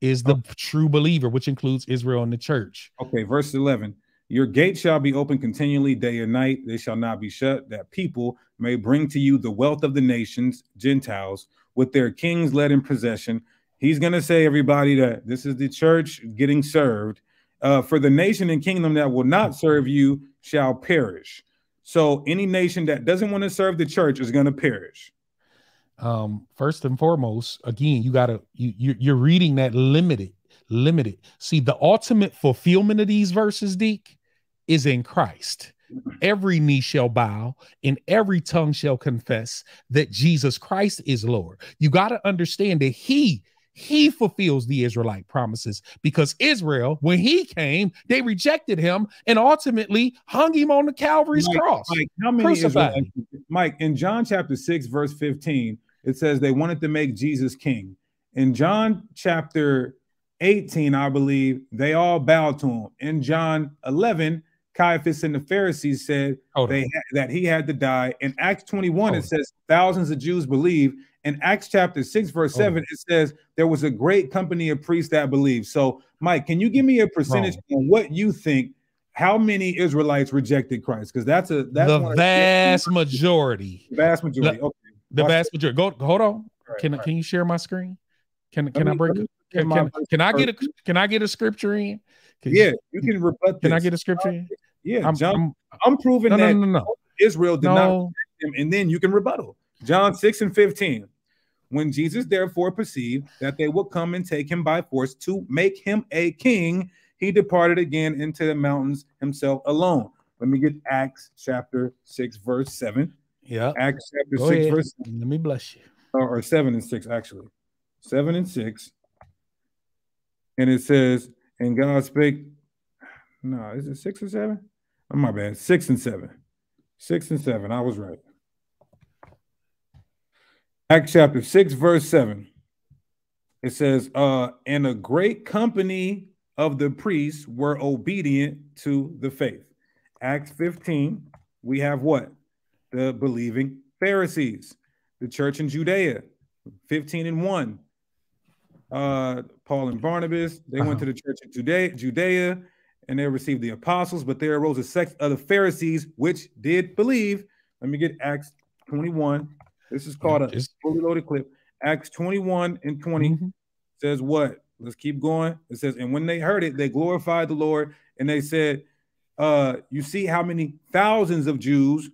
is the true believer, which includes Israel and the church. Okay, verse 11. Your gate shall be open continually day and night. They shall not be shut, that people may bring to you the wealth of the nations, Gentiles, with their kings led in possession. He's going to say, everybody, that this is the church getting served. Uh, for the nation and kingdom that will not serve you shall perish. So any nation that doesn't want to serve the church is going to perish. Um, first and foremost, again, you gotta you, you you're reading that limited, limited. See, the ultimate fulfillment of these verses, Deke, is in Christ. Every knee shall bow and every tongue shall confess that Jesus Christ is Lord. You got to understand that He he fulfills the Israelite promises because Israel, when he came, they rejected him and ultimately hung him on the Calvary's Mike, cross. Mike, Crucified. Mike, in John chapter 6, verse 15, it says they wanted to make Jesus king. In John chapter 18, I believe, they all bowed to him. In John 11, Caiaphas and the Pharisees said they that he had to die. In Acts 21, Hold it says thousands of Jews believe. In Acts chapter 6, verse Hold 7, it says there was a great company of priests that believed. So, Mike, can you give me a percentage on what you think? How many Israelites rejected Christ? Because that's a that's the vast majority. vast majority. Okay, The Watch vast majority. Go hold on. Right, Can right. can you share my screen? Can can I me- break it? get Can, can, can I get a can I get a scripture in? Yeah, you can rebut. Can I get a scripture in? Yeah, I'm, John. I'm- I'm, proving no, that no, no, no. Israel did not and then you can rebuttal. John 6 and 15. When Jesus therefore perceived that they would come and take him by force to make him a king, he departed again into the mountains himself alone. Let me get Acts chapter 6, verse 7. Yeah. Acts chapter Go 6, ahead. verse Let me bless you. or, or 7 and 6, actually. 7 and 6. And it says, And God spake. No, is it 6 and 7? Oh, my bad. 6 and 7. 6 and 7. I was right. Acts chapter 6, verse 7. It says, uh, and a great company of the priests were obedient to the faith. Acts 15, we have what? The believing Pharisees, the church in Judea, 15 and 1. Uh, Paul and Barnabas, they went to the church in Judea, Judea, and they received the apostles, but there arose a sect of the Pharisees which did believe. Let me get Acts 21. This is called a Just- fully loaded clip. Acts 21 and 20 Mhm. says what? Let's keep going. It says, and when they heard it, they glorified the Lord, and they said, uh, you see how many thousands of Jews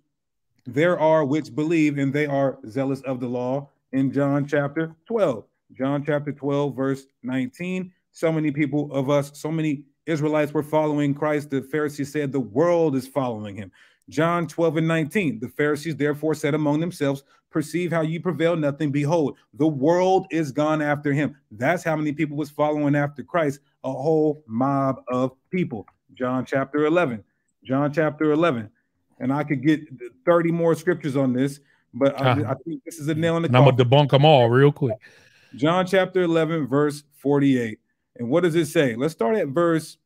there are which believe, and they are zealous of the law in John chapter 12. John chapter 12, verse 19. So many people of us, so many Israelites were following Christ. The Pharisees said the world is following him. John 12 and 19. The Pharisees therefore said among themselves, Perceive how you prevail nothing. Behold, the world is gone after him. That's how many people was following after Christ, a whole mob of people. John chapter 11. John chapter 11. And I could get 30 more scriptures on this, but I, Uh-huh. I think this is a nail in the And I'm gonna debunk them all real quick. John chapter 11, verse 48. And what does it say? Let's start at verse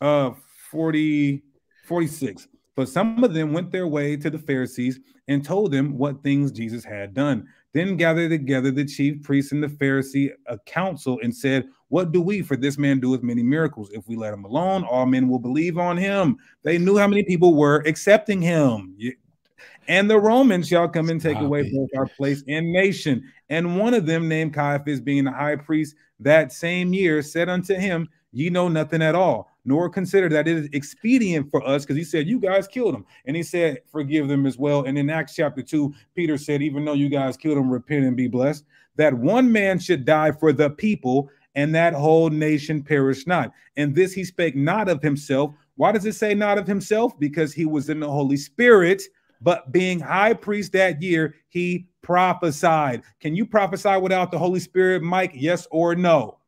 uh 40, 46. But some of them went their way to the Pharisees and told them what things Jesus had done. Then gathered together the chief priests and the Pharisee a council and said, What do we? For this man doeth many miracles. If we let him alone, all men will believe on him. They knew how many people were accepting him. And the Romans shall come and take Stop away it. both our place and nation. And one of them, named Caiaphas, being the high priest that same year, said unto him, Ye know nothing at all, nor consider that it is expedient for us, because he said, You guys killed him. And he said, Forgive them as well. And in Acts chapter 2, Peter said, Even though you guys killed him, repent and be blessed, that one man should die for the people, and that whole nation perish not. And this he spake not of himself. Why does it say not of himself? Because he was in the Holy Spirit but being high priest that year, he prophesied. Can you prophesy without the Holy Spirit, Mike? Yes or no?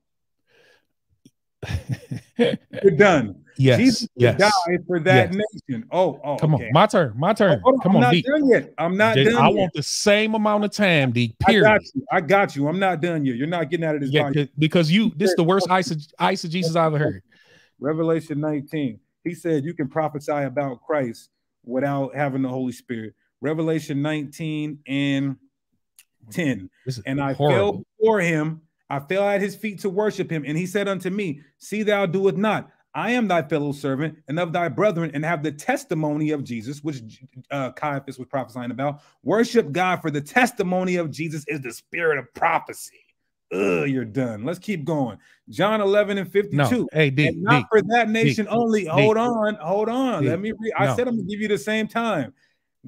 You're done. yes, Jesus yes. died for that Yes. nation. Oh, oh, Come okay. on, my turn, my turn. On, Come I'm on, not D. done yet. I'm not Jay, done I yet. want the same amount of time, D. I Period. I got you. I got you. I'm not done yet. You're not getting out of this. Yeah, because you this is the worst eiseg- eisegesis I've ever heard. Revelation 19. He said you can prophesy about Christ without having the Holy Spirit. Revelation 19 and 10. This is And I horrible. fell before him. I fell at his feet to worship him. And he said unto me, See thou do it not. I am thy fellow servant and of thy brethren, and have the testimony of Jesus, which uh, Caiaphas was prophesying about. Worship God, for the testimony of Jesus is the spirit of prophecy. Ugh, you're done. Let's keep going. John 11 and 52. No, hey D, and not D, for that nation only. Hold on, hold on. D. Let me read. I No. said I'm gonna give you the same time.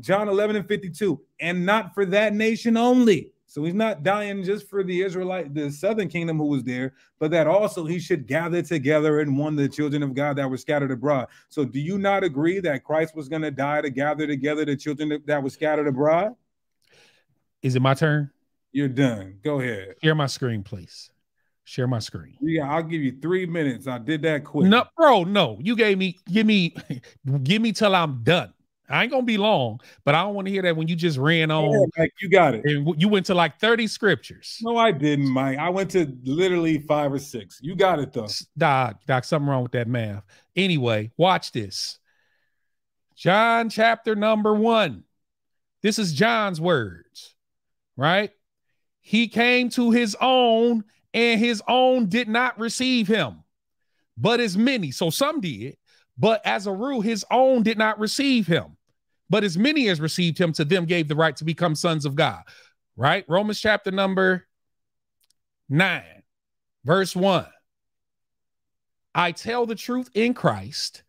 John 11 and 52, and not for that nation only. So he's not dying just for the Israelite, the southern kingdom who was there, but that also he should gather together and one the children of God that were scattered abroad. So do you not agree that Christ was going to die to gather together the children that- that were scattered abroad? is it my turn? You're done. Go ahead. Share my screen, please. Share my screen. Yeah, I'll give you three minutes. I did that quick. No, bro, no. You gave me, give me, give me till I'm done. I ain't gonna be long, but I don't want to hear that when you just ran on ahead, Mike, you got it. and you went to like 30 scriptures. No, I didn't, Mike. I went to literally five or six. You got it though. Doc, Doc, something wrong with that math. Anyway, watch this. John chapter number one. This is John's words, right? He came to his own, and his own did not receive him, but as many, so some did, but as a rule, his own did not receive him. But as many as received him, to them gave the right to become sons of God, right? Romans chapter number nine, verse one. I tell the truth in Christ.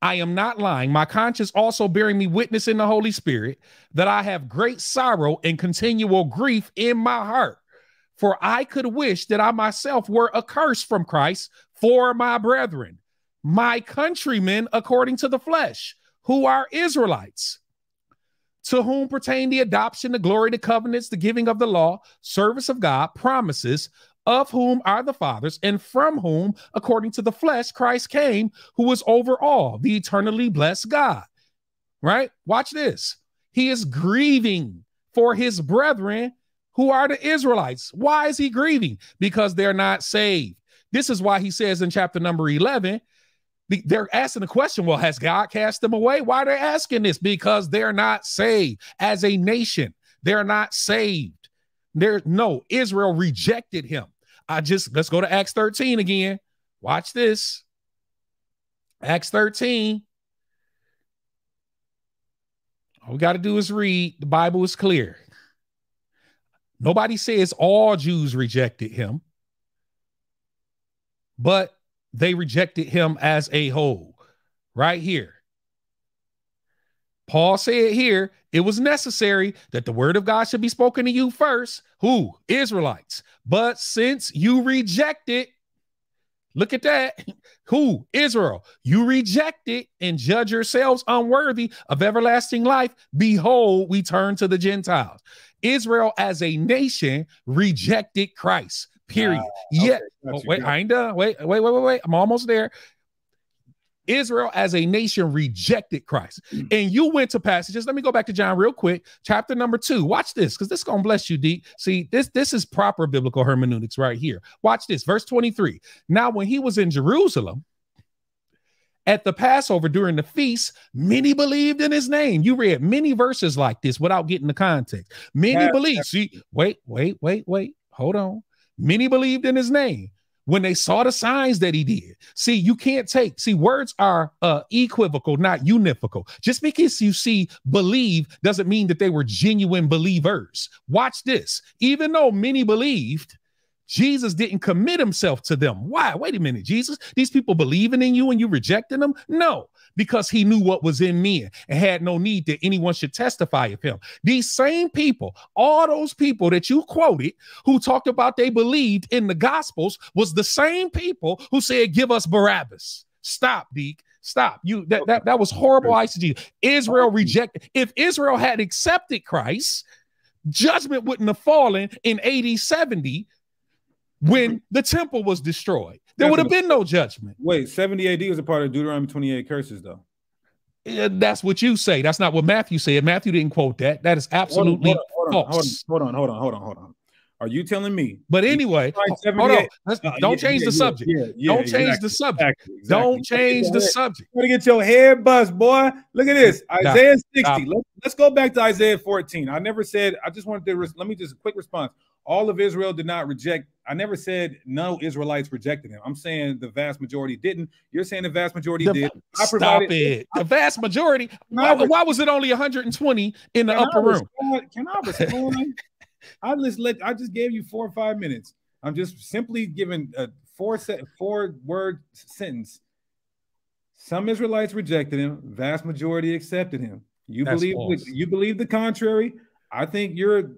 I am not lying. My conscience also bearing me witness in the Holy Spirit that I have great sorrow and continual grief in my heart. For I could wish that I myself were accursed from Christ for my brethren, my countrymen according to the flesh, who are Israelites, to whom pertain the adoption, the glory, the covenants, the giving of the law, service of God, promises, of whom are the fathers, and from whom, according to the flesh, Christ came, who is over all, the eternally blessed God. Right? Watch this. He is grieving for his brethren who are the Israelites. Why is he grieving? Because they're not saved. This is why he says in chapter number 11, they're asking the question, well, has God cast them away? Why are they asking this? Because they're not saved as a nation. They're not saved. There, no, Israel rejected him. I just let's go to Acts 13 again. Watch this. Acts 13. All we got to do is read. The Bible is clear. Nobody says all Jews rejected him, but they rejected him as a whole. Right here. Paul said here, it was necessary that the word of God should be spoken to you first. Who? Israelites. But since you reject it, look at that. Who? Israel. You reject it and judge yourselves unworthy of everlasting life. Behold, we turn to the Gentiles. Israel as a nation rejected Christ. Period. Wow. Yeah. Oh, wait, I ain't done. Wait, wait, wait, wait, wait. I'm almost there. Israel as a nation rejected Christ. Mm. And you went to passages. Let me go back to John real quick. Chapter number two. Watch this because this is gonna bless you, D. See, this this is proper biblical hermeneutics right here. Watch this, verse 23. Now, when he was in Jerusalem at the Passover during the feast, many believed in his name. You read many verses like this without getting the context. Many believed. See, wait, wait, wait, wait. Hold on. Many believed in his name when they saw the signs that he did. See, you can't take, see, words are uh, equivocal, not univocal. Just because you see believe doesn't mean that they were genuine believers. Watch this. Even though many believed, Jesus didn't commit himself to them. Why? Wait a minute, Jesus. These people believing in you and you rejecting them? No, because he knew what was in men and had no need that anyone should testify of him. These same people, all those people that you quoted who talked about they believed in the gospels was the same people who said, Give us Barabbas. Stop, Deke. Stop. You that, that, that was horrible ICG. Israel rejected. If Israel had accepted Christ, judgment wouldn't have fallen in 80 70 when the temple was destroyed. There would have been no judgment. Wait, 70 AD was a part of Deuteronomy 28 curses, though. Yeah, that's what you say. That's not what Matthew said. Matthew didn't quote that. That is absolutely hold on, hold on, false. Hold on, hold on, hold on, hold on. Are you telling me? But anyway, hold on. Uh, don't yeah, change yeah, the subject. Don't change exactly, the subject. Exactly, exactly. Don't change the subject. You gotta get your head bust, boy. Look at this. Isaiah 60. Let's, let's go back to Isaiah 14. I never said, I just wanted to let me just a quick response all of Israel did not reject. I never said no Israelites rejected him. I'm saying the vast majority didn't. You're saying the vast majority the, did. I stop it. The vast majority. Why, why, was it only 120 in the upper room? Can I respond? I just let. I just gave you four or five minutes. I'm just simply giving a four set four word sentence. Some Israelites rejected him. Vast majority accepted him. You That's believe you believe the contrary. I think you're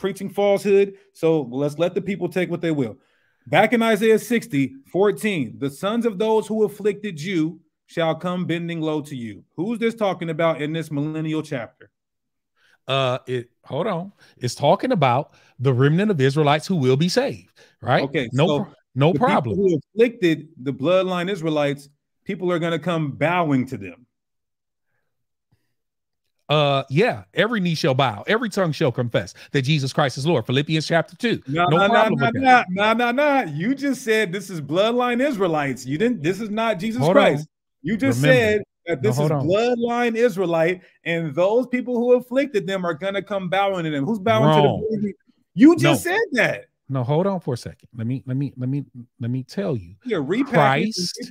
preaching falsehood. So let's let the people take what they will. Back in Isaiah 60, 14, the sons of those who afflicted you shall come bending low to you. Who's this talking about in this millennial chapter? Uh, it hold on. It's talking about the remnant of Israelites who will be saved, right? Okay, no, so no problem. who afflicted the bloodline Israelites, people are going to come bowing to them. Uh, yeah, every knee shall bow, every tongue shall confess that Jesus Christ is Lord. Philippians chapter two. No, no, no, no, no, no, no, no. You just said this is bloodline Israelites. You didn't. This is not Jesus hold Christ. On. You just Remember. said that this no, is on. bloodline Israelite, and those people who afflicted them are gonna come bowing to them. Who's bowing Wrong. to the? baby? You just no. said that. No, hold on for a second. Let me, let me, let me, let me tell you. Yeah, repackage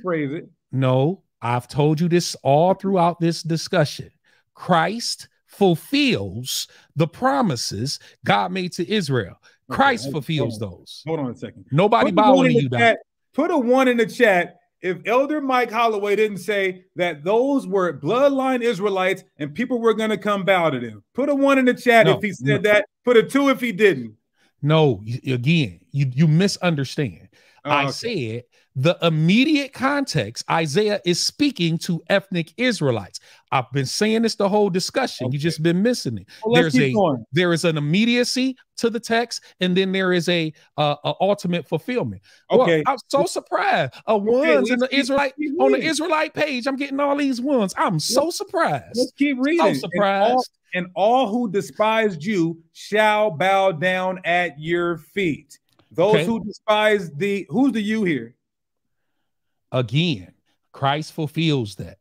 Christ. It. No, I've told you this all throughout this discussion. Christ fulfills the promises God made to Israel. Okay, Christ fulfills hold those. Hold on a second. Nobody bowing to you down. Put a one in the chat if Elder Mike Holloway didn't say that those were bloodline Israelites and people were going to come bow to them. Put a one in the chat no, if he said no. that. Put a two if he didn't. No, again, you you misunderstand. Oh, I okay. said the immediate context, Isaiah is speaking to ethnic Israelites. I've been saying this the whole discussion. Okay. You just been missing it. Well, There's a going. there is an immediacy to the text, and then there is a uh, a ultimate fulfillment. Okay. Well, I'm so surprised. A ones in the Israelite on the. Israelite page. I'm getting all these ones. I'm so surprised. Let's keep reading. So And all- surprised. And all, who despised you shall bow down at your feet. Those Okay. who despise the who's the you here? Again, Christ fulfills that.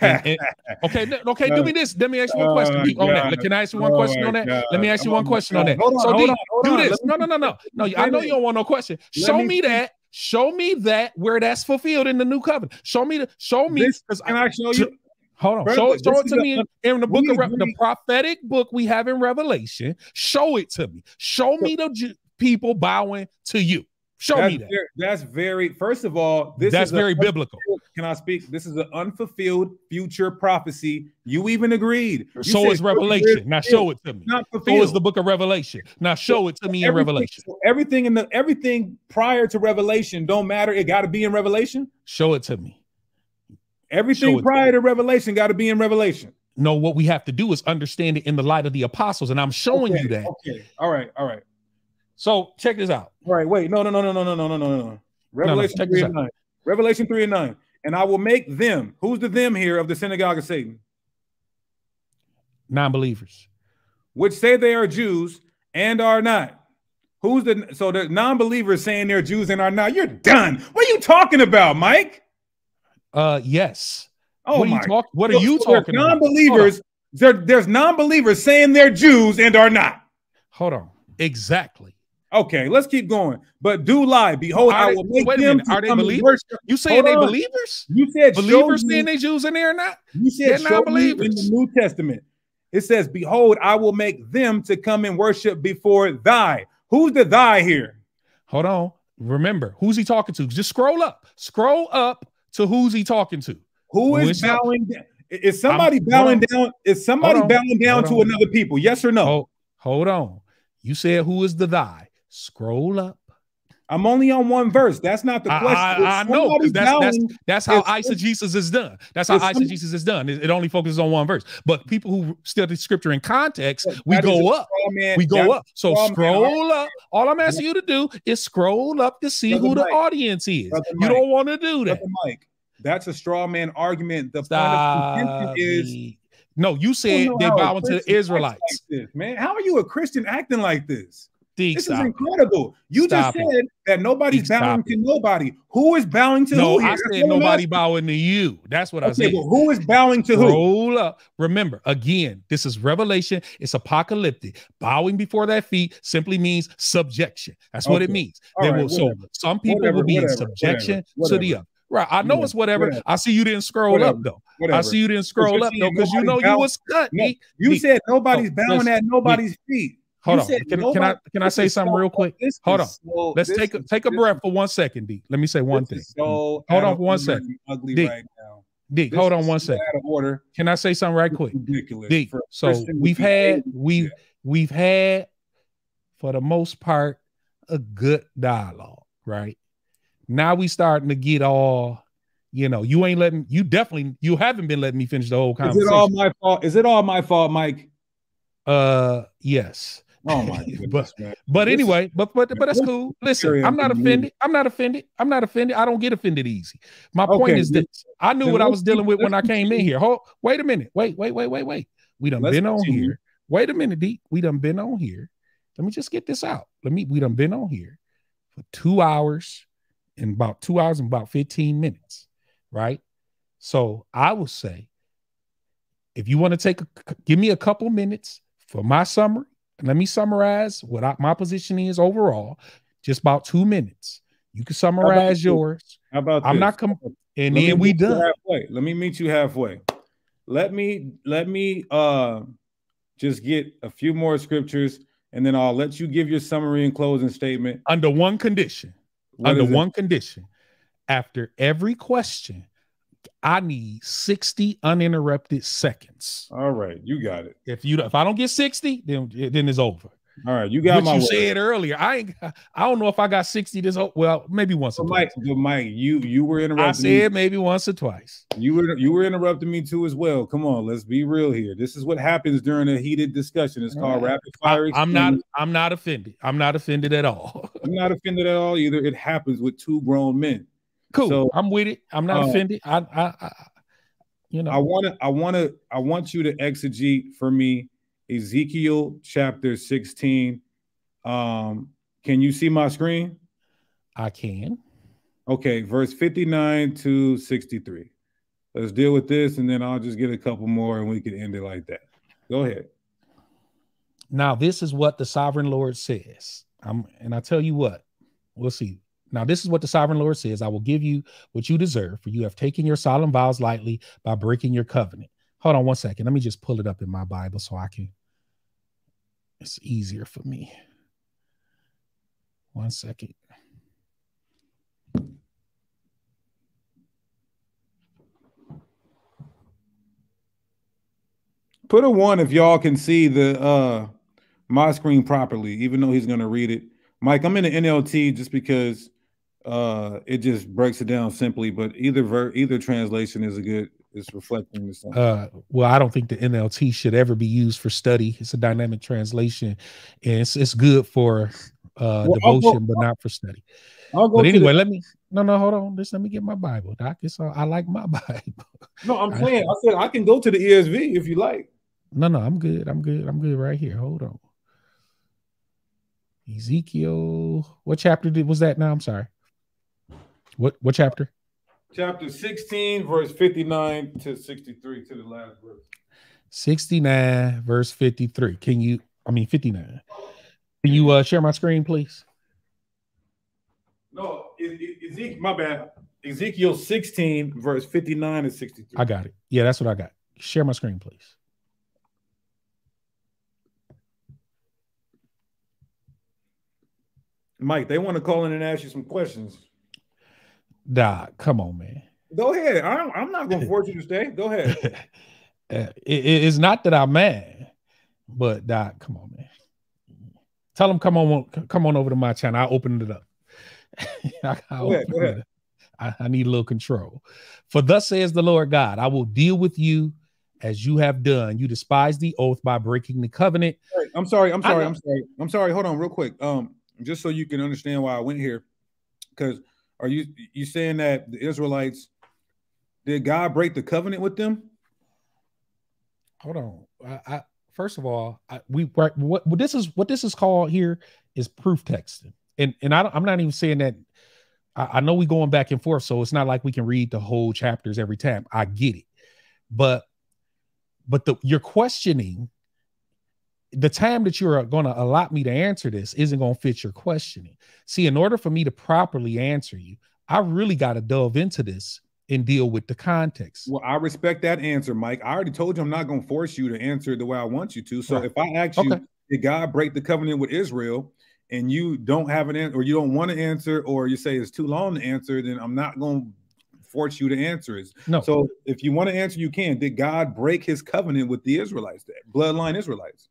And- and- okay, okay. Do me this. Let me ask you one oh question Oh, on that. Can I ask you one Oh, question on that? God. Let me ask you Oh, one question on that. On, so, D, on, do this. No, no, no, no, no. I know you don't want no question. Let Show me me that. Show me that where that's fulfilled in the new covenant. Show me the. Show me. This- Can I- show you? Hold on. Brother, show it, show it to a- me in, in the book we of Re- the prophetic book we have in Revelation. Show it to me. Show me the people bowing to you. Show That's me that. very, that's very. First of all, this That's very biblical. Can I speak? This is an unfulfilled future prophecy. You even agreed. You So is Revelation. Now show it to me. Not So is the book of Revelation. Now show it to me in Everything- Revelation. so everything in the everything prior to Revelation don't matter. It got to be in Revelation. Show it to me. Everything prior to Revelation got to be in Revelation. No, what we have to do is understand it in the light of the apostles, and I'm showing Okay, you that. Okay. All right. All right. So check this out. Right. Wait. No. No. No. No. No. No. No. No. No. No. Revelation three and nine. Revelation three and nine. And I will make them. Who's the them here of the synagogue of Satan? Non-believers. Which say they are Jews and are not. Who's the so the non-believers saying they're Jews and are not? You're done. What are you talking about, Mike? Uh, yes. Oh what are my. you talking? What are you so talking about? Non-believers. There, there's non-believers saying they're Jews and are not. Hold on. Exactly. Okay, let's keep going. But do lie. Behold, Are I they- will make wait them are they believers? worship. You saying Hold they on. believers? You said Believers saying they Jews in there or not? You They're said show me in non-believers. the New Testament. It says, "Behold, I will make them to come and worship before thy." Who's the thy here? Hold on. Remember, who's he talking to? Just scroll up. Scroll up to who's he talking to. Who Who is is bowing down? Is somebody hold bowing down? Is somebody bowing down to another people? Yes or no? Oh, hold on. You said who is the thy? Scroll up. I'm only on one verse. That's not the question. I- If I know, that's- that's- That's how eisegesis is done. That's how eisegesis is done. It, it only focuses on one verse. But people who study scripture in context, we go up. man- We go up. So straw man scroll up. All I'm asking you to do is scroll up to see Brother who the audience is. Brother You Mike. don't want to do that. Brother Mike, that's a straw man argument. The point of contention is no, you said they bow how a bowing to the Israelites. like this, man. How are you a Christian acting like this? D, This is it. incredible. You Stop just it. said that nobody's Stop bowing it. to nobody. Who is bowing to No, who? here? I said nobody asking. bowing to you. That's what I said. but who is bowing to who? Roll up. Remember, again, this is revelation. It's apocalyptic. Bowing before their feet simply means subjection. That's what it means. All They right, will, so some people Whatever, will be in subjection whatever, to the whatever. other. Right. I know Yeah, it's whatever. whatever. I see you didn't scroll Whatever, up though. Whatever. I see you didn't scroll up though because you know nobody you was cut. No, you D. said nobody's bowing at nobody's feet. Hold on. Can, can I can I say something so- real quick? Hold on. so- Let's take a, take a breath for one second, D. Let me say one thing. so Hold on for one second. Ugly D. right now. D, This hold on one second. Out of order. Can I say something right quick? Ridiculous. D. So Christian we've had we've that. we've had for the most part a good dialogue, right? Now we starting to get all, you know, you ain't letting you definitely you haven't been letting me finish the whole conversation. Is it all my fault? Is it all my fault, Mike? uh yes. Oh my goodness, but man. but anyway, but but but that's cool. Listen, I'm not offended. I'm not offended. I'm not offended. I don't get offended easy. My point Okay, is then- this: I knew what I was dealing with when I came in here. Hold, wait a minute. Wait, wait, wait, wait, wait. We done Let's been on continue. here. Wait a minute, D. We done been on here. Let me just get this out. Let me. We done been on here for two hours and about two hours and about fifteen minutes, right? So I will say, if you want to take a, give me a couple minutes for my summary, let me summarize what I, my position is overall. Just about two minutes. You can summarize this? yours. How about I'm this? not coming. and Let then we done. halfway. Let me meet you halfway. Let me let me uh just get a few more scriptures and then I'll let you give your summary and closing statement. under one condition. What under it? one condition. After every question, I need 60 uninterrupted seconds. All right, you got it. If you if I don't get 60, then then it's over. All right, you got what my you word. said earlier. I ain't, I don't know if I got 60 this whole well, maybe once or Mike, twice. Mike, you you were interrupting. I said me. maybe once or twice. You were you were interrupting me too as well. Come on, let's be real here. This is what happens during a heated discussion. It's called Right. rapid fire. I'm not. I'm not offended. I'm not offended at all. I'm not offended at all either. It happens with two grown men. Cool. So, I'm with it. I'm not uh, offended. I, I, I you know I want to I want to I want you to exegete for me Ezekiel chapter 16. Um can you see my screen? I can. Okay, verse 59 to 63. Let's deal with this and then I'll just get a couple more and we can end it like that. Go ahead. Now, this is what the sovereign Lord says. I'm, and I tell you what, we'll see. Now, this is what the sovereign Lord says I will give you what you deserve, for you have taken your solemn vows lightly by breaking your covenant. Hold on one second. Let me just pull it up in my Bible so I can, it's easier for me. One second. Put a one if y'all can see the uh my screen properly, even though he's gonna read it. Mike, I'm in the NLT just because uh it just breaks it down simply, but either ver- either translation is a good it's reflecting the same. Uh, well, I don't think the NLT should ever be used for study. It's a dynamic translation, and it's, it's good for uh, Well, I'll go- devotion, but not for study. I'll go But anyway, the- let me no no hold on. Just let me get my Bible, Doc. It's all, I like my Bible. no, I'm I- I said I can go to the ESV if you like. No, no, I'm good. I'm good. I'm good right here. Hold on. Ezekiel, what chapter did was that? Now I'm sorry. What what chapter? Chapter 16, verse 59 to 63 to the last verse. 69 verse 53. Can you I mean 59. Can you uh share my screen, please? No, Ezekiel, my bad. Ezekiel 16, verse 59 and 63. I got it. Yeah, that's what I got. Share my screen, please. Mike, they want to call in and ask you some questions. Doc, come on, man. Go ahead. I'm, I'm not going to force you to stay. Go ahead. Uh, it- it- it's not that I'm mad, but Doc, come on, man. Tell them come on, come on over to my channel. I opened it up. I, Go ahead, go ahead. I, I need a little control. For thus says the Lord God, I will deal with you as you have done. You despise the oath by breaking the covenant. I'm sorry. I'm sorry. I'm sorry. I'm sorry. Hold on, real quick. Um, just so you can understand why I went here, because are you you saying that the Israelites did God break the covenant with them? Hold on. I, I first of all, I, we what, what this is what this is called here is proof texting, and and I, I'm not even saying that. I, I know we going back and forth, so it's not like we can read the whole chapters every time. I get it, but but the you're questioning the time that you're going to allot me to answer this isn't going to fit your questioning. See, in order for me to properly answer you, I really got to delve into this and deal with the context. Well, I respect that answer, Mike. I already told you I'm not going to force you to answer the way I want you to. So Right. if I ask you, did God break the covenant with Israel, and you don't have an answer, or you don't want to answer, or you say it's too long to answer, then I'm not going to force you to answer it. No, So if you want to answer, you can. Did God break His covenant with the Israelites, the bloodline Israelites?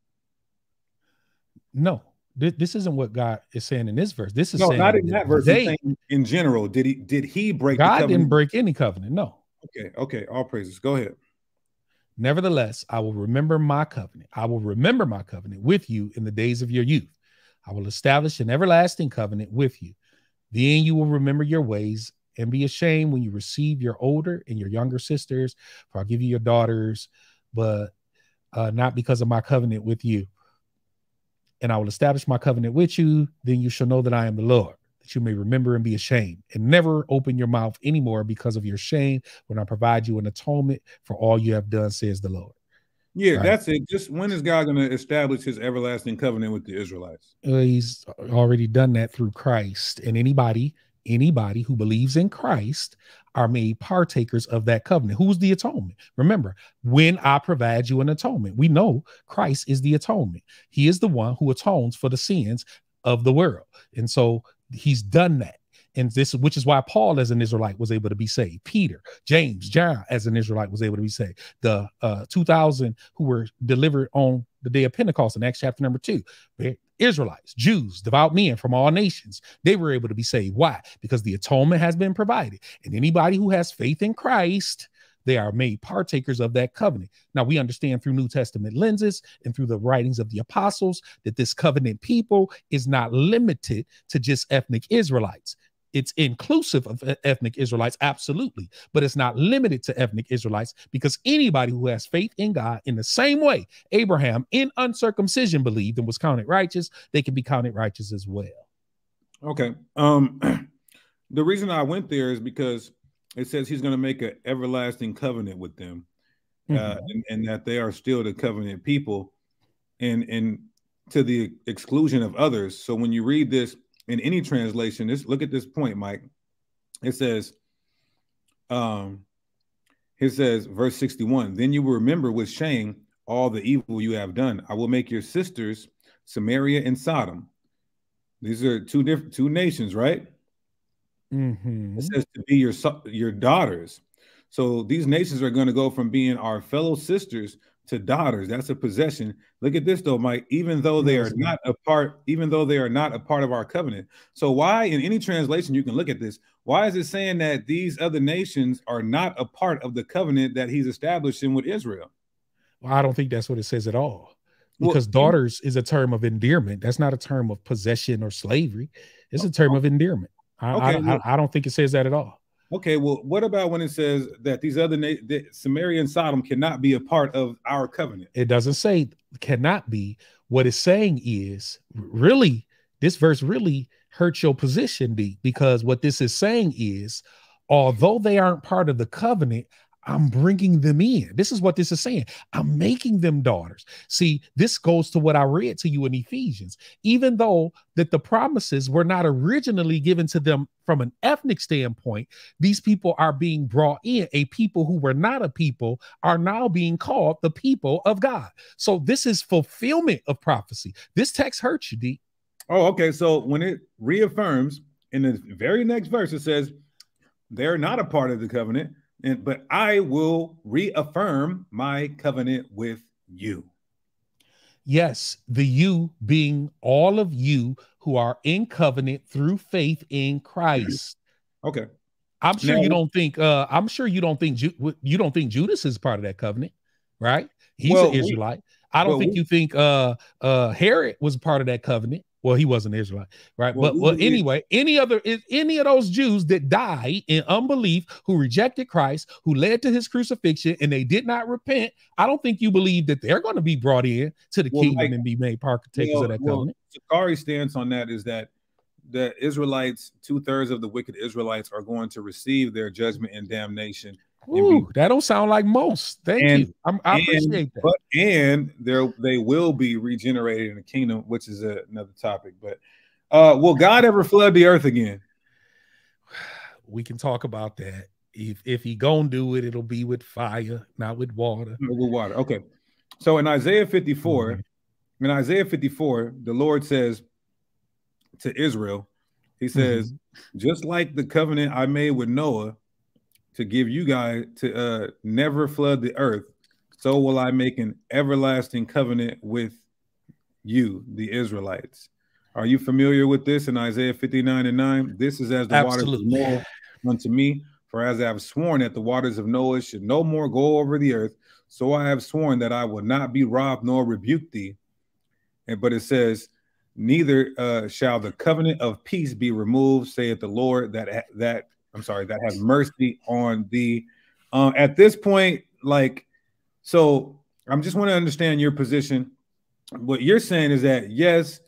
No, this, this isn't what God is saying in this verse. This is No, saying not in that verse. They- in general, did he did he break God didn't break any covenant. No. Okay, okay, all praises. Go ahead. Nevertheless, I will remember my covenant. I will remember my covenant with you in the days of your youth. I will establish an everlasting covenant with you. Then you will remember your ways and be ashamed when you receive your older and your younger sisters, for I'll give you your daughters, but uh, not because of my covenant with you. And I will establish my covenant with you. Then you shall know that I am the Lord, that you may remember and be ashamed, and never open your mouth anymore because of your shame when I provide you an atonement for all you have done, says the Lord. Yeah, Right. that's it. Just when is God going to establish His everlasting covenant with the Israelites? Uh, he's already done that through Christ. And anybody, anybody who believes in Christ are made partakers of that covenant. Who's the atonement? Remember, when I provide you an atonement, we know Christ is the atonement. He is the one who atones for the sins of the world. And so he's done that. And this, which is why Paul, as an Israelite, was able to be saved. Peter, James, John, as an Israelite, was able to be saved. The uh, 2,000 who were delivered on the day of Pentecost in Acts chapter number two, Israelites, Jews, devout men from all nations, they were able to be saved. Why? Because the atonement has been provided. And anybody who has faith in Christ, they are made partakers of that covenant. Now, we understand through New Testament lenses and through the writings of the apostles that this covenant people is not limited to just ethnic Israelites it's inclusive of ethnic Israelites, absolutely, but it's not limited to ethnic Israelites because anybody who has faith in God in the same way Abraham in uncircumcision believed and was counted righteous, they can be counted righteous as well. Okay. Um the reason I went there is because it says he's going to make an everlasting covenant with them. Uh, mm-hmm. Uh, and, and that they are still the covenant people and and to the exclusion of others. So when you read this in any translation, this look at this point, Mike. It says, um, it says, verse 61, then you will remember with shame all the evil you have done. I will make your sisters Samaria and Sodom. These are two different two nations, right? Mm-hmm. It says to be your your daughters. So these nations are going to go from being our fellow sisters to daughters. That's a possession. Look at this though, Mike. Even though they are not a part, even though they are not a part of our covenant. So why, in any translation, you can look at this. Why is it saying that these other nations are not a part of the covenant that he's establishing with Israel? Well, I don't think that's what it says at all. Because well, daughters is a term of endearment. That's not a term of possession or slavery. It's a term oh, of endearment. I, okay, I, I, I don't think it says that at all. Okay, well, what about when it says that these other na- that Samaria and Sodom cannot be a part of our covenant? It doesn't say cannot be. What it's saying is really this verse really hurts your position, D, because what this is saying is although they aren't part of the covenant, I'm bringing them in. This is what this is saying. I'm making them daughters. See, this goes to what I read to you in Ephesians. Even though that the promises were not originally given to them from an ethnic standpoint, these people are being brought in. A people who were not a people are now being called the people of God. So this is fulfillment of prophecy. This text hurts you, D. Oh, okay. So when it reaffirms in the very next verse, it says they're not a part of the covenant and but I will reaffirm my covenant with you. Yes, the you being all of you who are in covenant through faith in Christ. Okay. I'm sure now, you don't think uh I'm sure you don't think Ju- you don't think Judas is part of that covenant, right? He's well, an Israelite. We, I don't well, think we, you think uh uh Herod was part of that covenant. Well, he wasn't Israelite, right? Well, but well, anyway, any other any of those Jews that died in unbelief, who rejected Christ, who led to his crucifixion, and they did not repent, I don't think you believe that they're going to be brought in to the well, kingdom like, and be made partakers know, of that well, covenant. Sicarii's stance on that is that the Israelites, two thirds of the wicked Israelites, are going to receive their judgment and damnation Ooh, that don't sound like most. Thank and, you. I'm, i and, appreciate that. But and there they will be regenerated in the kingdom, which is a, another topic. But uh, will God ever flood the earth again? We can talk about that. If if he gonna do it, it'll be with fire, not with water. With water. Okay. So in Isaiah 54, mm-hmm. in Isaiah 54, the Lord says to Israel, He says, mm-hmm. just like the covenant I made with Noah to give you guys to uh, never flood the earth, so will I make an everlasting covenant with you, the Israelites. Are you familiar with this in Isaiah 59 and 9? This is as the Absolutely. waters of Noah unto me. For as I have sworn that the waters of Noah should no more go over the earth, so I have sworn that I will not be robbed nor rebuke thee. And but it says, Neither uh, shall the covenant of peace be removed, saith the Lord, that that I'm sorry, that have mercy on thee. Uh, at this point, like, so I'm just want to understand your position. What you're saying is that yes,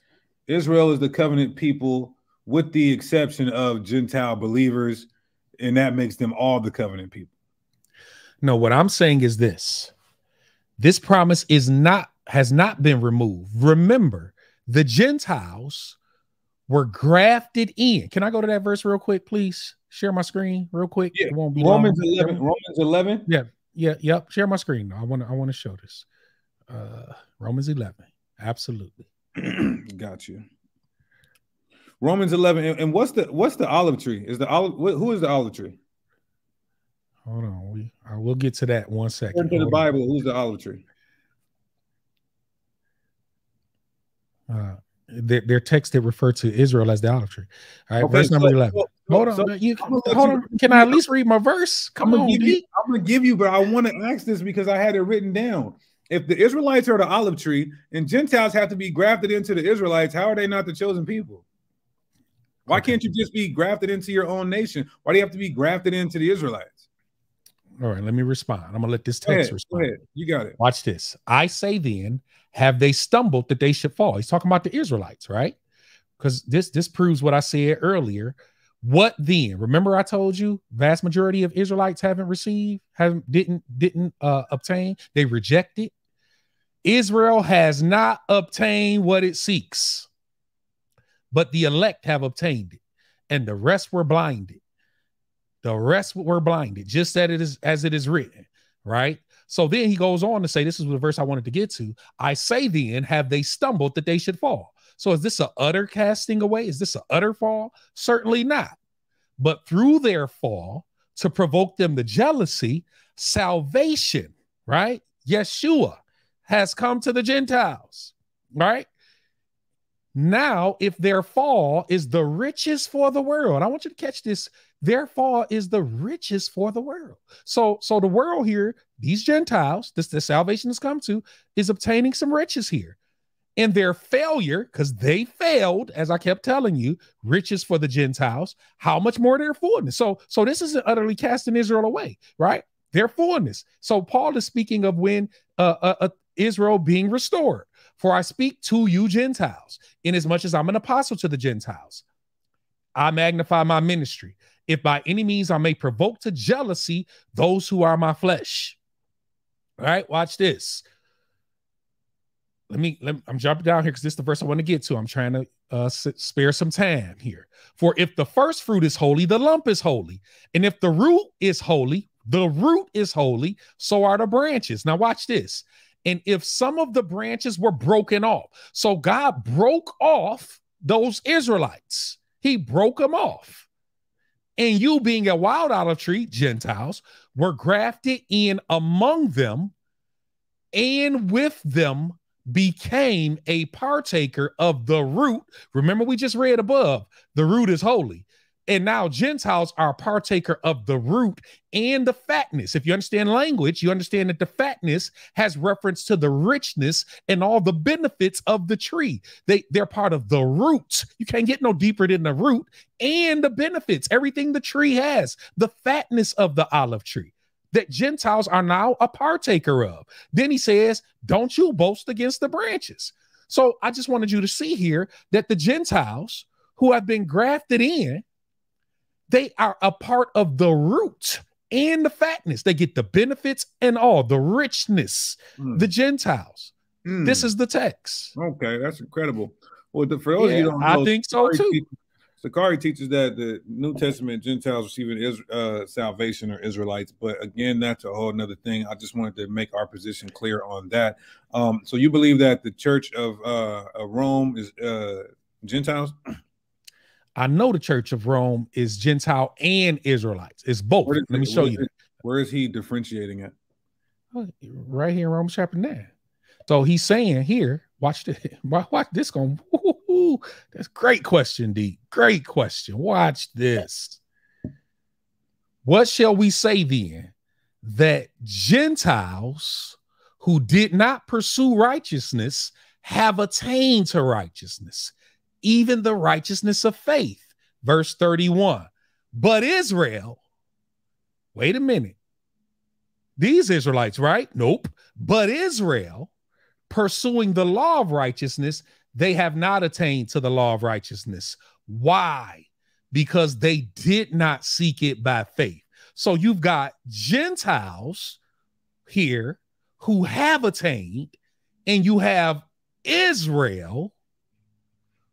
Israel is the covenant people, with the exception of Gentile believers, and that makes them all the covenant people. No, what I'm saying is this: this promise is not has not been removed. Remember, the Gentiles were grafted in. Can I go to that verse real quick, please? Share my screen real quick. Yeah. It won't be Romans long. 11. Romans 11. Yeah. Yeah. Yep. Share my screen. I want to I want to show this. Uh Romans 11. Absolutely. Got you. Romans 11. And what's the what's the olive tree? Is the olive who is the olive tree? Hold on. We I will get to that one second. To the Bible, who's the olive tree? Uh their, their text that refer to Israel as the olive tree. All right, okay, verse number so, 11. Hold on. So, you, hold on. Can I at least read my verse? Come I'm on, give you, I'm gonna give you, but I want to ask this because I had it written down. If the Israelites are the olive tree and Gentiles have to be grafted into the Israelites, how are they not the chosen people? Why can't you just be grafted into your own nation? Why do you have to be grafted into the Israelites? All right, let me respond. I'm gonna let this text ahead, respond. You got it. Watch this. I say then, have they stumbled that they should fall? He's talking about the Israelites, right? Because this this proves what I said earlier. What then? Remember, I told you vast majority of Israelites haven't received, haven't didn't didn't uh, obtain. They rejected. Israel has not obtained what it seeks, but the elect have obtained it, and the rest were blinded. The rest were blinded, just as it is as it is written, right? So then he goes on to say, This is the verse I wanted to get to. I say then, have they stumbled that they should fall? So is this a utter casting away? Is this a utter fall? Certainly not. But through their fall, to provoke them to jealousy, salvation, right? Yeshua has come to the Gentiles, right? Now, if their fall is the riches for the world, I want you to catch this. Their fall is the riches for the world. So, so the world here, these Gentiles, this the salvation has come to, is obtaining some riches here. And their failure, because they failed, as I kept telling you, riches for the Gentiles, how much more their fullness. So, so this isn't utterly casting Israel away, right? Their fullness. So Paul is speaking of when uh, uh, uh Israel being restored. For I speak to you Gentiles, inasmuch as I'm an apostle to the Gentiles. I magnify my ministry. If by any means I may provoke to jealousy those who are my flesh. All right, watch this. Let me, let I'm jumping down here because this is the verse I want to get to. I'm trying to uh, spare some time here. For if the first fruit is holy, the lump is holy. And if the root is holy, the root is holy, so are the branches. Now, watch this. And if some of the branches were broken off, so God broke off those Israelites, He broke them off. And you, being a wild olive tree, Gentiles, were grafted in among them, and with them became a partaker of the root. Remember, we just read above the root is holy. And now Gentiles are partaker of the root and the fatness. If you understand language, you understand that the fatness has reference to the richness and all the benefits of the tree. They, they're part of the root. You can't get no deeper than the root and the benefits, everything the tree has, the fatness of the olive tree that Gentiles are now a partaker of. Then he says, Don't you boast against the branches. So I just wanted you to see here that the Gentiles who have been grafted in they are a part of the root and the fatness. They get the benefits and all the richness. Mm. The Gentiles. Mm. This is the text. Okay, that's incredible. Well, the, for those yeah, you don't know, I think so too. Teaches, Sicarii teaches that the New Testament Gentiles receiving is, uh, salvation or Israelites, but again, that's a whole another thing. I just wanted to make our position clear on that. Um, so you believe that the Church of uh, Rome is uh, Gentiles? I know the Church of Rome is Gentile and Israelites. It's both. Let me show you. where is he differentiating it? Right here in Romans chapter 9. So he's saying here, watch this. Watch this going. That's great question, D. Great question. Watch this. What shall we say then? That Gentiles who did not pursue righteousness have attained to righteousness even the righteousness of faith. Verse 31. But Israel, wait a minute. These Israelites, right? Nope. But Israel, pursuing the law of righteousness, they have not attained to the law of righteousness. Why? Because they did not seek it by faith. So you've got Gentiles here who have attained, and you have Israel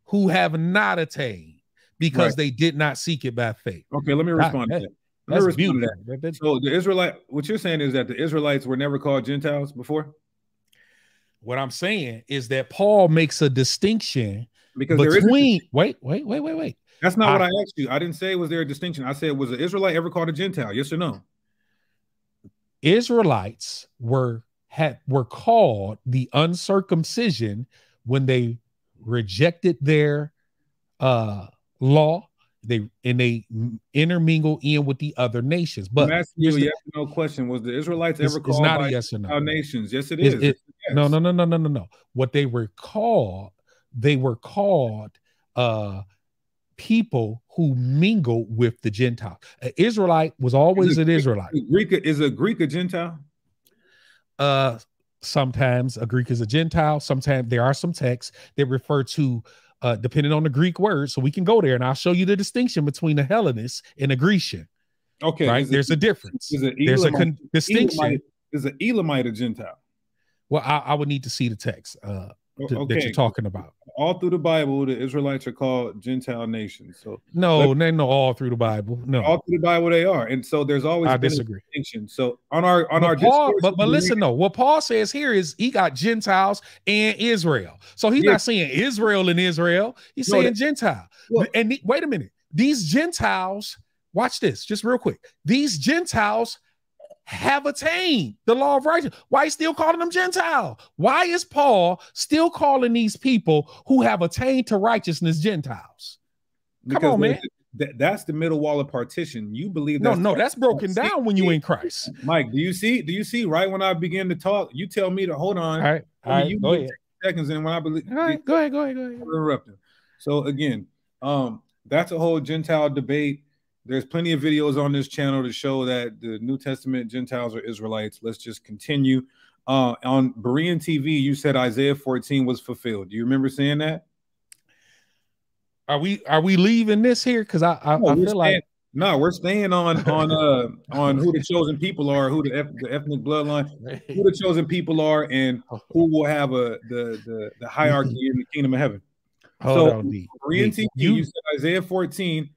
who have not attained because right. they did not seek it by faith. Okay, let me respond to that. Let me respond to that. So the Israelite, what you're saying is that the Israelites were never called Gentiles before. What I'm saying is that Paul makes a distinction because between. Wait, wait, wait, wait, wait. That's not I, what I asked you. I didn't say was there a distinction. I said was an Israelite ever called a Gentile? Yes or no? Israelites were had were called the uncircumcision when they rejected their uh law they and they intermingle in with the other nations. But I'm asking you a yes or no question: Was the Israelites ever called not by a yes or no. nations? Yes, it is. It- it- Yes. No, no, no, no, no, no, no. What they were called, they were called uh people who mingle with the Gentile. An Israelite was always Is an Israelite. Is Greek is a Greek a Gentile? Uh sometimes a Greek is a Gentile. Sometimes there are some texts that refer to uh depending on the Greek word. So we can go there and I'll show you the distinction between a Hellenist and a Grecian. Okay, right? is it- There's a difference. Is it There's a con- distinction. Elamite- is an Elamite a Gentile? Well, I, I would need to see the text uh Th- that okay, you're talking about. all through the Bible, the Israelites are called Gentile nations. So No, they know all through the Bible. No, all through the Bible, they are, and so there's always I been disagree. distinction. So on our on but our Paul, but but listen though, what Paul says here is he got Gentiles and Israel. So he's Yeah. not saying Israel and Israel. He's No, saying that- Gentile. Well- and the- wait a minute, these Gentiles. Watch this, just real quick. These Gentiles have attained the law of righteousness. Why still calling them Gentile? Why is Paul still calling these people who have attained to righteousness Gentiles? Come because on, man. that- that's the middle wall of partition. You believe No, no, that's broken See- down when you in Christ. Mike, do you see? Do you see? Right when I begin to talk, you tell me to hold on. All right, all I mean, right, you go ahead. Seconds, and when I believe, All right, go ahead, go ahead, go ahead. interrupting. So again, um, that's a whole Gentile debate. There's plenty of videos on this channel to show that the New Testament Gentiles are Israelites. Let's just continue. Uh, on Berean TV, you said Isaiah 14 was fulfilled. Do you remember saying that? Are we are we leaving this here? Because I I, No, I we're feel like no, we're staying on on uh on who the chosen people are, who the, the ethnic bloodline, who the chosen people are, and who will have a the the, the hierarchy in the kingdom of heaven. hold so, on, D. Berean D, TV, you, you, said Isaiah 14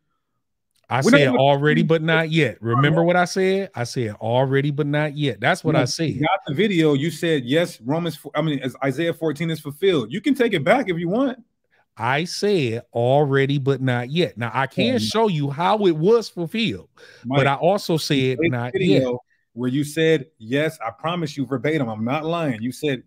I we're said already, but not yet. Remember what I said? I said already, but not yet. That's what I You said. got the video. You said yes. Romans. I mean, as Isaiah 14 is fulfilled. You can take it back if you want. I said already, but not yet. Now I can Oh, show you how it was fulfilled, Mike, but I also said not yet. where you said yes. I promise you verbatim. I'm not lying. You said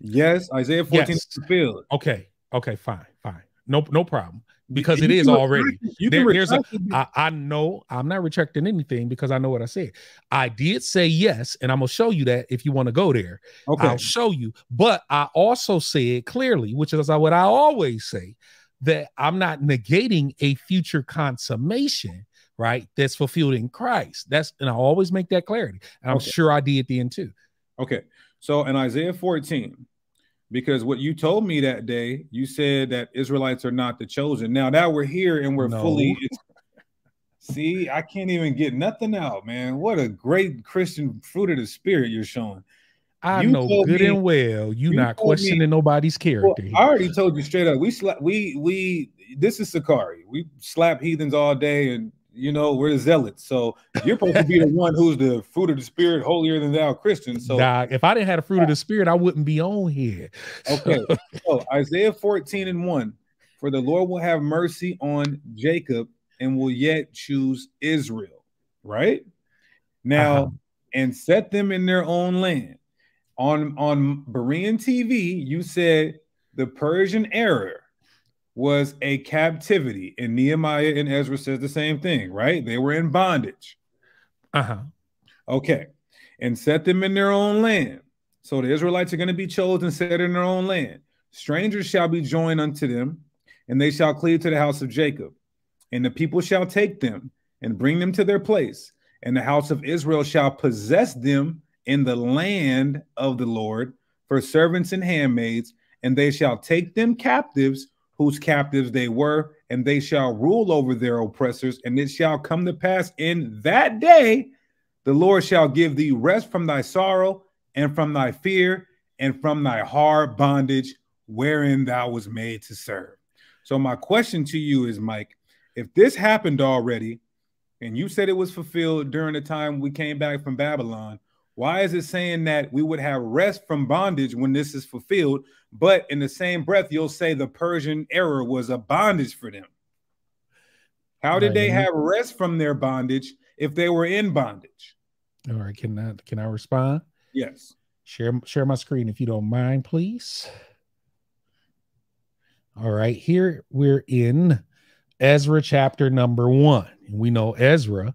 yes. Isaiah 14 Yes. is fulfilled. Okay, okay, fine, fine. No, no problem. Because You it is already. You There- there's a-. I, I know I'm not retracting anything because I know what I said. I did say yes, and I'm gonna show you that if you want to go there. okay. I'll show you. But I also said clearly, which is what I always say, that I'm not negating a future consummation, right? That's fulfilled in Christ. That's and I always make that clarity. And I'm Okay. sure I did then too. Okay. So in Isaiah 14, because what you told me that day, you said that Israelites are not the chosen. Now that we're here and we're No. fully see, I can't even get nothing out, man. What a great Christian fruit of the spirit you're showing. I You know good me- and well you, you not told me- questioning nobody's character. here. I already told you straight up. We slap we we this is Sicarii. We slap heathens all day and you know we're the zealots. So you're supposed to be the one who's the fruit of the spirit, holier than thou Christian. So Dog, if I didn't have the fruit of the spirit, I wouldn't be on here. Okay. so Isaiah 14 and 1 For the Lord will have mercy on Jacob and will yet choose Israel. Right? Now, Uh-huh. and set them in their own land. On on Berean TV, you said the Persian era was a captivity, and Nehemiah and Ezra says the same thing, right? They were in bondage. Uh-huh. Okay. And set them in their own land. So the Israelites are going to be chosen, set in their own land. Strangers shall be joined unto them, and they shall cleave to the house of Jacob. And the people shall take them and bring them to their place. And the house of Israel shall possess them in the land of the Lord for servants and handmaids. And they shall take them captives, whose captives they were, and they shall rule over their oppressors. And it shall come to pass in that day the Lord shall give thee rest from thy sorrow and from thy fear and from thy hard bondage wherein thou was made to serve. So my question to you is, Mike, if this happened already, and you said it was fulfilled during the time we came back from Babylon, why is it saying that we would have rest from bondage when this is fulfilled? But in the same breath, you'll say the Persian era was a bondage for them. How did they have rest from their bondage if they were in bondage? All right, can I can I respond? Yes. Share share my screen if you don't mind, please. All right, here we're in Ezra chapter number one. We know Ezra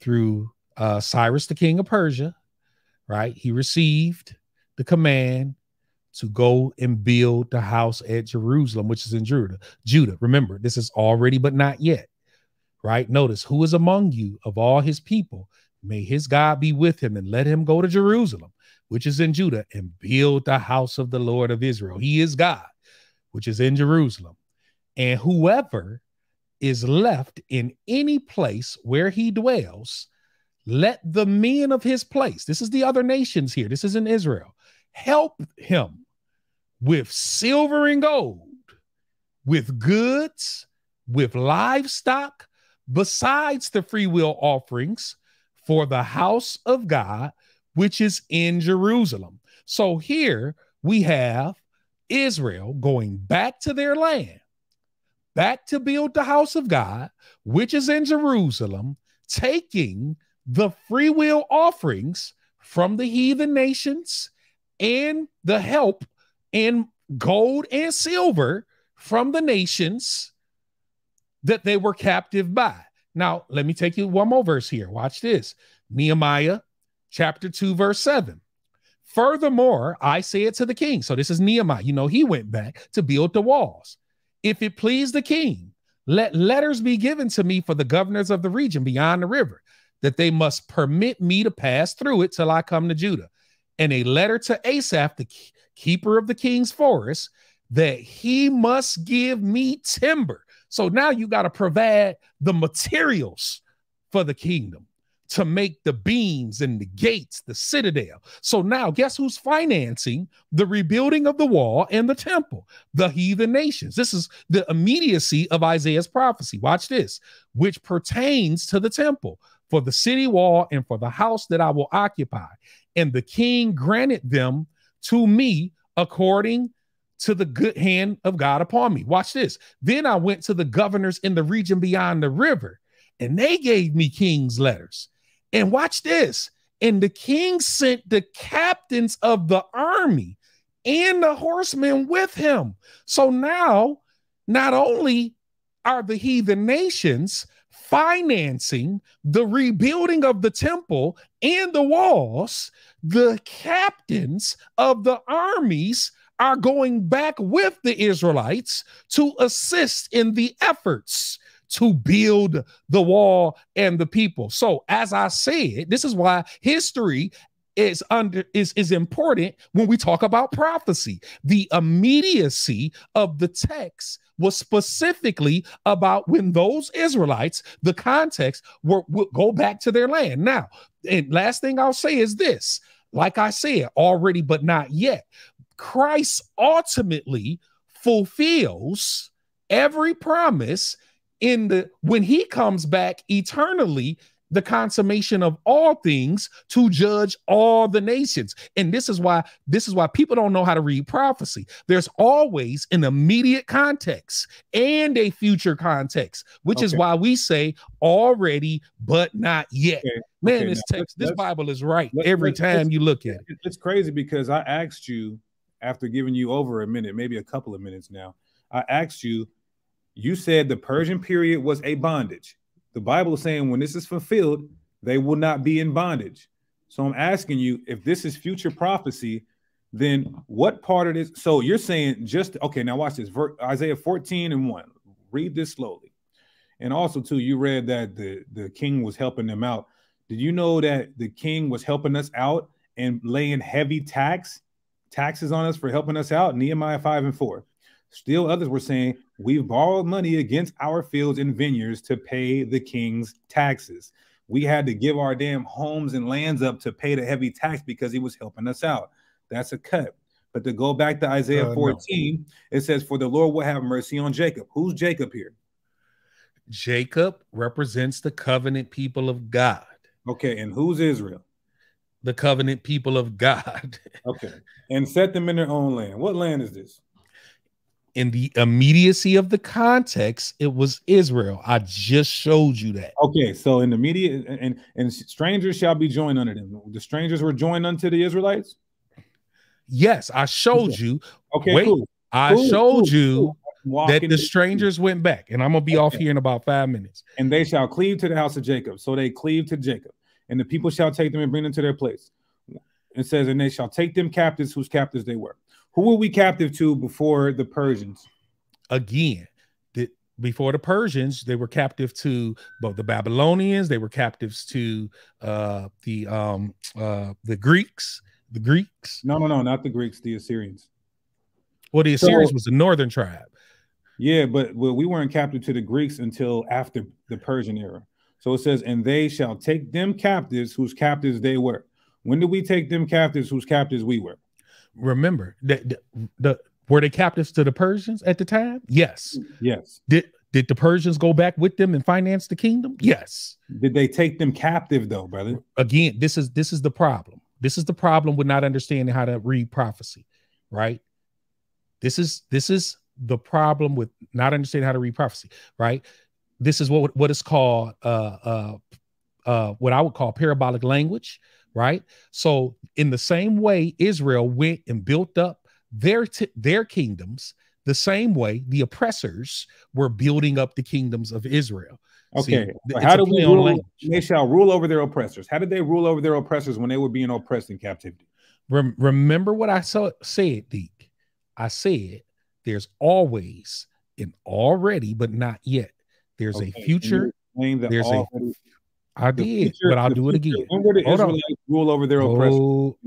through uh, Cyrus, the king of Persia, right? He received the command to go and build the house at Jerusalem, which is in Judah. Judah, remember, this is already but not yet, right? Notice who is among you of all his people. May his God be with him and let him go to Jerusalem, which is in Judah, and build the house of the Lord of Israel. He is God, which is in Jerusalem. And whoever is left in any place where he dwells, let the men of his place, this is the other nations here, this is in Israel, help him with silver and gold, with goods, with livestock, besides the free will offerings for the house of God, which is in Jerusalem. So here we have Israel going back to their land, back to build the house of God, which is in Jerusalem, taking the free will offerings from the heathen nations and the help and gold and silver from the nations that they were captive by. Now, let me take you one more verse here. Watch this Nehemiah chapter 2, verse 7. Furthermore, I say it to the king. So this is Nehemiah. You know, he went back to build the walls. If it please the king, let letters be given to me for the governors of the region beyond the river, that they must permit me to pass through it till I come to Judah and a letter to Asaph, the keeper of the king's forest, that he must give me timber. So now you got to provide the materials for the kingdom to make the beams and the gates, the citadel. So now, guess who's financing the rebuilding of the wall and the temple? The heathen nations. This is the immediacy of Isaiah's prophecy. Watch this, which pertains to the temple for the city wall and for the house that I will occupy and the king granted them to me according to the good hand of God upon me. Watch this. Then I went to the governors in the region beyond the river, and they gave me king's letters. And watch this. And the king sent the captains of the army and the horsemen with him. So now, not only are the heathen nations financing the rebuilding of the temple and the walls, the captains of the armies are going back with the Israelites to assist in the efforts to build the wall and the people. So, as I said, this is why history is under is is important when we talk about prophecy. The immediacy of the text was specifically about when those Israelites, the context, were will go back to their land. Now, and last thing I'll say is this: like I said, already, but not yet. Christ ultimately fulfills every promise in the when he comes back eternally the consummation of all things to judge all the nations and this is why this is why people don't know how to read prophecy there's always an immediate context and a future context which okay. is why we say already but not yet okay. man okay. this text this bible is right every time you look at it it's crazy because i asked you after giving you over a minute maybe a couple of minutes now i asked you you said the persian period was a bondage the Bible is saying when this is fulfilled, they will not be in bondage. So I'm asking you if this is future prophecy, then what part of this? So you're saying just okay. Now watch this. Isaiah 14 and 1. Read this slowly. And also, too, you read that the, the king was helping them out. Did you know that the king was helping us out and laying heavy tax taxes on us for helping us out? Nehemiah 5 and 4. Still, others were saying, We've borrowed money against our fields and vineyards to pay the king's taxes. We had to give our damn homes and lands up to pay the heavy tax because he was helping us out. That's a cut. But to go back to Isaiah uh, 14, no. it says, For the Lord will have mercy on Jacob. Who's Jacob here? Jacob represents the covenant people of God. Okay, and who's Israel? The covenant people of God. okay, and set them in their own land. What land is this? In the immediacy of the context, it was Israel. I just showed you that. Okay, so in the media, and and strangers shall be joined unto them. The strangers were joined unto the Israelites. Yes, I showed okay. you. Okay, Wait, cool. I cool, showed cool, you. that the strangers went back, and I'm gonna be okay. off here in about five minutes. And they shall cleave to the house of Jacob. So they cleave to Jacob, and the people shall take them and bring them to their place. It says, and they shall take them captives whose captives they were. Who were we captive to before the Persians? Again, the, before the Persians, they were captive to both the Babylonians. They were captives to uh, the um, uh, the Greeks. The Greeks. No, no, no, not the Greeks. The Assyrians. Well, the Assyrians so, was the northern tribe. Yeah, but well, we weren't captive to the Greeks until after the Persian era. So it says, and they shall take them captives whose captives they were. When did we take them captives whose captives we were? Remember that the, the were they captives to the Persians at the time? Yes. Yes. Did did the Persians go back with them and finance the kingdom? Yes. Did they take them captive though, brother? Again, this is this is the problem. This is the problem with not understanding how to read prophecy, right? This is this is the problem with not understanding how to read prophecy, right? This is what what is called uh uh uh what I would call parabolic language, right? So in the same way Israel went and built up their t- their kingdoms, the same way the oppressors were building up the kingdoms of Israel. Okay, See, how do we rule? They shall rule over their oppressors. How did they rule over their oppressors when they were being oppressed in captivity? Rem- remember what I saw, said, Deke. I said there's always an already, but not yet. There's okay. a future. There's a I did, but I'll do it again. When were the Hold Israelites on. rule over their oppressors?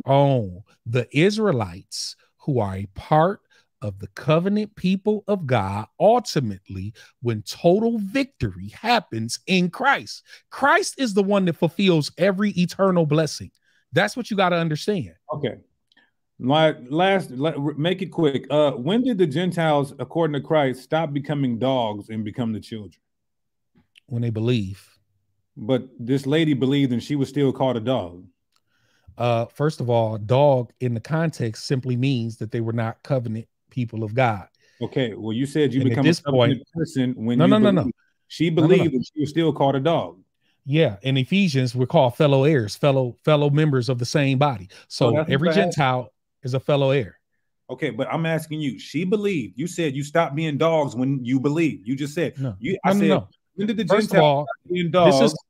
Oh, the Israelites who are a part of the covenant people of God ultimately when total victory happens in Christ. Christ is the one that fulfills every eternal blessing. That's what you got to understand. Okay. My last, make it quick. Uh, when did the Gentiles, according to Christ, stop becoming dogs and become the children? When they believe. But this lady believed and she was still called a dog. Uh, first of all, dog in the context simply means that they were not covenant people of God. Okay. Well, you said you and become a covenant point, person when no, no, no, no. She believed no, no, no. she was still called a dog. Yeah, in Ephesians, we're called fellow heirs, fellow fellow members of the same body. So oh, every Gentile is a fellow heir. Okay, but I'm asking you. She believed. You said you stopped being dogs when you believe. You just said. No, you, I no, said. No, when did the First Gentiles all, being dogs? This is,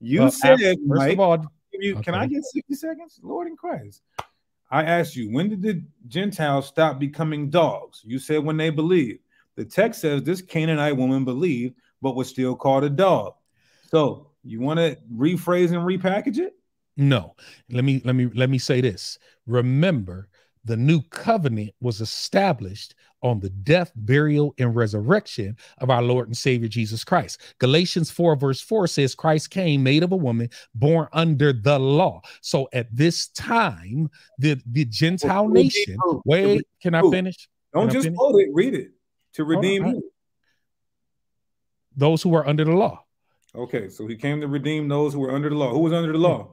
you uh, said. First Mike, of all, you, okay. can I get 60 seconds? Lord in Christ. I asked you, when did the Gentiles stop becoming dogs? You said when they believed. The text says this Canaanite woman believed, but was still called a dog. So you want to rephrase and repackage it? No. Let me let me let me say this. Remember, the new covenant was established on the death, burial, and resurrection of our Lord and Savior Jesus Christ. Galatians 4, verse 4 says, Christ came made of a woman born under the law. So at this time, the, the Gentile well, nation, wait, can I finish? Don't can just quote it, read it to redeem those who are under the law. Okay, so he came to redeem those who were under the law. Who was under the law?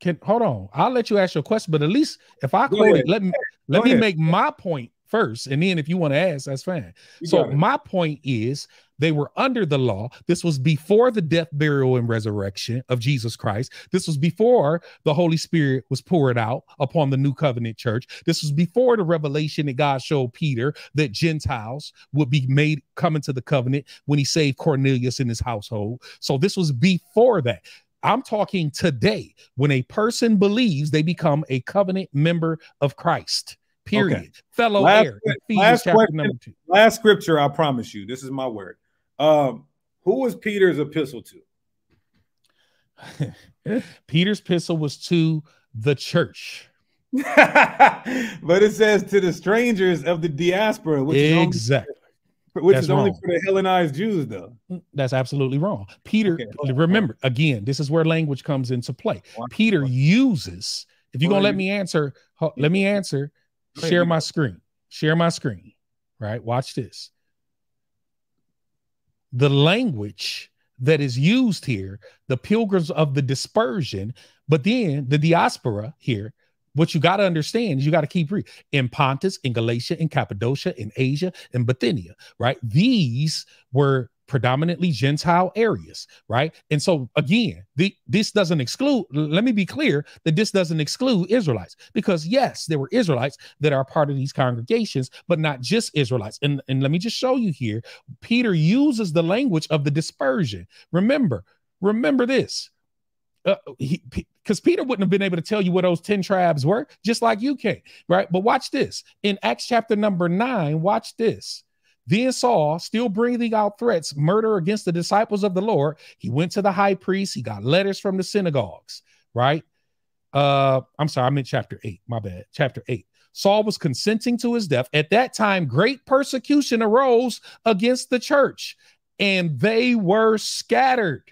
Can hold on. I'll let you ask your question, but at least if I quote it, let me let Go me ahead. make my point first. And then if you want to ask, that's fine. You so my point is they were under the law. This was before the death, burial, and resurrection of Jesus Christ. This was before the Holy Spirit was poured out upon the new covenant church. This was before the revelation that God showed Peter that Gentiles would be made come into the covenant when he saved Cornelius in his household. So this was before that. I'm talking today when a person believes they become a covenant member of Christ. Period. Okay. Fellow last, heir. Last, question, last scripture, I promise you. This is my word. Um, who was Peter's epistle to? Peter's epistle was to the church. but it says to the strangers of the diaspora, which exactly. Which That's is only wrong. for the Hellenized Jews, though. Mm, that's absolutely wrong. Peter, okay, remember again, this is where language comes into play. Peter uses. If you're gonna let me answer, let me answer share my screen. Share my screen. Right? Watch this. The language that is used here, the pilgrims of the dispersion, but then the diaspora here, what you got to understand is you got to keep reading in Pontus, in Galatia, in Cappadocia, in Asia, in Bithynia, right? These were predominantly Gentile areas, right? And so again, the this doesn't exclude, let me be clear that this doesn't exclude Israelites, because yes, there were Israelites that are part of these congregations, but not just Israelites. And, and let me just show you here, Peter uses the language of the dispersion. Remember, remember this. Uh, because Peter wouldn't have been able to tell you what those 10 tribes were, just like you can, right? But watch this in Acts chapter number nine. Watch this. Then Saul, still breathing out threats, murder against the disciples of the Lord, he went to the high priest. He got letters from the synagogues, right? Uh, I'm sorry, I'm in chapter eight. My bad. Chapter eight. Saul was consenting to his death. At that time, great persecution arose against the church, and they were scattered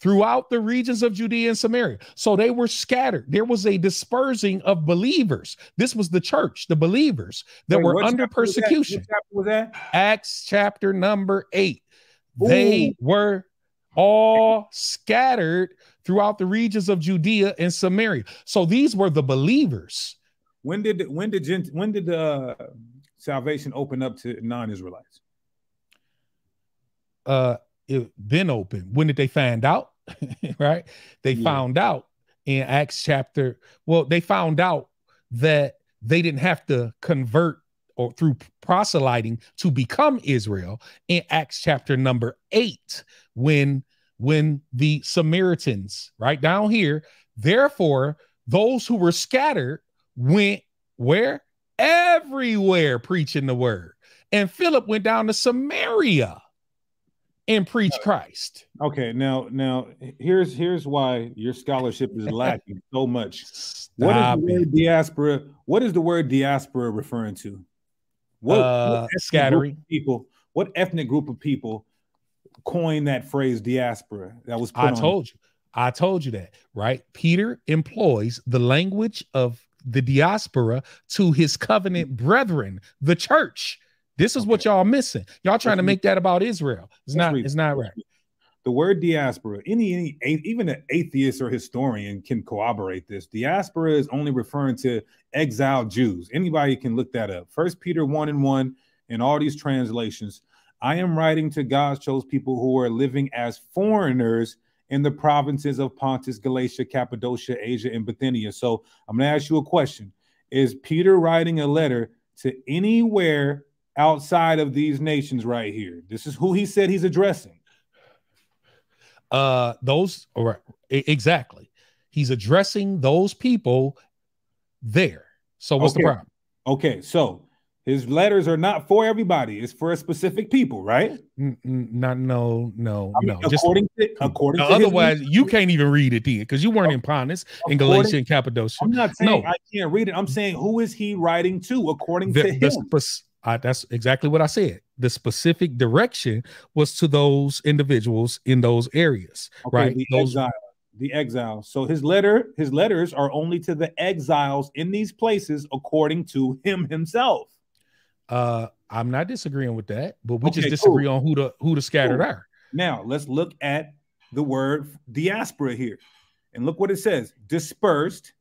throughout the regions of Judea and Samaria. So they were scattered. There was a dispersing of believers. This was the church, the believers that Wait, were under persecution. Was that? was that? Acts chapter number eight. Ooh. They were all scattered throughout the regions of Judea and Samaria. So these were the believers. When did when did when did uh, salvation open up to non-Israelites? Uh, it been open. When did they find out? right? They yeah. found out in Acts chapter. Well, they found out that they didn't have to convert or through proselyting to become Israel in Acts chapter number eight, when when the Samaritans, right down here, therefore, those who were scattered went where? Everywhere preaching the word. And Philip went down to Samaria and preach Christ. Okay, now now here's here's why your scholarship is lacking so much. Stop what is the word diaspora? What is the word diaspora referring to? What, uh, what scattering people? What ethnic group of people coined that phrase diaspora? That was I told you. I told you that, right? Peter employs the language of the diaspora to his covenant brethren, the church. This is okay. what y'all missing. Y'all trying to make that about Israel. It's not. It's not right. The word diaspora, any, any even an atheist or historian can corroborate this. Diaspora is only referring to exiled Jews. Anybody can look that up. First Peter one and one and all these translations. I am writing to God's chosen people who are living as foreigners in the provinces of Pontus, Galatia, Cappadocia, Asia, and Bithynia. So I'm going to ask you a question: Is Peter writing a letter to anywhere outside of these nations right here. This is who he said he's addressing. Uh those or exactly. He's addressing those people there. So what's okay. the problem? Okay, so his letters are not for everybody. It's for a specific people, right? Mm, mm, not no, no, I mean, no. According Just, to according to mm, otherwise, you can't even read it then because you weren't in Pontus in Galatia and Cappadocia. I'm not saying no. I can't read it. I'm saying who is he writing to according the, to him? The, I, that's exactly what I said. The specific direction was to those individuals in those areas, okay, right? The those exile, the exile. So his letter, his letters are only to the exiles in these places, according to him himself. Uh, I'm not disagreeing with that, but we okay, just disagree cool. on who the who the scattered cool. are. Now let's look at the word diaspora here, and look what it says: dispersed,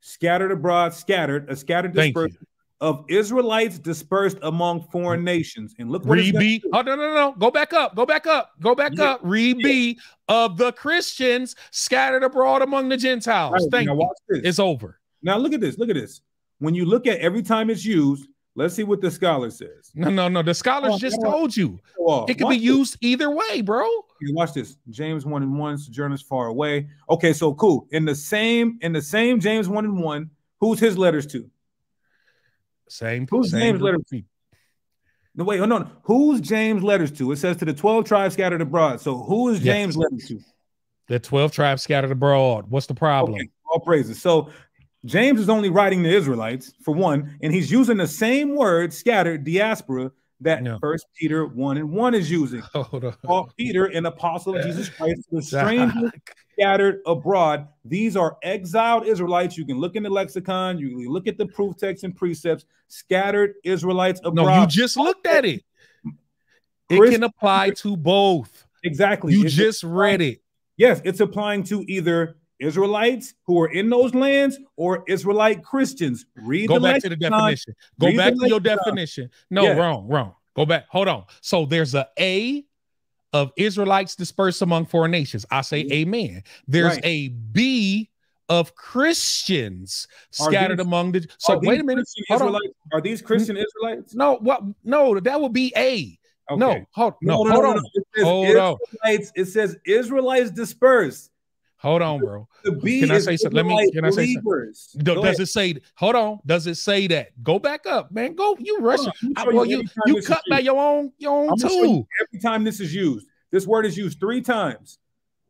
scattered abroad, scattered, a scattered, dispersed of Israelites dispersed among foreign mm. nations. And look what B. Oh, no, no, no. Go back up. Go back up. Go back yeah. up. Read yeah. Of the Christians scattered abroad among the Gentiles. Right, Thank you. It's over. Now look at this. Look at this. When you look at every time it's used, let's see what the scholar says. No, no, no. The scholars oh, just told you. Oh, it can be used this. either way, bro. You watch this. James 1 and 1, sojourners far away. Okay, so cool. In the same, in the same James 1 and 1, who's his letters to? Same. Who's same James letters to? No, wait, oh, no, no. Who's James letters to? It says to the 12 tribes scattered abroad. So who is James yes. letters to? The 12 tribes scattered abroad. What's the problem? Okay. All praises. So James is only writing the Israelites for one, and he's using the same word, scattered, diaspora, that no. First Peter one and one is using. Paul Peter, an apostle of Jesus Christ, the strangers scattered abroad. These are exiled Israelites. You can look in the lexicon. You can look at the proof text and precepts. Scattered Israelites abroad. No, you just looked at it. It can apply to both. Exactly. You it's just read it. Yes, it's applying to either Israelites who are in those lands or Israelite Christians. Read Go back to the definition. Go Read back to your definition. No, yes. wrong, wrong. Go back. Hold on. So there's a A of Israelites dispersed among foreign nations. I say mm-hmm. amen. There's Right. a B of Christians Are scattered these- among the. So wait a minute. Christian Hold on. Israelites, are these Christian Israelites? No, what? No, that would be A. No, hold no, no, hold no, on, no. It says Hold on. It says Israelites dispersed. Hold on, bro. Can I say something? Let me- can I say something? Do- does ahead. it say? Hold on. Does it say that? Go back up, man. Go. You rush. Hold on, let me I- well, you you cut by your own your own I'm gonna show you tool. every time this is used. This word is used three times.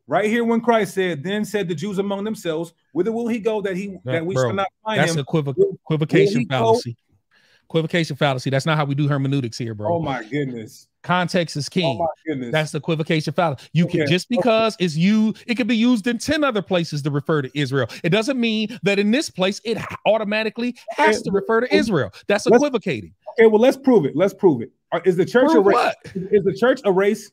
Right here, when Christ said, "Then said the Jews among themselves, Whither will he go that he No, that we bro, shall not find That's him?" will equivocation he go- fallacy. Equivocation fallacy. That's not how we do hermeneutics here, bro. Oh my goodness! Context is Oh king. my goodness! That's the equivocation fallacy. You can Okay, just because it's you, it can be used in 10 other places to refer to Israel. It doesn't mean that in this place it automatically has to refer to Israel. That's Let's- equivocating. okay. Well, let's prove it. Let's prove it. Uh, is the church a race? what? Is the church a race?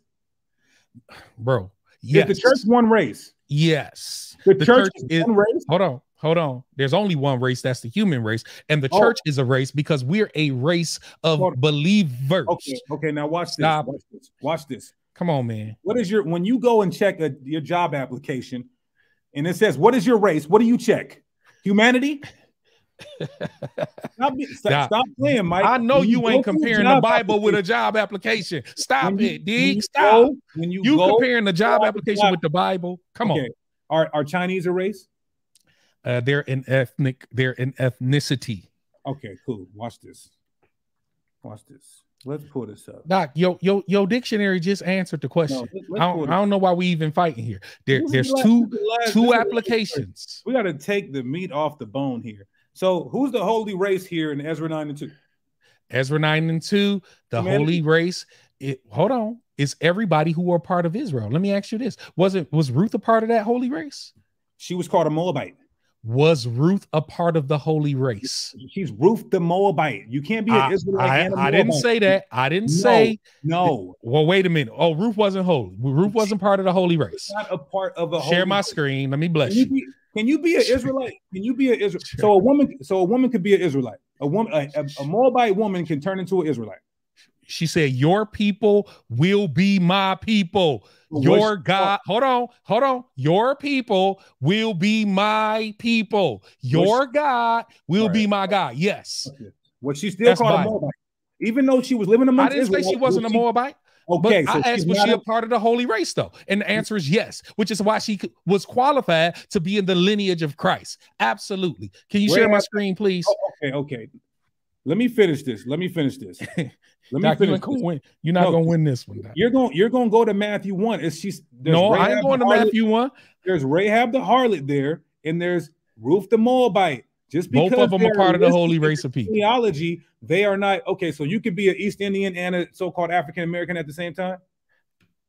Bro. Yes. Is the church one race? yes. The, The church, church is is- one race. Hold on. Hold on. There's only one race. That's the human race. And the Oh. church is a race because we're a race of believers. Okay. Okay. Now watch this. Stop. Watch this. Watch this. Come on, man. What is your when you go and check a, your job application, and it says, "What is your race?" What do you check? Humanity. stop, stop, Nah, stop playing, Mike. I know When you, ain't comparing the Bible with a job application. Stop you- it, dig. Stop. go- when you, You go, comparing the job application with the Bible? Come okay, Are are Chinese a race? Uh, they're an ethnic. They're an ethnicity. Okay, cool. Watch this. Watch this. Let's pull this up. Doc, yo, yo, your dictionary just answered the question. No, I, don't, I don't know why we even fighting here. There, there's the two the last- this two applications. We got to take the meat off the bone here. So, who's the holy race here in Ezra nine and two? Ezra 9 and 2, the Humanity. holy race. It hold on. It's everybody who are part of Israel. Let me ask you this. Was it was Ruth a part of that holy race? She was called a Moabite. Was Ruth a part of the holy race? She's Ruth the Moabite. You can't be an I, Israelite. I- and I didn't say that. I didn't No. say. No, Well, wait a minute. Oh, Ruth wasn't holy. Ruth wasn't part of the holy race. not a part of a. Share my race. screen. Let me bless Can you be, can you be an Israelite? Can you be an Israel? Sure. So a woman, so a woman could be an Israelite. A woman, a, a, a Moabite woman can turn into an Israelite. She said, Your people will be my people. Your God, hold on, hold on. Your people will be my people. Your God will be my God. Yes. Was she still That's called a Moabite? Even though she was living I amongst didn't say she wasn't a Moabite, Okay, but so I asked, was she a- a part of the holy race, though? And the answer is yes, which is why she was qualified to be in the lineage of Christ. Absolutely. Can you Where share my screen, please? Oh, okay, okay. Let me finish this. Let me finish this. Let me Doc, finish. this. win. You're not No, gonna win this one. Doc. You're going. You're going to go to Matthew one. It's she's. there's No, I Rahab ain't going to harlot- Matthew 1. There's Rahab the harlot there, and there's Ruth the Moabite. Just because Both of them are part of the holy race of people. Theology, they are not okay. So you could be an East Indian and a so-called African American at the same time.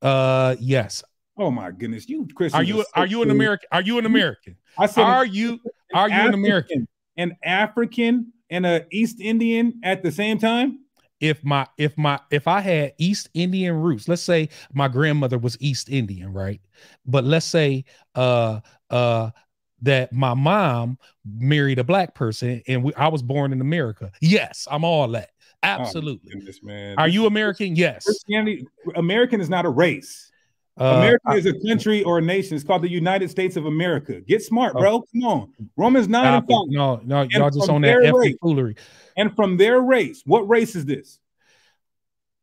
Uh, yes. Oh my goodness, you Christians Are you so are you an. American? Are you an American? I said, Are you are you an American? An African and a East Indian at the same time? If my if my if I had East Indian roots, let's say my grandmother was East Indian, right? But let's say uh uh that my mom married a black person and we, I was born in America. Yes, I'm all that. Absolutely. Goodness, man. Are you American? Yes. Christianity? American is not a race. Uh, America I- is a country or a nation. It's called the United States of America. Get smart, Oh. bro. Come on. Romans 9 and 5. no, no, y'all just on that race. foolery. And from their race, what race is this?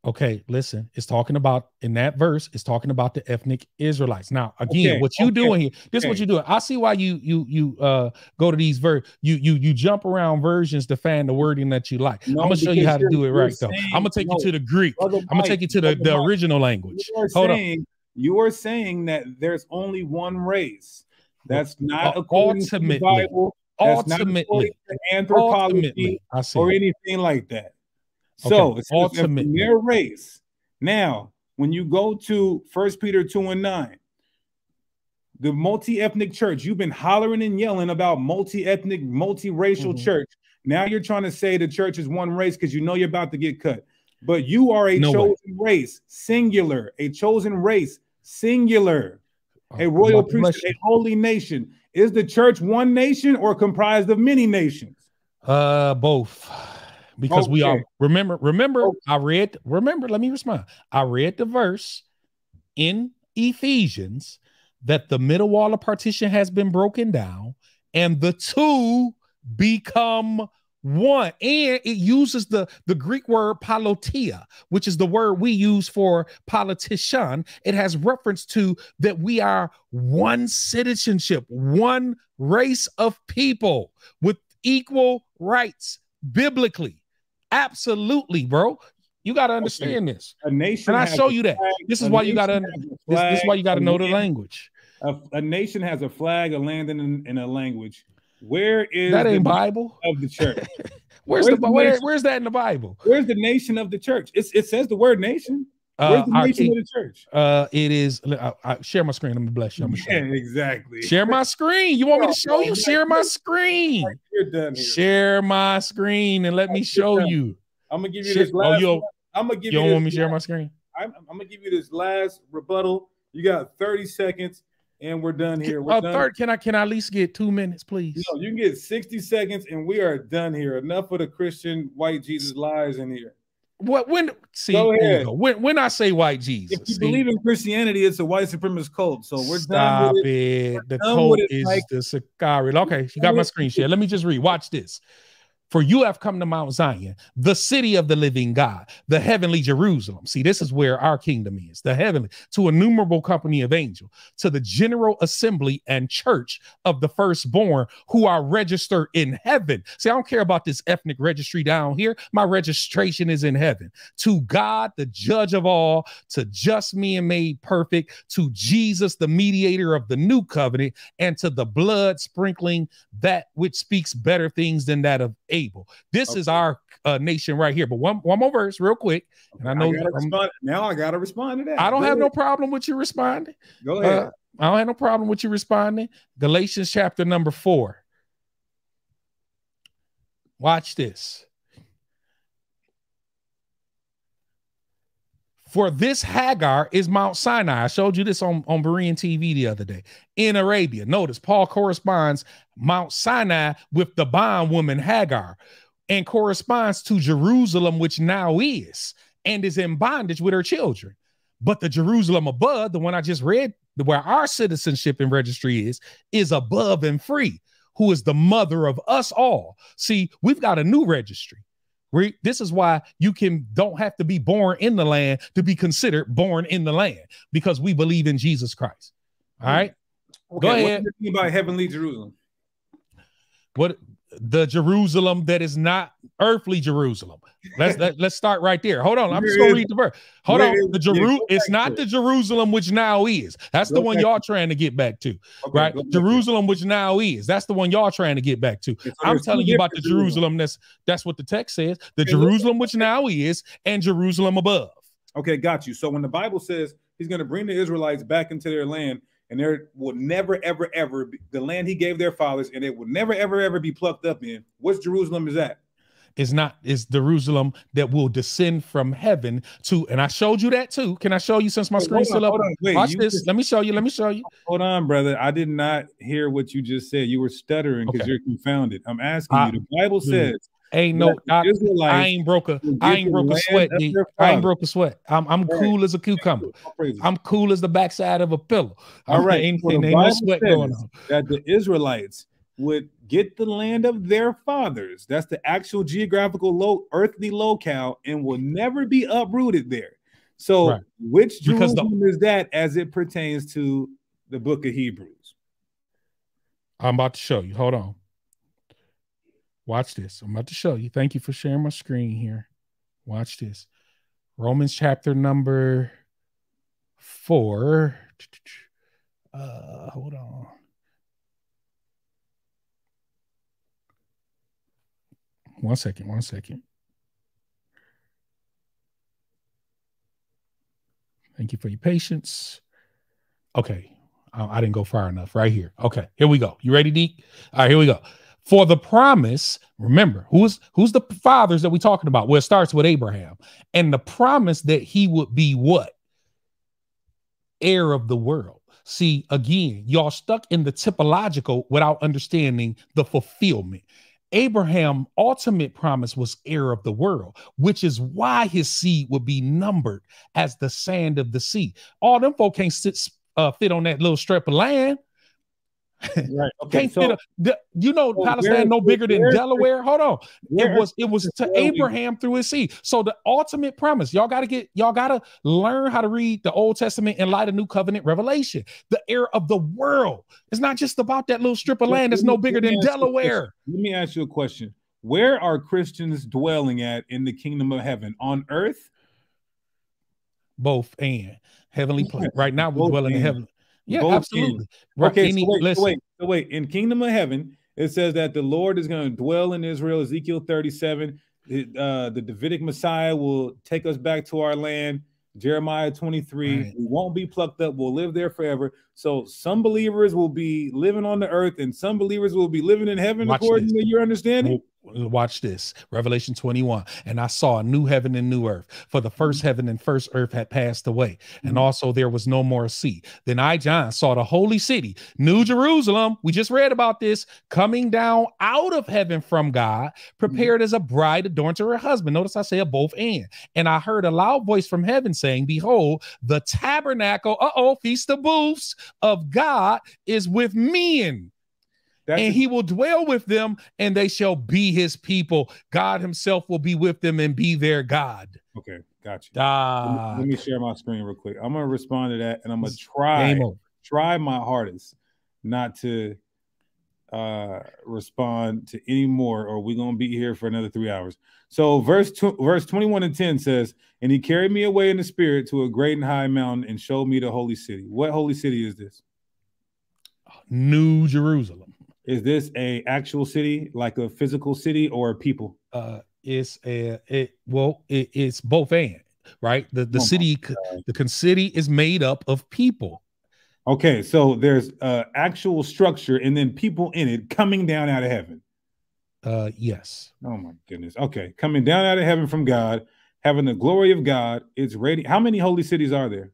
Okay, listen, it's talking about in that verse, it's talking about the ethnic Israelites. Now, again, Okay, what you okay, doing here, this is what you're doing. I see why you you you uh go to these ver you you you jump around versions to find the wording that you like. No, I'm gonna show you how to do it right though. I'm gonna take saying- you to the Greek. I'm gonna take you to the, the original language. Hold on. saying you are saying that there's only one race. That's not Uh, according to the ultimately, Bible. That's not according to anthropology ultimately, or anything like that. Okay, So it's from ultimately. their race. Now, when you go to First Peter 2 and 9, the multi-ethnic church, you've been hollering and yelling about multi-ethnic, multiracial Mhm. church. Now you're trying to say the church is one race because you know you're about to get cut. But you are a No way. chosen race, singular, a chosen race, singular, a I'm royal priesthood, a holy nation. Is the church one nation or comprised of many nations? Uh, both, because we are remember remember Okay. I read remember let me respond. I read the verse in Ephesians that the middle wall of partition has been broken down and the two become one and it uses the the greek word politeia which is the word we use for politician. It has reference to that we are one citizenship one race of people with equal rights biblically. Absolutely bro. You got to understand this. A nation. and i show you that. this is why you got to nation has a this, this is why you got to know the language. A, a nation has a flag, a land, and, and a language. Where is that the ain't bible of the church? where's, Where's the, the where, where's that in the bible Where's the nation of the church? It's, it says the word nation. uh, Where's the our- nation of the church? Uh, it is. I, I, share my screen. Let me bless you. I'm gonna Yeah, share. exactly. share my screen. You want me to show you? Share my screen. You're done here. Share my screen and let me show you. I'm gonna give you this oh, last. you. I'm gonna give you you. don't want me to share my screen? I'm, I'm gonna give you this last rebuttal. You got 30 seconds, and we're done here. We're Uh, done. third, can I can I at least get two minutes, please? No, you can get 60 seconds, and we are done here. Enough of the Christian white Jesus lies in here. What when see Go ahead. go. when when I say white Jesus, If you see, believe in Christianity, it's a white supremacist cult. So we're stop done with it. it. The done code with it, is Mike. the Sicarii. Okay, you got my screen share. Let me just read. Watch this. For you have come to Mount Zion, the city of the living God, the heavenly Jerusalem. See, this is where our kingdom is the heavenly, to innumerable company of angels, to the general assembly and church of the firstborn who are registered in heaven. See, I don't care about this ethnic registry down here. My registration is in heaven. To God, the judge of all, to just me and made perfect, to Jesus, the mediator of the new covenant, and to the blood sprinkling that which speaks better things than that of Abel. This is our uh, nation right here. But one, one more verse, real quick. And I know I'm- now I gotta respond to that. I don't Go have no problem with you responding. Go ahead. Uh, I don't have no problem with you responding. Galatians chapter number four. Watch this. For this Hagar is Mount Sinai. I showed you this on, on Berean TV the other day in Arabia. Notice Paul corresponds Mount Sinai with the bondwoman Hagar and corresponds to Jerusalem, which now is and is in bondage with her children. But the Jerusalem above, the one I just read, where our citizenship and registry is, is above and free, who is the mother of us all. See, we've got a new registry. We, this is why you can don't have to be born in the land to be considered born in the land because we believe in Jesus Christ. All mm. right. Okay, go what do you think about heavenly Jerusalem? What the Jerusalem that is not earthly Jerusalem. Let's let, let's start right there. Hold on. I'm just gonna read the verse. Hold on. The Jeru it's not the. Jerusalem which now is. That's the one y'all trying to get back to, right? go back to it. Jerusalem which now is. That's the one y'all trying to get back to. I'm telling you about the Jerusalem that's that's what the text says. The Jerusalem which now is and Jerusalem above. Okay, got you. So when the Bible says he's going to bring the Israelites back into their land, and there will never, ever, ever be the land he gave their fathers, and it will never, ever, ever be plucked up in. What's Jerusalem is that? is not is Jerusalem that will descend from heaven to and I showed you that too. Can I show you since my Wait, screen's still up? on, wait, Watch this. just- Let me show you. Let me show you. Hold on, brother. I did not hear what you just said. You were stuttering because Okay. you're confounded. I'm asking I- you. The Bible Dude, says Ain't no I, I ain't broke a I ain't broke a sweat. I ain't broke a sweat. I'm I'm Right. cool as a cucumber. I'm cool as the backside of a pillow. All right, Ain't, the ain't no sweat going on. that the Israelites would get the land of their fathers. That's the actual geographical low earthly locale and will never be uprooted there. So, Right. which Because the- is that as it pertains to the book of Hebrews? I'm about to show you. Hold on. Watch this. I'm about to show you. Thank you for sharing my screen here. Watch this. Romans chapter number four. Uh, hold on. One second. One second. Thank you for your patience. Okay. I, I didn't go far enough. Right here. Okay. Here we go. You ready, Deke? All right. Here we go. For the promise, remember who's who's the fathers that we talking about? Well, it starts with Abraham, and the promise that he would be what heir of the world. See, again, y'all stuck in the typological without understanding the fulfillment. Abraham ultimate promise was heir of the world, which is why his seed would be numbered as the sand of the sea. All them folk can't sit, uh, fit on that little strip of land. Right. Okay. So, the, you know, so Palestine no bigger than Delaware. Hold on. It was it was to Abraham through his seed. So the ultimate promise, y'all got to get y'all got to learn how to read the Old Testament in light of New Covenant revelation. The heir of the world. It's not just about that little strip of land that's no bigger than ask you a Delaware. Let me ask you a question. Where are Christians dwelling at in the kingdom of heaven? On earth? Both and heavenly place. Right now we're Both dwelling in heaven. Yeah, Both absolutely. Okay, so wait, so wait, so wait. In kingdom of heaven, it says that the Lord is going to dwell in Israel. Ezekiel 37. It, uh, the Davidic Messiah will take us back to our land. Jeremiah 23. Right. We won't be plucked up. We'll live there forever. So some believers will be living on the earth, and some believers will be living in heaven, Watch according this. to your understanding. Watch this. Revelation 21. And I saw a new heaven and new earth, for the first heaven and first earth had passed away, and Mhm. also there was no more sea. Then I, John, saw the holy city, New Jerusalem. We just read about this coming down out of heaven from God, prepared as a bride adorned to her husband. Notice I say a both and. And I heard a loud voice from heaven saying, Behold, the tabernacle, uh oh, feast of booths of God is with men That's and he will dwell with them, and they shall be his people. God himself will be with them and be their God. okay. gotcha. Ah, let, me, let me share my screen real quick. I'm gonna respond to that, and I'm gonna try try my hardest not to uh respond to any more or we're gonna be here for another three hours so verse two, verse 21 and 10 says and he carried me away in the spirit to a great and high mountain and showed me the holy city what holy city is this New Jerusalem. Is this a actual city like a physical city or people Uh, it's a it well, it, it's both and right. The the Oh city, the con- city is made up of people. okay so there's uh actual structure and then people in it coming down out of heaven Uh, yes, Oh my goodness. Okay. Coming down out of heaven from God, having the glory of God. It's ready. How many holy cities are there?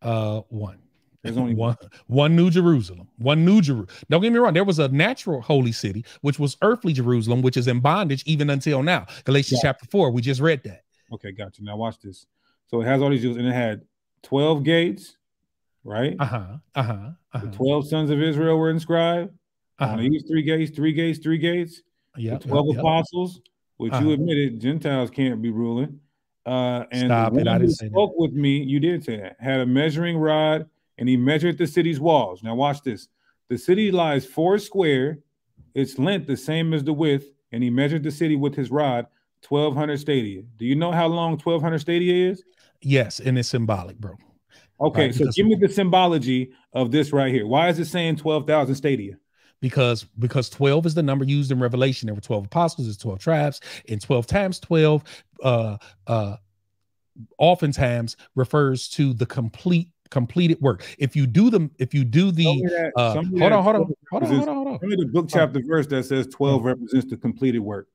uh, one. There's only one, one New Jerusalem, one New Jerusalem. Don't get me wrong. There was a natural holy city, which was earthly Jerusalem, which is in bondage even until now. Galatians Yeah. chapter four. We just read that. Okay, gotcha. Now watch this. So it has all these Jews, and it had 12 gates, right? Uh huh. Uh huh. Uh-huh. The 12 sons of Israel were inscribed. uh-huh. On these three gates, three gates, three gates. Yeah. the 12 apostles, which Uh-huh. you admitted Gentiles can't be ruling. Uh, and Stop it, I didn't say that. spoke with me, you did say that, had a measuring rod and he measured the city's walls. Now, watch this. The city lies four square, its length the same as the width, and he measured the city with his rod, 1,200 stadia. Do you know how long 1,200 stadia is? Yes, and it's symbolic, bro. Okay, Right, so give me the symbology of this right here. Why is it saying 12,000 stadia? Because because 12 is the number used in Revelation. There were 12 apostles, there's 12 tribes, and 12 times 12 uh uh oftentimes refers to the complete completed work. If you do them, if you do the that- uh hold that on, hold on, 12 hold on, hold on, hold on. Show me the book, chapter, verse that says 12 represents the completed work.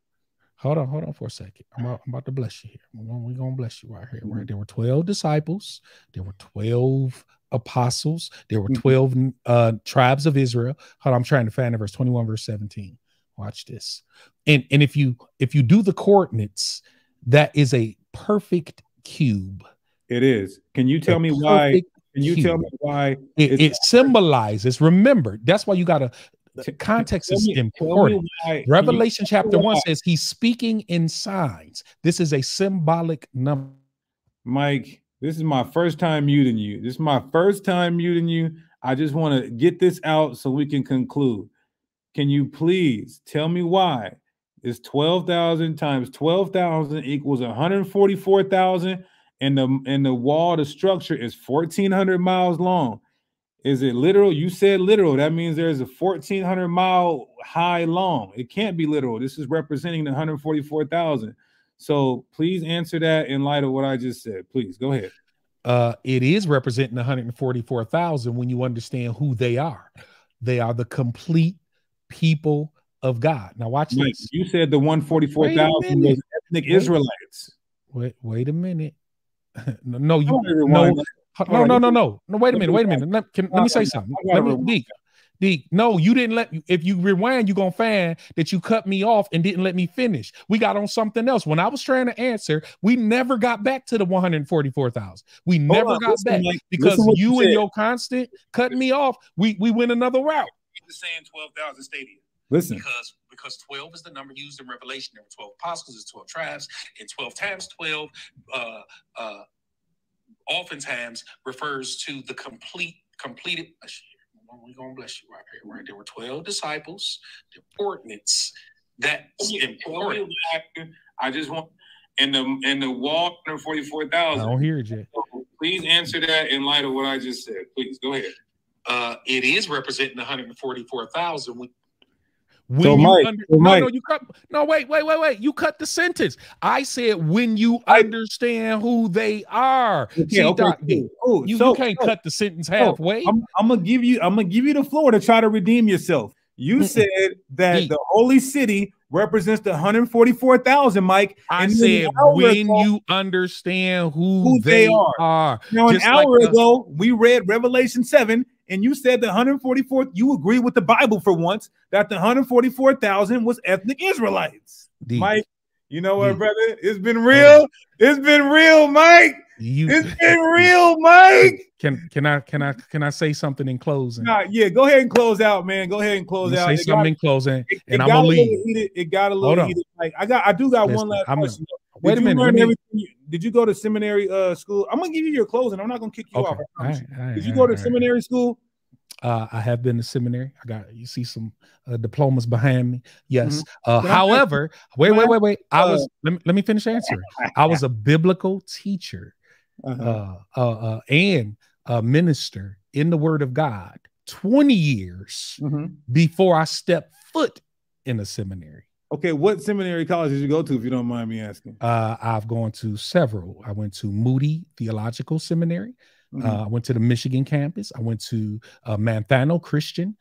Hold on, hold on for a second. I'm about, I'm about to bless you here. We're gonna, we're gonna bless you right here. Right. There were 12 disciples, there were 12 apostles, there were Mhm. 12 uh tribes of Israel. Hold on, I'm trying to find it, verse 21, verse 17. Watch this. And and if you if you do the coordinates, that is a perfect cube. It is. Can you tell A me why? Can you tell me why? It, it symbolizes, remember, that's why you gotta the context is me- important. why- can you Revelation chapter one says he's speaking in signs. This is a symbolic number. Mike, this is my first time muting you. This is my first time muting you. I just want to get this out so we can conclude. Can you please tell me why? It's 12,000 times 12,000 equals 144,000 and the and the wall, the structure is 1400 miles long. Is it literal? You said literal. That means there's a 1400 mile high long. It can't be literal. This is representing the 144,000. So please answer that in light of what I just said. Please go ahead. Uh, it is representing 144,000 when you understand who they are. They are the complete people of God. Now watch Mike, this. you said the 144,000 minute. was ethnic Wait. Israelites. Wait, wait a minute. No, no, you no, no, no, no, no, no. Wait a minute. Wait a minute. Let, can, let me say I something. gotta Let me rewind. Deke, no, you didn't let if you rewind, you're gonna find that you cut me off and didn't let me finish. We got on something else. When I was trying to answer, we never got back to the 144,000. We never on, got listen, back Mike, because you you and your constant cutting me off. We we went another route. The saying 12,000 stadium. Listen, because because 12 is the number used in Revelation. There were 12 apostles, it's 12 tribes, and 12 times 12 uh uh oftentimes refers to the complete completed we're gonna bless you right here, right? There were 12 disciples, the ordinance that's important. I just want in the and the wall under forty four I don't hear it yet. Please answer that in light of what I just said. Please go ahead. Uh it is representing 144,000. When So, you Mike, under- so, no, Mike- no, you cut. No, wait, wait, wait, wait. You cut the sentence. I said when you I- understand who they are. okay, See, okay, Doc, cool. Oh, you, so- you can't cut the sentence halfway. I'm, I'm gonna give you. I'm gonna give you the floor to try to redeem yourself. You said that the holy city represents the 144,000, Mike. I said when ago- you understand who, Who they they, are. are. Now, an Just like hour the- ago, we read Revelation 7, and you said the 144th, you agree with the Bible for once that the 144,000 was ethnic Israelites. D, Mike, you know what, D. brother? It's been real. It's been real, Mike. You It's been real, Mike. can can I can I can I say something in closing? Nah, yeah, go ahead and close out, man. Go ahead and close out. say It something got- in closing, it- it I'm gonna a leave. heated. It got a little heated. Like I got, I do got Listen, one last I'm- question. Wait Did a minute. me- you- did you go to seminary uh school? I'm gonna give you your closing. I'm not gonna kick you okay. off. I all promise right, you. right, Did you go to right, seminary school? Uh, I have been to seminary. I got you see some uh, diplomas behind me. Yes. Uh, I ask- however, wait, wait, wait, wait. I uh, was let me let me finish answering. I was a biblical teacher Uh-huh. uh, uh, uh, and a minister in the Word of God 20 years Mhm. before I stepped foot in a seminary. Okay, what seminary college did you go to, if you don't mind me asking? Uh, I've gone to several. I went to Moody Theological Seminary. Mhm. Uh, I went to the Michigan campus. I went to uh, Manthano Christian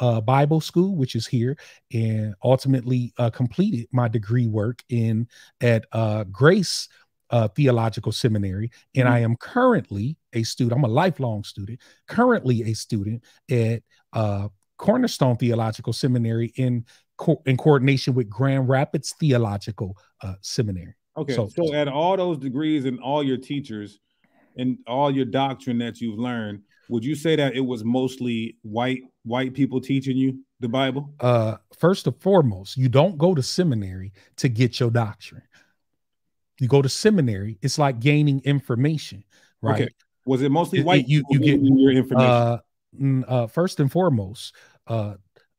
uh, Bible School, which is here, and ultimately uh, completed my degree work in at uh, Grace uh, Theological Seminary. And I am currently a student. I'm a lifelong student. Currently a student at uh, Cornerstone Theological Seminary in co- in coordination with Grand Rapids Theological uh, Seminary. okay, so- so, at all those degrees and all your teachers and all your doctrine that you've learned, would you say that it was mostly white white people teaching you the Bible? uh first and foremost you don't go to seminary to get your doctrine you go to seminary it's like gaining information right Okay. Was it mostly It- it- white? you- you get- your information. uh, mm, uh first and foremost uh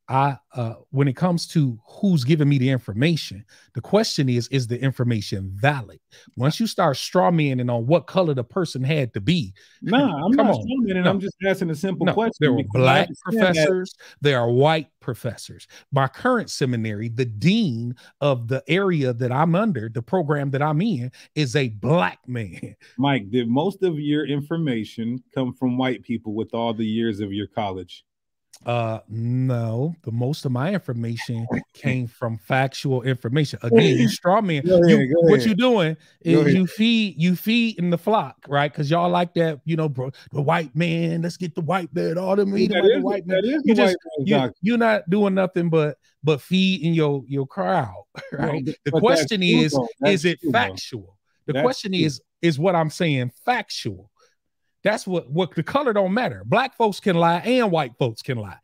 i uh when it comes to who's giving me the information the question is is the information valid once you start strawmanning on what color the person had to be nah, I'm not on. saying No. I'm just asking a simple No, question. there were black understand that- professors, there are white professors. My current seminary, the dean of the area that I'm under, the program that I'm in, is a black man. Mike, did most of your information come from white people with all the years of your college? Uh no, the most of my information came from factual information. Again, you straw man. You, what you doing is you feed you feed in the flock, right? Because y'all like that, you know, bro, the white man. Let's get the white man. All them eat That the white man. You just, white you, man you're not doing nothing but but feeding your your crowd right No, the question is. Is it factual the That's question true. is is what i'm saying factual that's what what the color don't matter black folks can lie and white folks can lie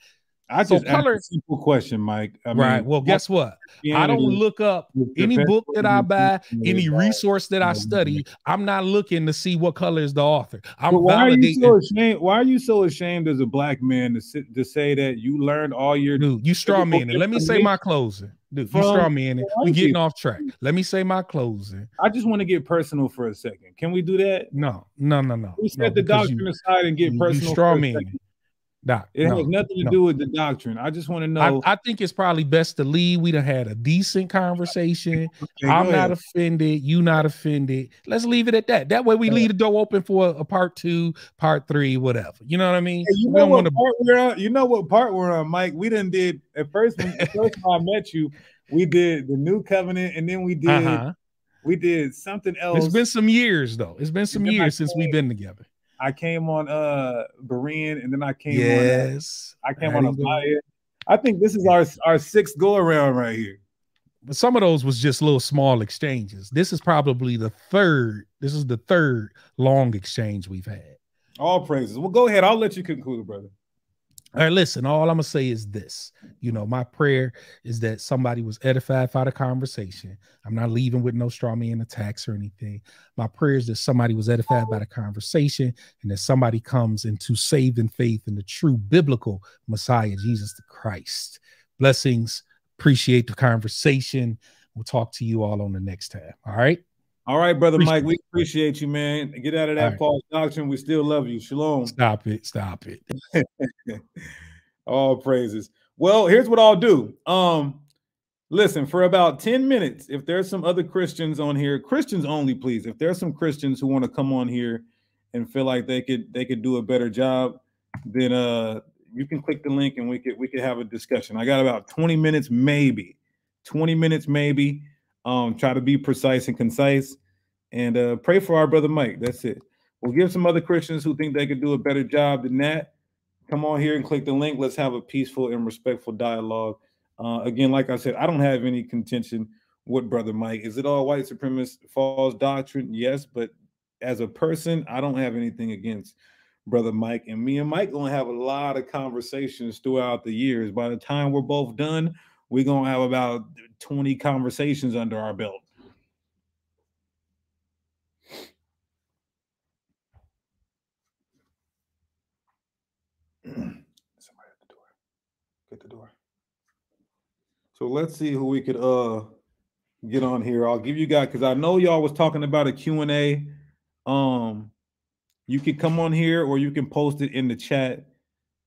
I So just asked color- a simple question, Mike. I right well guess what i don't look up any book that i buy any resource that i study i'm not looking to see what color is the author i'm why are you so ashamed? Why are you so ashamed as a black man to sit, to say that you learned all your Dude, you straw man it. Let me say my closing. Dude, you from me in it. We getting off track. Let me say my closing. I just want to get personal for a second. Can we do that? No, no, no, no. We no, set the doctrine you- aside and get you- you personal. straw a man. second. Doc, It no. has nothing to no. do with the doctrine. I just want to know. I, I think it's probably best to leave. We done had a decent conversation. Okay, I'm not offended. You not offended. Let's leave it at that. That way we Yeah. leave the door open for a, a part two, part three, whatever. You know what I mean? Hey, you We know don't what part we're on? You know what part we're on, Mike? We done did at first when the first time I met you, we did the new covenant, and then we did uh-huh. we did something else. It's been some years though. It's been some years since we've been together. I came on uh Berean, and then I came yes. on. I came on Amaya. I think this is our our sixth go around right here. But some of those was just little small exchanges. This is probably the third. This is the third long exchange we've had. All praises. Well, go ahead. I'll let you conclude, brother. All right, listen, all I'm gonna say is this. You know, my prayer is that somebody was edified by the conversation. I'm not leaving with no straw man attacks or anything. My prayer is that somebody was edified by the conversation and that somebody comes into saving faith in the true biblical Messiah, Jesus the Christ. Blessings. Appreciate the conversation. We'll talk to you all on the next time. All right. All right, brother appreciate Mike. We appreciate you, man. Get out of that right. false doctrine. We still love you. Shalom. Stop it. Stop it. All praises. Well, here's what I'll do. Um, listen, for about 10 minutes, if there's some other Christians on here, Christians only, please. If there's some Christians who want to come on here and feel like they could they could do a better job, then uh you can click the link and we could we could have a discussion. I got about 20 minutes, maybe 20 minutes, maybe. Um, try to be precise and concise and uh, pray for our brother Mike. That's it. We'll give some other Christians who think they could do a better job than that. Come on here and click the link. Let's have a peaceful and respectful dialogue. Uh, again, like I said, I don't have any contention with brother Mike. Is it all white supremacist false doctrine? Yes, but as a person, I don't have anything against brother Mike. And me and Mike gonna have a lot of conversations throughout the years. By the time we're both done, we're gonna have about 20 conversations under our belt. Somebody at the door. Get the door. So let's see who we could uh get on here. I'll give you guys because I know y'all was talking about a Q&A. Um, you can come on here or you can post it in the chat.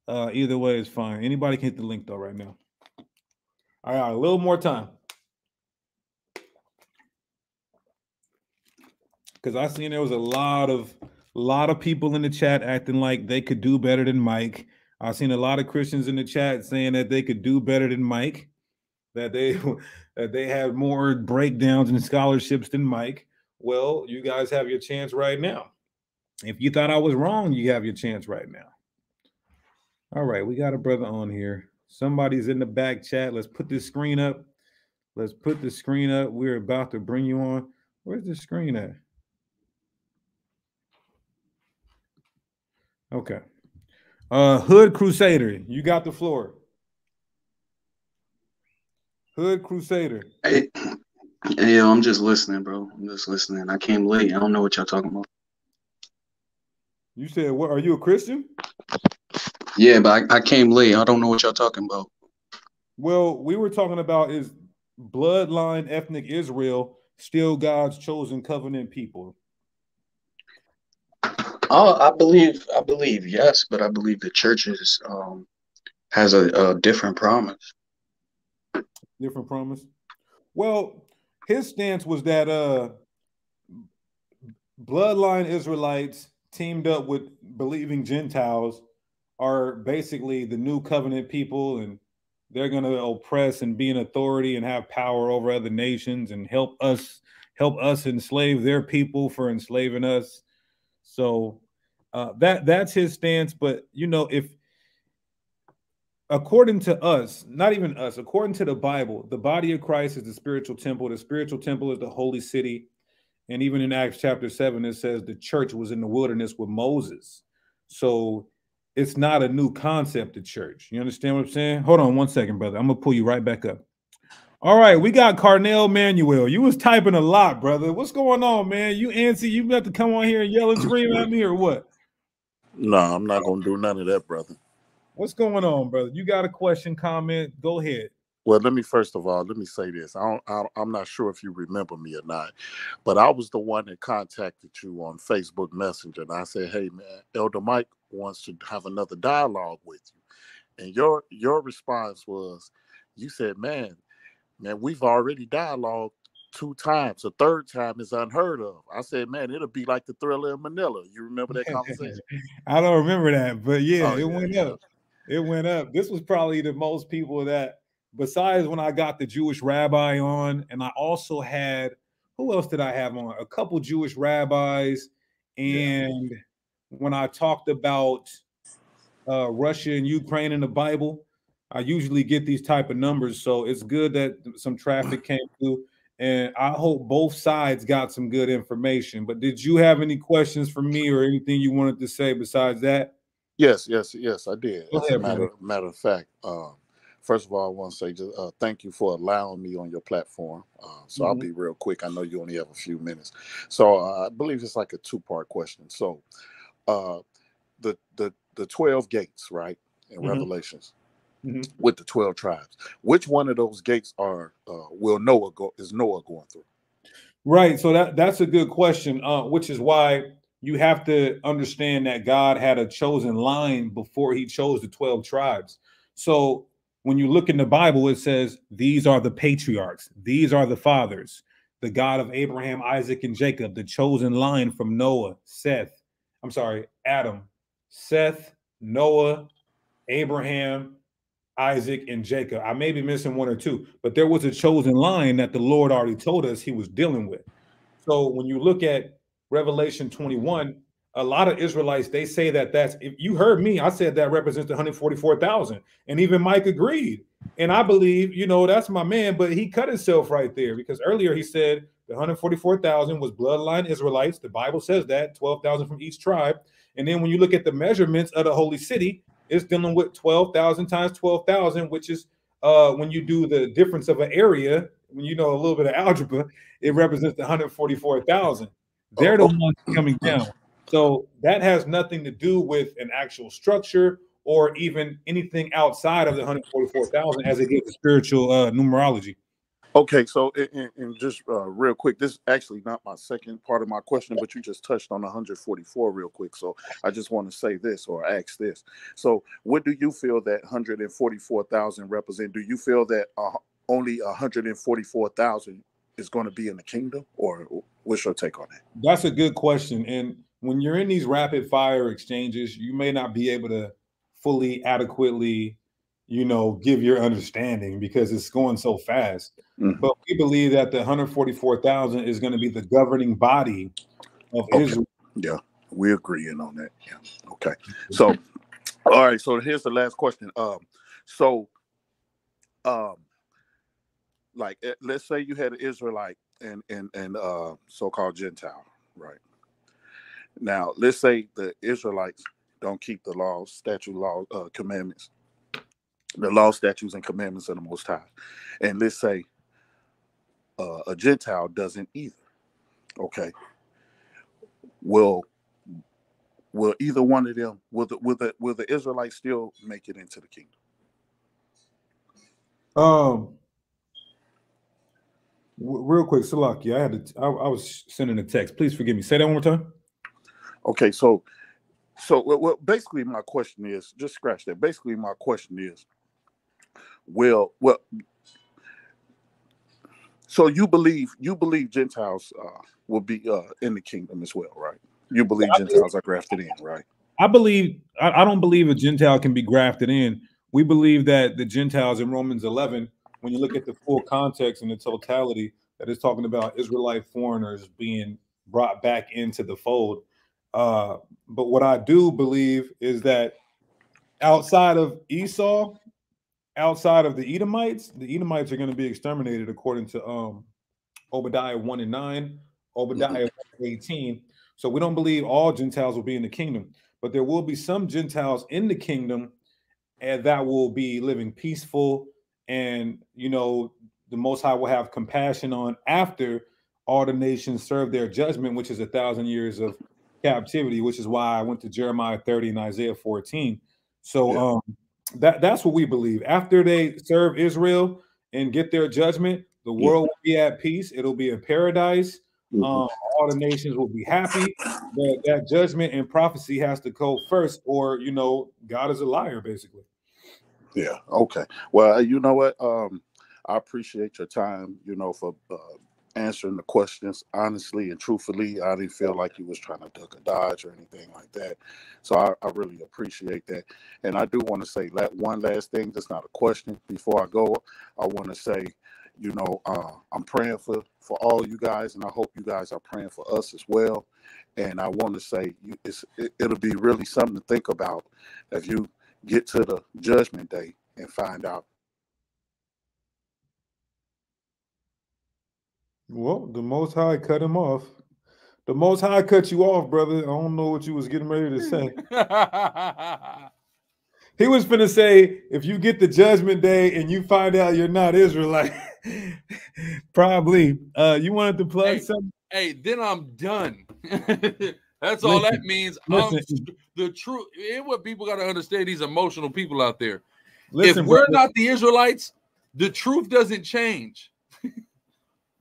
Uh, either way is fine. Anybody can hit the link though right now. All right, a little more time. Because I seen there was a lot of lot of people in the chat acting like they could do better than Mike. I seen a lot of Christians in the chat saying that they could do better than Mike, that they that they have more breakdowns and scholarships than Mike. Well, you guys have your chance right now. If you thought I was wrong, you have your chance right now. All right, we got a brother on here. Somebody's in the back chat. Let's put this screen up. Let's put the screen up. We're about to bring you on. Where's the screen at? Okay. Uh Hood Crusader, you got the floor. Hood Crusader. Hey, hey, yo, I'm just listening, bro. I'm just listening. I came late. I don't know what y'all talking about. You said what? Are you a Christian? Yeah, but I, I came late. I don't know what y'all talking about. Well, we were talking about is bloodline ethnic Israel still God's chosen covenant people? Oh, I believe, I believe yes, but I believe the churches um, has a, a different promise. Different promise. Well, his stance was that uh, bloodline Israelites teamed up with believing Gentiles are basically the new covenant people and they're going to oppress and be an authority and have power over other nations and help us help us enslave their people for enslaving us. So uh, that that's his stance but you know if according to us not even us according to the bible the body of christ is the spiritual temple. The spiritual temple is the holy city. And even in acts chapter 7 it says the church was in the wilderness with moses. So it's not a new concept of church. You understand what I'm saying? Hold on one second, brother. I'm gonna pull you right back up. All right, we got Carnell Manuel. You was typing a lot, brother. What's going on, man? You antsy? You got to come on here and yell and scream at me, or what? No, I'm not gonna do none of that, brother. What's going on, brother? You got a question, comment? Go ahead. Well, let me first of all let me say this. I don't, I, I'm not sure if you remember me or not, but I was the one that contacted you on Facebook Messenger, and I said, "Hey, man, Elder Mike wants to have another dialogue with you," and your your response was, "You said, man, man, we've already dialogued two times. A third time is unheard of." I said, "Man, it'll be like the Thrilla in Manila." You remember that conversation? I don't remember that, but yeah, Oh, it yeah, went yeah. up. It went up. This was probably the most people that, besides when I got the Jewish rabbi on, and I also had who else did I have on? A couple Jewish rabbis Yeah. When I talked about uh, Russia and Ukraine in the Bible. I usually get these type of numbers, so it's good that some traffic came through, and I hope both sides got some good information. But did you have any questions for me or anything you wanted to say besides that? Yes, yes, yes, I did. Go ahead, matter, matter of fact, um, first of all, I want to say just uh, thank you for allowing me on your platform. Uh, so I'll Mhm. be real quick. I know you only have a few minutes, so uh, I believe it's like a two-part question. So, uh, the the the twelve gates, right, in Mhm. Revelations, Mhm. with the twelve tribes. Which one of those gates are uh, will Noah go? Is Noah going through? Right. So that that's a good question, uh, which is why you have to understand that God had a chosen line before He chose the twelve tribes. So when you look in the Bible, it says these are the patriarchs, these are the fathers, the God of Abraham, Isaac, and Jacob, the chosen line from Noah, Seth. I'm sorry, Adam, Seth, Noah, Abraham, Isaac, and Jacob. I may be missing one or two, but there was a chosen line that the Lord already told us he was dealing with. So when you look at Revelation 21, a lot of Israelites they say that that's if you heard me, I said that represents the 144,000, and even Mike agreed. And I believe, you know, that's my man, but he cut himself right there because earlier he said the 144,000 was bloodline Israelites. The Bible says that 12,000 from each tribe. And then when you look at the measurements of the holy city, it's dealing with 12,000 times 12,000, which is uh, when you do the difference of an area, when you know a little bit of algebra, it represents the 144,000. They're the ones coming down. So that has nothing to do with an actual structure or even anything outside of the 144,000 as it gets to spiritual uh, numerology. Okay, so and, and- just uh, real quick, this is actually not my second part of my question, but you just touched on 144 real quick. So I just want to say this or ask this. So, what do you feel that 144,000 represent? Do you feel that uh, only 144,000 is going to be in the kingdom, or what's your take on that? That's a good question. And when you're in these rapid fire exchanges, you may not be able to fully adequately, you know, give your understanding because it's going so fast. Mhm. But we believe that the 144,000 is going to be the governing body of Okay. Israel. Yeah, we're agreeing on that. Yeah. Okay. So, all right. So here's the last question. Um, so, um, like, eh, let's say you had an Israelite and and and uh, so-called Gentile, right? Now, let's say the Israelites don't keep the laws, statute, law, uh, commandments, the law, statutes, and commandments of the Most High, and let's say uh, a Gentile doesn't either. Okay. Will will either one of them will the will the will the Israelites still make it into the kingdom? Um, real quick, Salaki, I had to, I, I was sending a text. Please forgive me. Say that one more time. Okay, so so well, well, basically my question is just scratch that. Basically my question is, will well, so you believe you believe Gentiles uh, will be uh, in the kingdom as well, right? You believe I believe- Gentiles are grafted in, right? I believe I, I don't believe a Gentile can be grafted in. We believe that the Gentiles in Romans 11, when you look at the full context and the totality, that is talking about Israelite foreigners being brought back into the fold. Uh, but what I do believe is that outside of Esau, outside of the Edomites, the Edomites are going to be exterminated according to um, Obadiah 1 and 9, Obadiah 18. So we don't believe all Gentiles will be in the kingdom, but there will be some Gentiles in the kingdom and that will be living peaceful. And, you know, the Most High will have compassion on after all the nations serve their judgment, which is a thousand years of captivity, which is why I went to Jeremiah 30 and Isaiah 14. So Yeah. um, that that's what we believe. After they serve Israel and get their judgment, the world will be at peace. It'll be a paradise. Mhm. Um, all the nations will be happy. But that judgment and prophecy has to go first, or you know, God is a liar, basically. Yeah. Okay. Well, you know what? Um, I appreciate your time. You know, for uh, answering the questions honestly and truthfully. I didn't feel like you was trying to duck a dodge or anything like that. So I, I really appreciate that. And I do want to say that one last thing. That's not a question. Before I go, I want to say, you know, uh, I'm praying for for all you guys, and I hope you guys are praying for us as well. And I want to say, it's, it, it'll be really something to think about as you get to the judgment day and find out. Well, the Most High cut him off. The Most High cut you off, brother. I don't know what you was getting ready to say. he was finna say, if you get the judgment day and you find out you're not Israelite, probably. Uh, you wanted to plug Hey, something? Hey, then I'm done. That's all that Listen, means. I'm, the truth. And what people got to understand, these emotional people out there. Listen, if we're brother. not the Israelites, the truth doesn't change.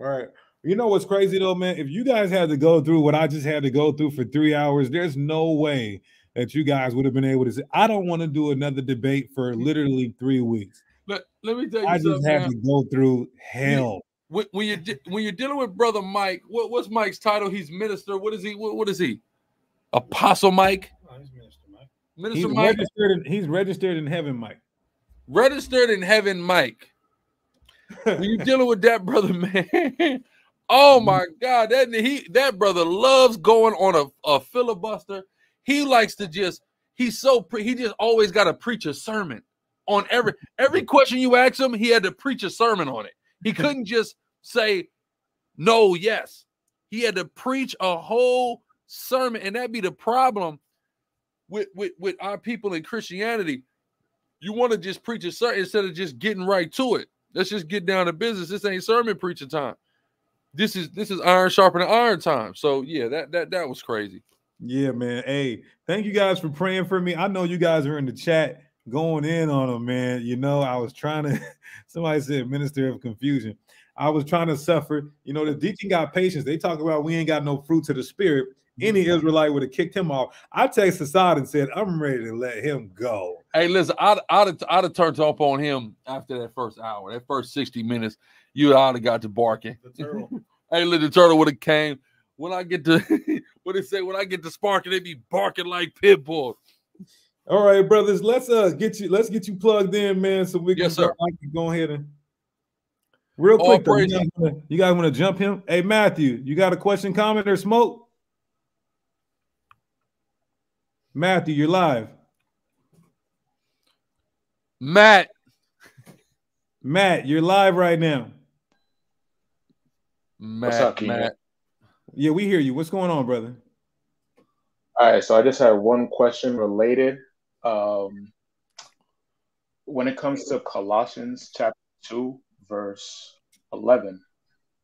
Right. You know what's crazy though, man? If you guys had to go through what I just had to go through for three hours, there's no way that you guys would have been able to say, I don't want to do another debate for literally three weeks. But let me tell you I just something. had man. to go through hell. When, when you de- when you're dealing with brother Mike, what, what's Mike's title? He's minister. What is he? What, what is he? Apostle Mike. Minister He's Mike. registered in, he's registered in heaven, Mike. registered in heaven, Mike. When you're dealing with that brother, man. Oh mm-hmm. my God, that he that brother loves going on a, a filibuster. He likes to just he's so pre- he just always got to preach a sermon on every every mm-hmm. question you ask him. He had to preach a sermon on it. He mm-hmm. couldn't just say no, yes. He had to preach a whole sermon, and that be the problem with with with our people in Christianity you want to just preach a sermon instead of just getting right to it. Let's just get down to business. This ain't sermon preaching time. This is this is iron sharpening iron time. So yeah, that that that was crazy. Yeah, man. Hey, thank you guys for praying for me. I know you guys are in the chat going in on them, man. You know, I was trying to, somebody said minister of confusion. I was trying to suffer. You know, the deacon got patience. They talk about we ain't got no fruit of the spirit. Any Israelite would have kicked him off. I texted Assad and said, I'm ready to let him go. Hey, listen, I'd I'd have, I'd have turned up on him after that first hour, that first 60 minutes. You I'd have got to barking. hey, little turtle would have came. When I get to what they say, when I get to sparking, they be barking like pit bulls. All right, brothers, let's uh get you let's get you plugged in, man, so we can Yes, sir. I can go ahead and real quick. though, you, guys wanna, you guys want to jump him? Hey, Matthew, you got a question, comment, or smoke? Matthew, you're live. Matt, Matt, you're live right now. Matt, up, King? Matt. Yeah, we hear you. What's going on, brother? All right, so I just had one question related. Um, when it comes to Colossians chapter 2, verse 11,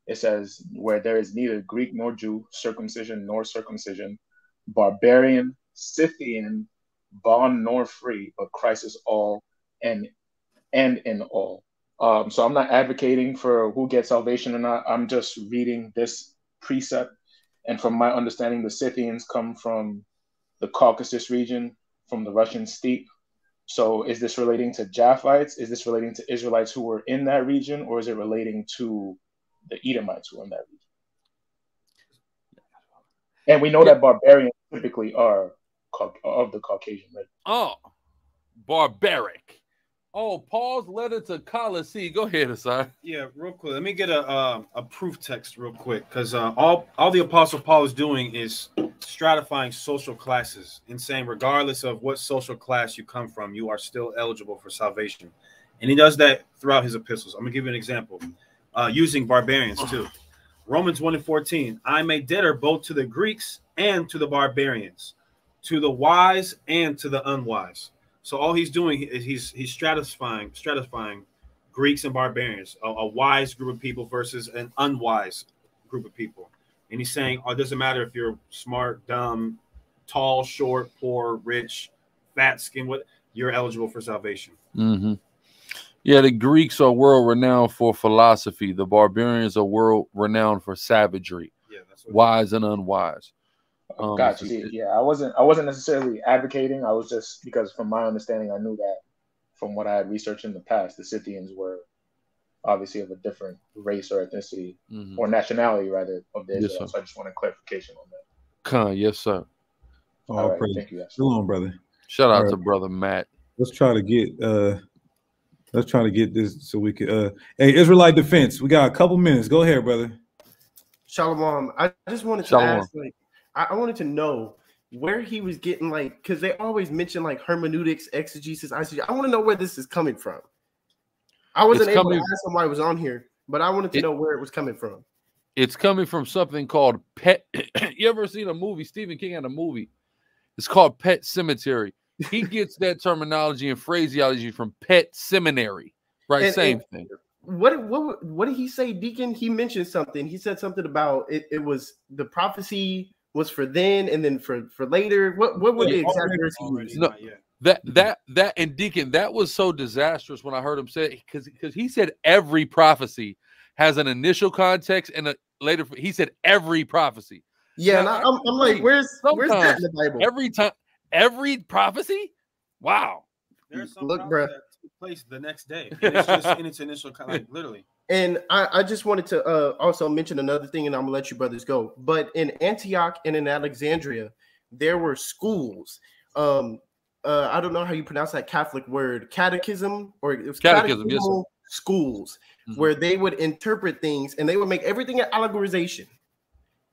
it says, Where there is neither Greek nor Jew, circumcision nor circumcision, barbarian, Scythian, bond nor free, but Christ is all and and in all. Um, so I'm not advocating for who gets salvation or not. I'm just reading this precept. And from my understanding, the Scythians come from the Caucasus region, from the Russian steppe. So is this relating to Japhites? Is this relating to Israelites who were in that region, or is it relating to the Edomites who were in that region? And we know that barbarians typically are of the Caucasian race. Oh, barbaric. Oh, Paul's letter to Colossae. Go ahead, Asai. Yeah, real quick. Let me get a uh, a proof text real quick, because uh, all all the Apostle Paul is doing is stratifying social classes and saying, regardless of what social class you come from, you are still eligible for salvation. And he does that throughout his epistles. I'm gonna give you an example, uh, using barbarians too. Romans 1 and 14. I'm a debtor both to the Greeks and to the barbarians, to the wise and to the unwise. So all he's doing is he's he's stratifying stratifying Greeks and barbarians, a, a wise group of people versus an unwise group of people. And he's saying, oh, it doesn't matter if you're smart, dumb, tall, short, poor, rich, fat, skin, what you're eligible for salvation. Mm-hmm. Yeah, the Greeks are world renowned for philosophy. The barbarians are world renowned for savagery, Yeah, wise and unwise. Um, Gotcha. See, yeah, I wasn't I wasn't necessarily advocating. I was just because from my understanding, I knew that from what I had researched in the past, the Scythians were obviously of a different race or ethnicity mhm. or nationality rather of the Yes, so I just wanted clarification on that. Con, yes, sir. Oh, All right, praise. thank you guys. Come on, brother. Shout out All to brother Matt. Let's try to get uh Let's try to get this so we can. Uh, hey, Israelite Defense, we got a couple minutes. Go ahead, brother. Shalom. I just wanted to Shalom. ask, like, I, I wanted to know where he was getting, like, because they always mention like hermeneutics, exegesis, eisegesis. I want to know where this is coming from. I wasn't It's able coming- to ask him why it was on here, but I wanted to It- know where it was coming from. It's coming from something called Pet. you ever seen a movie? Stephen King had a movie. It's called Pet Sematary. He gets that terminology and phraseology from Pet Seminary. Right, And- same and- thing. What what what did he say, Deacon? He mentioned something. He said something about it. It was the prophecy was for then and then for for later. What what were the Yeah, exact already- words he Already used? No. That that that and Deacon, that was so disastrous when I heard him say because because he said every prophecy has an initial context and a later. He said every prophecy. Yeah, and Now, I, I'm, I'm like, where's where's that in the Bible? Every time, every prophecy. Wow. There's some Look, bro. that took place the next day. And it's just in its initial kind like literally. And I, I just wanted to uh, also mention another thing, and I'm gonna let you brothers go. But in Antioch and in Alexandria, there were schools. Um, uh, I don't know how you pronounce that Catholic word, catechism, or it was Catechism, yes, schools Mhm. where they would interpret things and they would make everything an allegorization.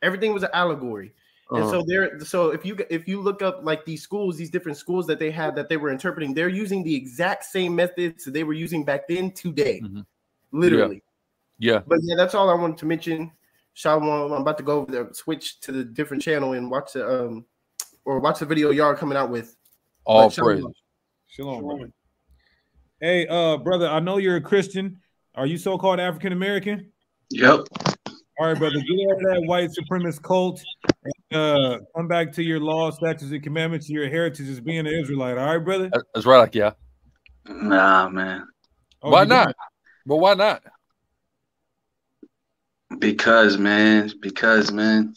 Everything was an allegory. And Uh-huh. so there, so if you if you look up like these schools, these different schools that they had that they were interpreting, they're using the exact same methods that they were using back then today, Mhm. literally. Yeah. But yeah, that's all I wanted to mention. Shalom. I'm about to go over there, switch to the different channel and watch the um or watch the video y'all are coming out with. All But shalom. praise. Shalom, brother. Hey, uh, brother, I know you're a Christian. Are you so-called African American? Yep. All right, brother, get out of that white supremacist cult and uh, come back to your law, statutes, and commandments, your heritage as being an Israelite. All right, brother? That- That's right. Like, yeah. Nah, man. Oh, why not? don't? But why not? Because man, because man,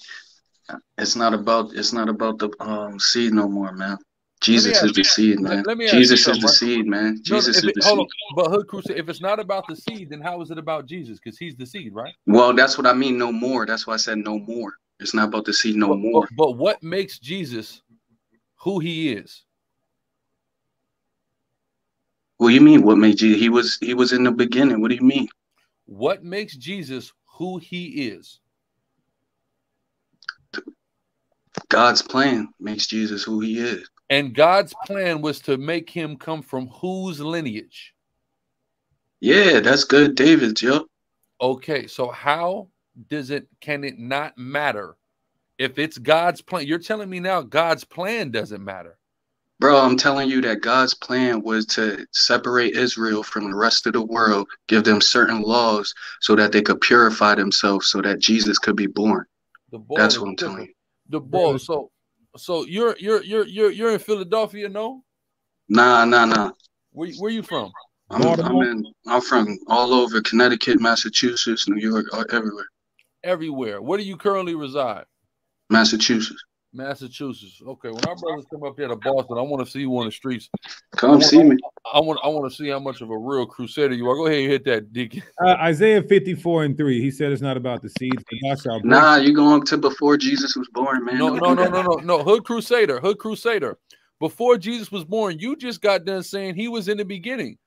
it's not about it's not about the um seed no more, man. Jesus is the seed, man. let me ask you Jesus is the seed, man. Jesus is the seed. on. But Hood Crusade, if it's not about the seed, then how is it about Jesus? Because he's the seed, right? Well, that's what I mean. No more. That's why I said no more. It's not about the seed no but, more. But, but what makes Jesus who he is? What do you mean? What made Jesus? He was he was in the beginning. What do you mean? What makes Jesus who he is? God's plan makes Jesus who he is. And God's plan was to make him come from whose lineage? Yeah, that's good, David. Yep. Okay, so how does it can it not matter if it's God's plan? You're telling me now God's plan doesn't matter. Bro, I'm telling you that God's plan was to separate Israel from the rest of the world, give them certain laws so that they could purify themselves so that Jesus could be born. The boy That's what I'm telling different. you. The boy. So so you're you're you're you're you're in Philadelphia, no? Nah, nah, nah. Where where you from? I'm, I'm in I'm from all over Connecticut, Massachusetts, New York, uh, everywhere. Everywhere. Where do you currently reside? Massachusetts. Massachusetts. Okay. When our brothers come up here to Boston, I want to see you on the streets. Come want- see me. I want I want to see how much of a real crusader you are. Go ahead and hit that, Deacon. Uh, Isaiah 54 and 3. He said it's not about the seed. for thou shalt break Nah, you going to before Jesus was born, man. No, no, no, no, no, no. Hood Crusader, Hood Crusader. Before Jesus was born, you just got done saying he was in the beginning.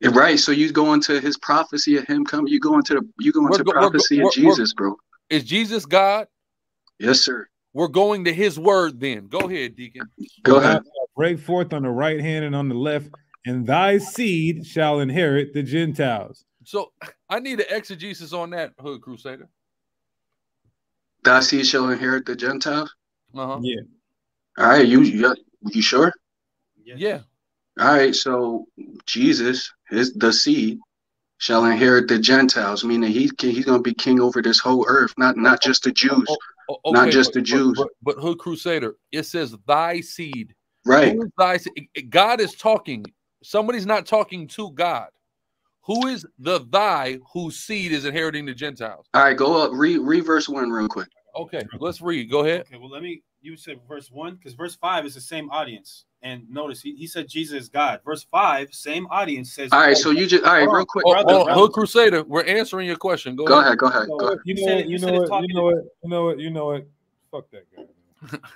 Yeah, Right. So you go into his prophecy of him coming. You go into the you go We're into go- we're go- prophecy we're- of Jesus, bro. Is Jesus God? Yes, sir. We're going to his word then. Go ahead, Deacon. Go ahead. break forth on the right hand and on the left, and thy seed shall inherit the Gentiles. So I need an exegesis on that, Hood Crusader. Thy seed shall inherit the Gentiles. Uh-huh. Yeah. All right, you you, you sure? Yeah. All right, so Jesus, his the seed, shall inherit the Gentiles, meaning he can, he's gonna be king over this whole earth, not not oh, oh, just the oh, Jews, O- not okay, just but- the Jews. But, but, but Hood Crusader, it says thy seed. Right. Who is thy seed? God is talking. Somebody's not talking to God. Who is the thy whose seed is inheriting the Gentiles? All right, go up, read read verse one real quick. Okay, let's read. Go ahead. Okay, well, let me. You said verse one because verse five is the same audience, and notice he, he said Jesus is God. Verse five, same audience says. All right, so you just all right, real quick. Oh, brother, oh, brother. Hood Crusader, we're answering your question. Go, Go ahead. ahead, go ahead, go ahead. You You know what? it- You you know said it's what? You know what? You know what? You know what? Fuck that guy.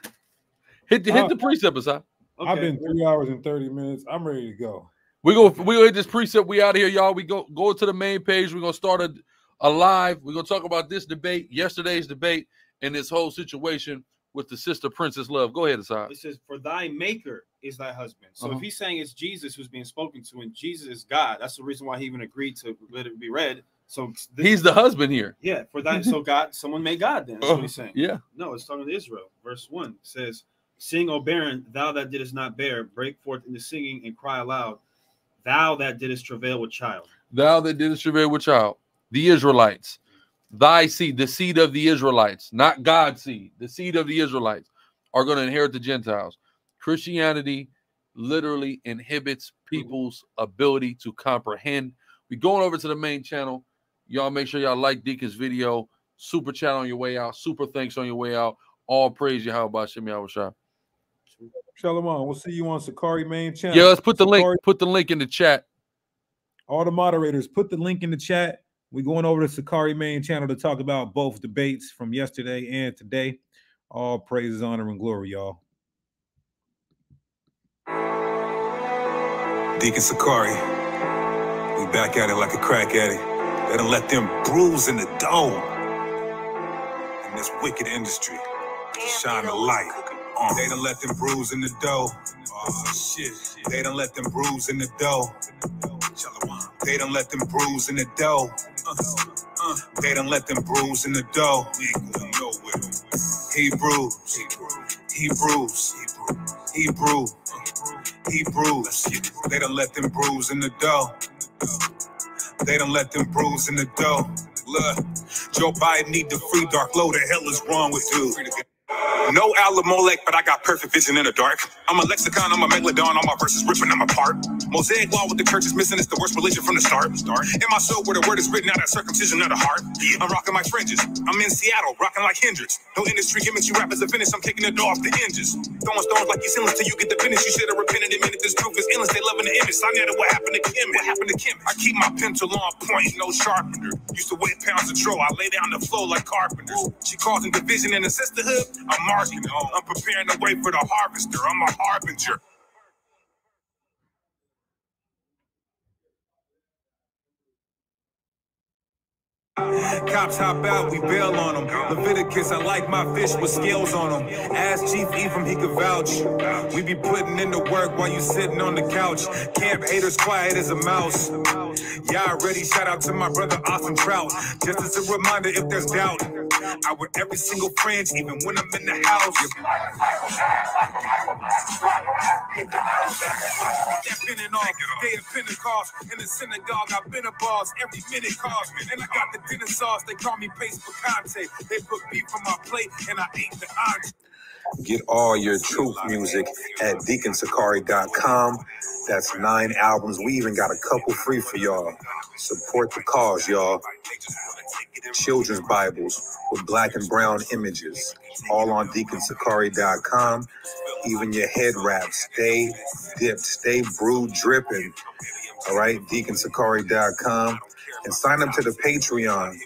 Hit the, hit Uh, the precepts, huh? Okay. I've been three hours and 30 minutes. I'm ready to go. We go we go hit this precept. We out of here, y'all. We go go to the main page. We're gonna start a, a live. We're gonna talk about this debate, yesterday's debate, and this whole situation with the sister Princess Love. Go ahead, Asad. It says, "For thy maker is thy husband." So Uh-huh. if he's saying it's Jesus who's being spoken to, and Jesus is God, that's the reason why he even agreed to let it be read. So this- He's the husband here. Yeah, for that. So God, someone made God. Then that's what he's saying. Yeah. No, it's talking to Israel. Verse one says, "Sing, O barren, thou that didst not bear, break forth into singing and cry aloud, thou that didst travail with child." Thou that didst travail with child, the Israelites, thy seed, the seed of the Israelites, not God's seed, the seed of the Israelites are going to inherit the Gentiles. Christianity literally inhibits people's ability to comprehend. We're going over to the main channel. Y'all make sure y'all like Deacon's video. Super chat on your way out. Super thanks on your way out. All praise you. How about Shemi Awashai? Shalom. We'll see you on Sicarii main channel. Yeah, let's put the Sicarii- link. Put the link in the chat. All the moderators, put the link in the chat. We're going over to Sicarii main channel to talk about both debates from yesterday and today. All praises, honor, and glory, y'all. Deacon Sicarii, we back at it like a crack addict. They done let them bruise in the dough. In this wicked industry, shine the light. on. They done let them bruise in the dough. Oh shit. They done let them bruise in the dough. They done let them bruise in the dough. Uh, uh, they done let them bruise in the dough. Hebrews, Hebrews, Hebrew, Hebrews. They done let them bruise in the dough. They done let them bruise in the dough. Look, Joe Biden need the free dark. Low the hell is wrong with you? No Alamolek, but I got perfect vision in the dark. I'm a lexicon, I'm a megalodon, all my verses ripping them apart. Mosaic law with the church is missing, it's the worst religion from the start. In my soul, where the word is written out, that circumcision of the heart. I'm rocking my fringes. I'm in Seattle, rocking like Hendrix. No industry gimmicks, you rappers are finished. I'm kicking the door off the hinges. Throwing stones like you sinless till you get the finish. You should have repented a minute. This proof is endless. They loving the image. I know what happened to Kim. What happened to Kim? I keep my pencil on point, no sharpener. Used to weigh pounds of troll. I lay down the flow like carpenters. She causing division in the sisterhood. I'm marking. I'm preparing the way for the harvester. I'm a harbinger. Cops hop out, we bail on them. Leviticus, I like my fish with scales on them. Ask Chief Ephraim, he could vouch. We be putting in the work while you sitting on the couch. Camp haters quiet as a mouse. Y'all ready? Shout out to my brother Austin Trout. Just as a reminder, if there's doubt, I wear every single fringe, even when I'm in the house. That pinning day of Pentecost. In the synagogue, I've been a boss. Every minute cost. And I got the They call me Pace Picante. They put beef on my plate, and I ate the entree. Get all your truth music at deaconsicarii.com. That's nine albums. We even got a couple free for y'all. Support the cause, y'all. Children's Bibles with black and brown images. All on deaconsicarii.com. Even your head wraps. Stay dipped. Stay brewed dripping. All right, deaconsicarii.com. And sign up to the Patreon.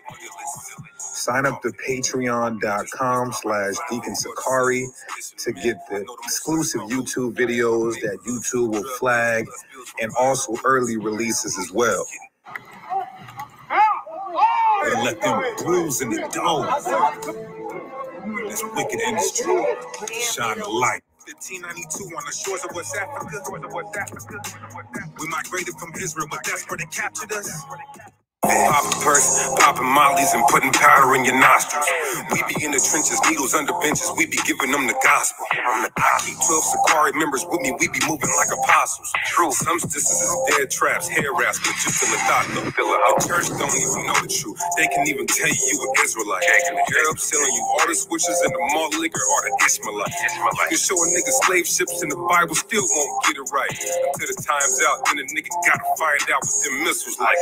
Sign up to patreon.com slash Deacon Sicarii to get the exclusive YouTube videos that YouTube will flag and also early releases as well. They let them bruise in the dome. This wicked industry. Shine a light. 1592 on the shores of West Africa. We migrated from Israel, but that's where they captured us. Popping perks, popping mollies, and putting powder in your nostrils. We be in the trenches, needles under benches. We be giving them the gospel. I keep 12 Sicarii members with me. We be moving like apostles. True, some sisters is dead traps, hair wraps, but just in the thought. The church don't even know the truth. They can even tell you you an Israelite. They're up selling you all the switches and the malt liquor or the Ishmaelites. You can show a nigga slave ships in the Bible, still won't get it right. Until the time's out, then a nigga gotta find out what them missiles like.